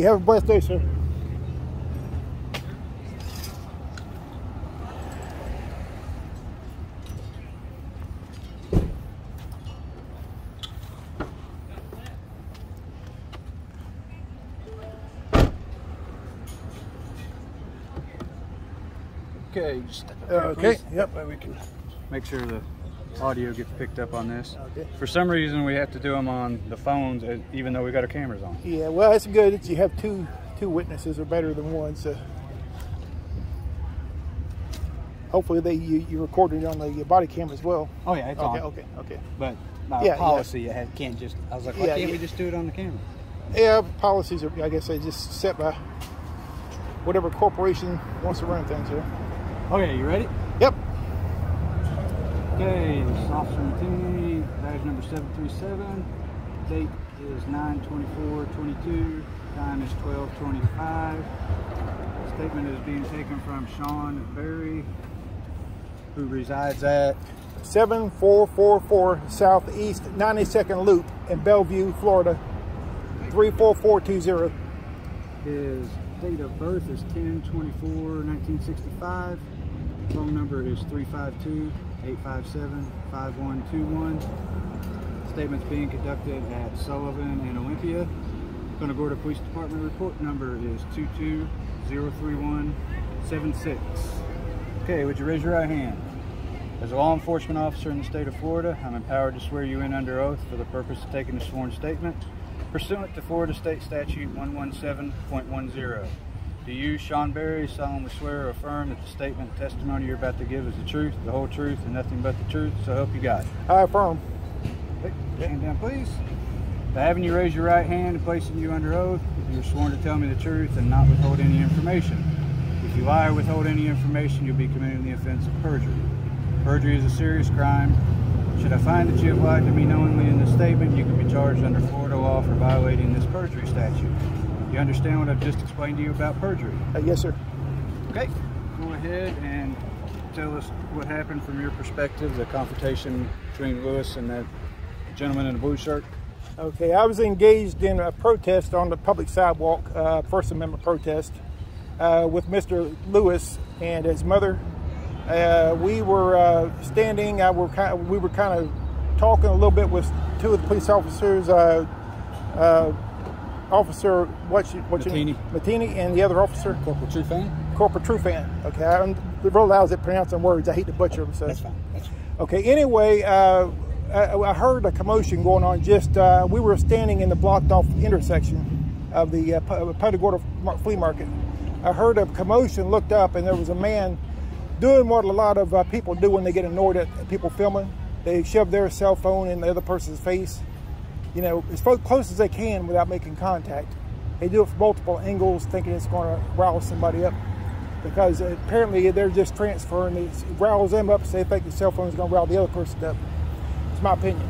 Speaker 1: You have a blessed day, sir.
Speaker 4: Okay, just step up
Speaker 1: Uh, okay,
Speaker 4: please.
Speaker 1: yep.
Speaker 4: We can make sure the audio gets picked up on this.
Speaker 1: Okay.
Speaker 4: For some reason, we have to do them on the phones, uh, even though we got our cameras on.
Speaker 1: Yeah, well, that's good that you have two two witnesses are better than one. So hopefully they you, you recorded it on the body cam as well.
Speaker 4: Oh yeah, it's
Speaker 1: Okay,
Speaker 4: on.
Speaker 1: okay, okay.
Speaker 4: But by
Speaker 1: Yeah, yeah.
Speaker 4: policy, it had, can't just. I was like, why
Speaker 1: Yeah,
Speaker 4: can't we just do it on the camera?
Speaker 1: Yeah, policies are I guess they just set by whatever corporation wants to run things here.
Speaker 4: Okay, you ready? Okay, this is Officer Martini, badge number 737. Date is 9-24-22. Time is 12-25. Statement is being taken from Shawn Berry, who resides at
Speaker 1: 7444 Southeast 92nd Loop in Belleview, Florida 34420.
Speaker 4: His date of birth is 10-24-1965. Phone number is 352-857-5121. Statement's being conducted at Sullivan and Olympia. Punta Gorda Police Department report number is 2203176. Okay, would you raise your right hand? As a law enforcement officer in the state of Florida, I'm empowered to swear you in under oath for the purpose of taking a sworn statement pursuant to Florida State Statute 117.10. Do you, Shawn Berry, solemnly swear or affirm that the statement and testimony you're about to give is the truth, the whole truth, and nothing but the truth? So help you God.
Speaker 1: I affirm.
Speaker 4: Okay, hand down, please. By having you raise your right hand and placing you under oath, you're sworn to tell me the truth and not withhold any information. If you lie or withhold any information, you'll be committing the offense of perjury. Perjury is a serious crime. Should I find that you have lied to me knowingly in this statement, you can be charged under Florida law for violating this perjury statute. You understand what I've just explained to you about perjury?
Speaker 1: Uh, yes, sir.
Speaker 4: Okay. Go ahead and tell us what happened from your perspective, the confrontation between Lewis and that gentleman in the blue shirt.
Speaker 1: Okay, I was engaged in a protest on the public sidewalk, uh, First Amendment protest, uh, with Mr. Lewis and his mother. Uh, we were uh, standing. I were kind of, we were kind of talking a little bit with two of the police officers. Uh, uh, officer, what's your, what's your name? Matini, and the other officer,
Speaker 4: Corporal Trufan.
Speaker 1: Corporal Trufan. Okay, I'm real lousy at pronouncing words. I hate to butcher them. So.
Speaker 4: That's fine. That's fine.
Speaker 1: Okay. Anyway, uh, I, I heard a commotion going on. Just uh, we were standing in the blocked off intersection of the uh, Pu- Punta Gorda flea market. I heard a commotion. Looked up, and there was a man doing what a lot of uh, people do when they get annoyed at people filming. They shove their cell phone in the other person's face. You know, as close as they can without making contact. They do it from multiple angles, thinking it's going to rile somebody up because apparently they're just transferring it riles them up so they think the cell phone is going to rile the other person up. It's my opinion.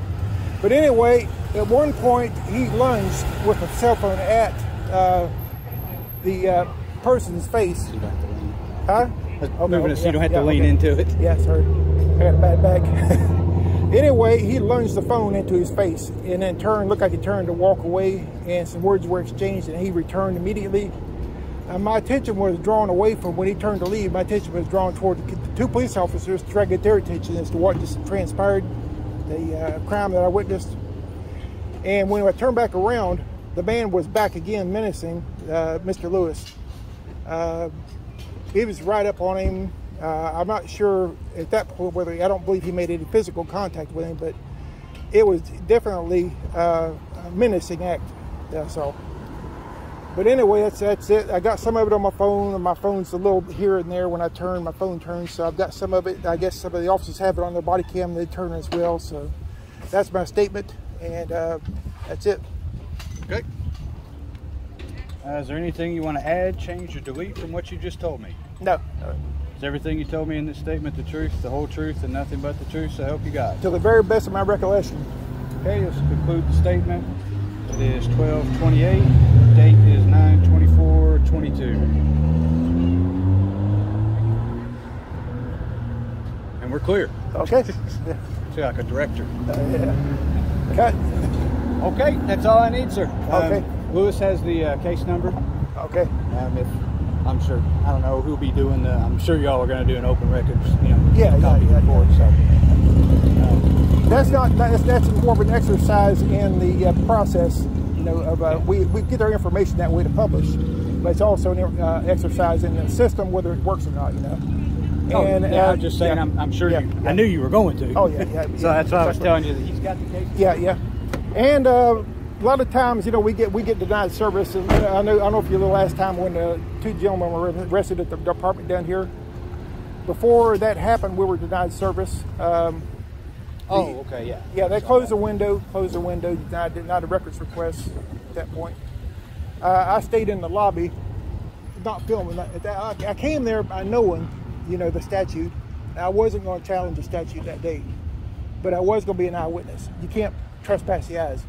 Speaker 1: But anyway, at one point he lunged with a cell phone at uh, the uh, person's face.
Speaker 4: You don't have to lean.
Speaker 1: Huh? Okay,
Speaker 4: move it so you don't have to lean
Speaker 1: okay.
Speaker 4: into it.
Speaker 1: Yeah, sorry. I got a bad back. anyway, he lunged the phone into his face and then turned, looked like he turned to walk away, and some words were exchanged, and he returned immediately. Uh, my attention was drawn away from when he turned to leave. My attention was drawn toward the two police officers to try to get their attention as to what just transpired, the uh, crime that I witnessed. And when I turned back around, the man was back again menacing uh, Mr. Lewis. Uh, he was right up on him. Uh, I'm not sure at that point whether I don't believe he made any physical contact with him, but it was definitely uh, a menacing act. That's all. But anyway, that's that's it. I got some of it on my phone, and my phone's a little here and there when I turn. My phone turns, so I've got some of it. I guess some of the officers have it on their body cam; they turn as well. So that's my statement, and uh, that's it.
Speaker 4: Okay. Uh, is there anything you want to add, change, or delete from what you just told me?
Speaker 1: No.
Speaker 4: Is everything you told me in this statement the truth, the whole truth, and nothing but the truth? So help you God.
Speaker 1: to the very best of my recollection.
Speaker 4: Okay, let's conclude the statement. It is 1228. Date is 92422. And we're clear.
Speaker 1: Okay.
Speaker 4: See, like a director.
Speaker 1: Cut.
Speaker 4: Okay, that's all I need, sir.
Speaker 1: Okay.
Speaker 4: Um, Lewis has the uh, case number.
Speaker 1: Okay.
Speaker 4: Um, if I'm sure, I don't know who'll be doing the. I'm sure y'all are going to do an open records, you know,
Speaker 1: Yeah, yeah,
Speaker 4: copy
Speaker 1: yeah.
Speaker 4: So, um,
Speaker 1: That's not that's, that's more of an exercise in the uh, process. You know, of uh, we we get our information that way to publish, but it's also an uh, exercise in the system whether it works or not. You know.
Speaker 4: oh, yeah,
Speaker 1: uh,
Speaker 4: I'm just saying.
Speaker 1: yeah.
Speaker 4: I'm, I'm sure
Speaker 1: Yeah,
Speaker 4: you.
Speaker 1: yeah.
Speaker 4: I knew you were going to.
Speaker 1: Oh yeah, yeah.
Speaker 4: so
Speaker 1: yeah,
Speaker 4: that's why I was telling you that he's got the case.
Speaker 1: Yeah, yeah. And uh, a lot of times, you know, we get we get denied service. And I know I don't know if you the last time when uh, two gentlemen were arrested at the department down here. Before that happened, we were denied service. Um,
Speaker 4: Oh, okay, yeah.
Speaker 1: Yeah, they closed the window, closed the window, denied, denied a records request at that point. Uh, I stayed in the lobby, not filming. I I came there by knowing, you know, the statute. I wasn't going to challenge the statute that day, but I was going to be an eyewitness. You can't trespass the eyes.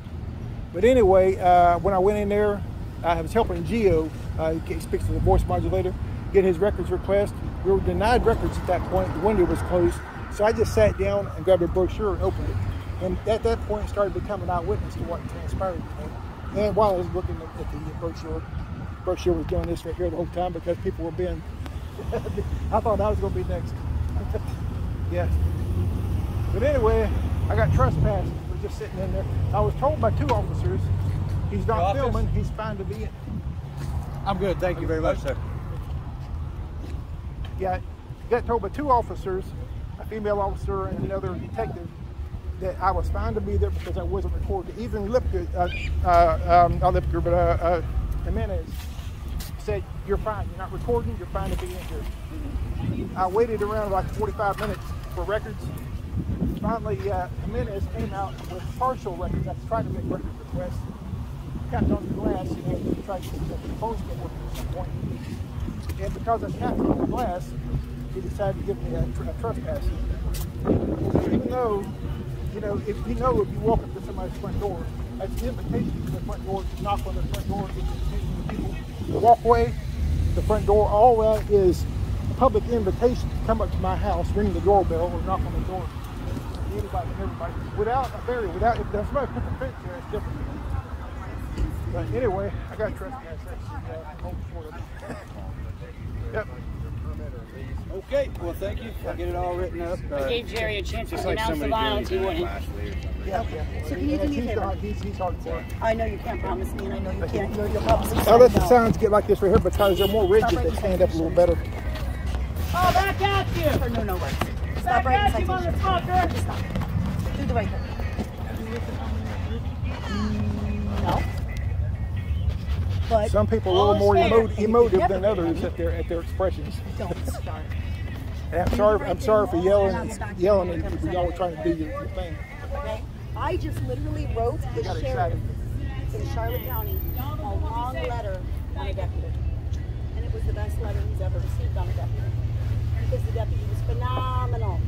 Speaker 1: But anyway, uh, when I went in there, I was helping Geo, uh, he speaks to the voice modulator, get his records request. We were denied records at that point. The window was closed. So I just sat down and grabbed a brochure and opened it. And at that point, started becoming eyewitness to what transpired. And while I was looking at the brochure, brochure was doing this right here the whole time because people were being. I thought I was going to be next. yeah. But anyway, I got trespassed. We're just sitting in there. I was told by two officers, he's not
Speaker 4: Your office?
Speaker 1: filming. He's fine to be in.
Speaker 4: I'm good. Thank you very much, sir.
Speaker 1: Yeah, got told by two officers, a female officer and another detective, that I was fine to be there because I wasn't recorded. Even Lipker, uh, uh, um, not Lipker, but uh, uh, Jimenez said, "You're fine. You're not recording. You're fine to be in here." I waited around like 45 minutes for records. Finally, uh, Jimenez came out with partial records. I tried to make record requests. Tapped on the glass, you know, try to get the phones to work at some point. And because I tapped on the glass, he decided to give me a, a trespass. Even though, you know, if you know if you walk up to somebody's front door, that's an invitation to the front door to knock on the front door, it's an people to walk away. The front door, all that is a public invitation to come up to my house, ring the doorbell, or knock on the door. Anybody and everybody. Without a barrier, without, if there's somebody put the fence there, it's different. But anyway, I got trespassed. That's uh, home for it. Yep.
Speaker 4: Okay, well, thank you. I'll get it all written up. Uh,
Speaker 3: I gave Jerry a chance to
Speaker 4: just like
Speaker 3: denounce the violence. He
Speaker 4: wanted.
Speaker 3: wouldn't.
Speaker 4: last week or something.
Speaker 1: Yeah, yeah.
Speaker 2: So can you do me a
Speaker 1: he's,
Speaker 2: favor?
Speaker 1: not- he's, he's hardcore.
Speaker 2: I know you can't promise me, and I know you can't. You're, you'll probably
Speaker 1: I let the
Speaker 2: no.
Speaker 1: signs get like this right here because they're more rigid. They stand up a little better.
Speaker 3: Oh, back at you!
Speaker 2: Or no, no words. Stop
Speaker 3: Back
Speaker 2: writing
Speaker 3: at you,
Speaker 2: Just stop. Do the right thing. Mm, No. But
Speaker 1: Some people are a little more emo- emotive than others at their at their expressions.
Speaker 2: don't start.
Speaker 1: I'm sorry. I'm sorry for yelling, yelling at you. Y'all were trying to do your, your thing.
Speaker 2: Okay? I just literally wrote the sheriff
Speaker 1: excited.
Speaker 2: in Charlotte County a long letter on a deputy. And it was the best letter he's ever received on a deputy. Because the deputy was phenomenal.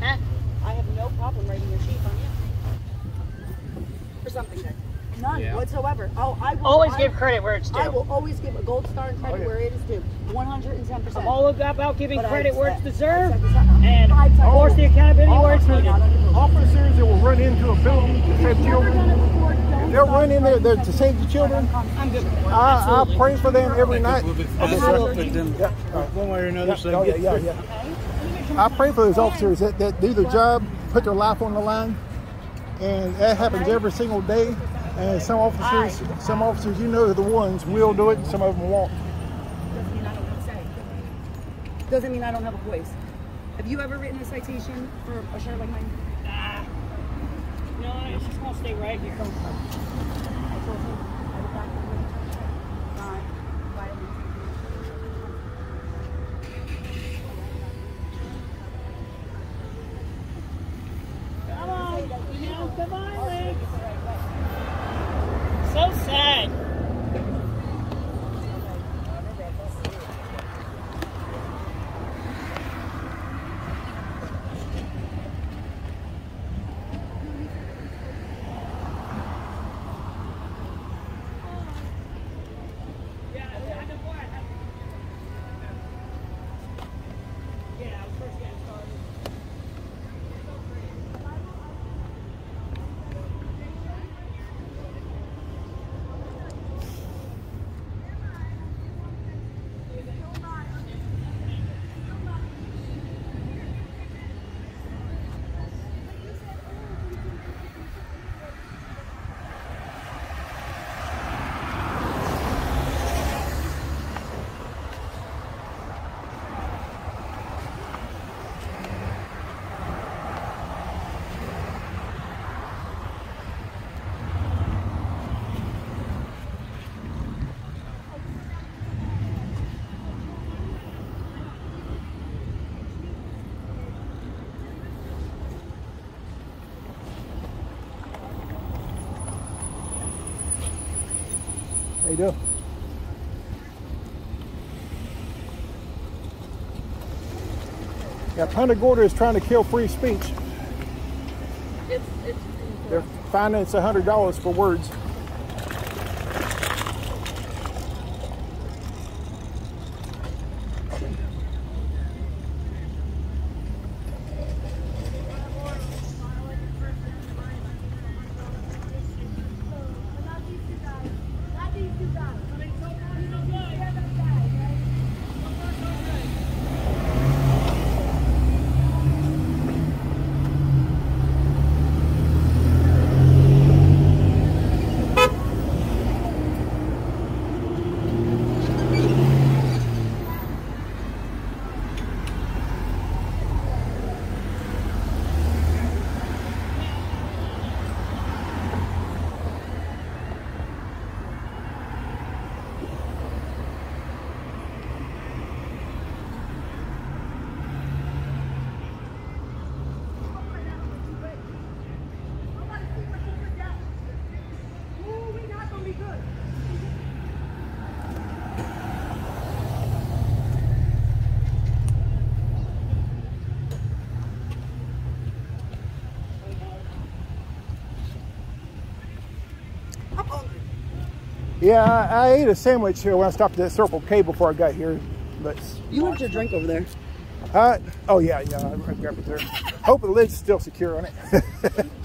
Speaker 3: Huh?
Speaker 2: I have no problem writing your chief on you. For something good. None
Speaker 4: Yeah.
Speaker 2: whatsoever. I'll, I will
Speaker 3: Always
Speaker 2: I,
Speaker 3: give credit where it's due.
Speaker 2: I will always give a gold star and credit
Speaker 1: Oh, yeah.
Speaker 2: where it is due. 110 percent.
Speaker 3: I'm all about giving
Speaker 2: But
Speaker 3: credit where it's deserved,
Speaker 2: I said it's not-
Speaker 3: and
Speaker 2: Five
Speaker 3: of
Speaker 2: times
Speaker 3: course the accountability
Speaker 2: All
Speaker 3: where it's
Speaker 2: of them are
Speaker 3: needed.
Speaker 2: not under the-
Speaker 1: Officers that will run into a building to save
Speaker 2: Never
Speaker 1: children. They'll
Speaker 2: start
Speaker 1: run in there
Speaker 2: trying
Speaker 1: there to save the children.
Speaker 3: I'm good with.
Speaker 1: I, I pray for them every night.
Speaker 4: We'll be
Speaker 1: Okay, sir.
Speaker 4: them
Speaker 1: Yeah.
Speaker 4: one way or another.
Speaker 1: Yeah,
Speaker 4: so
Speaker 1: oh, yeah, yeah, yeah. I pray for those officers that, that do their job, put their life on the line, and that happens every single day. And some officers, some officers, you know, the ones will do it, and some of them won't.
Speaker 2: Doesn't mean I don't have a say. Doesn't mean I don't have a voice. Have you ever written a citation for a shirt like mine?
Speaker 3: Ah. You know what? It's just gonna stay right here.
Speaker 2: I told him I would back him. Not violence.
Speaker 3: Come on, you know, come on, Rick. So sad. Yeah, I was first getting started.
Speaker 1: How you doing? Punta Gorda is trying to kill free speech.
Speaker 2: It's, it's,
Speaker 1: They're it's hundred dollars for words. Yeah, I, I ate a sandwich here when I stopped at Circle K before I got here. But
Speaker 2: you left your drink over there.
Speaker 1: uh, oh yeah, yeah, I, I grabbed it there. Hope the lid's still secure on it.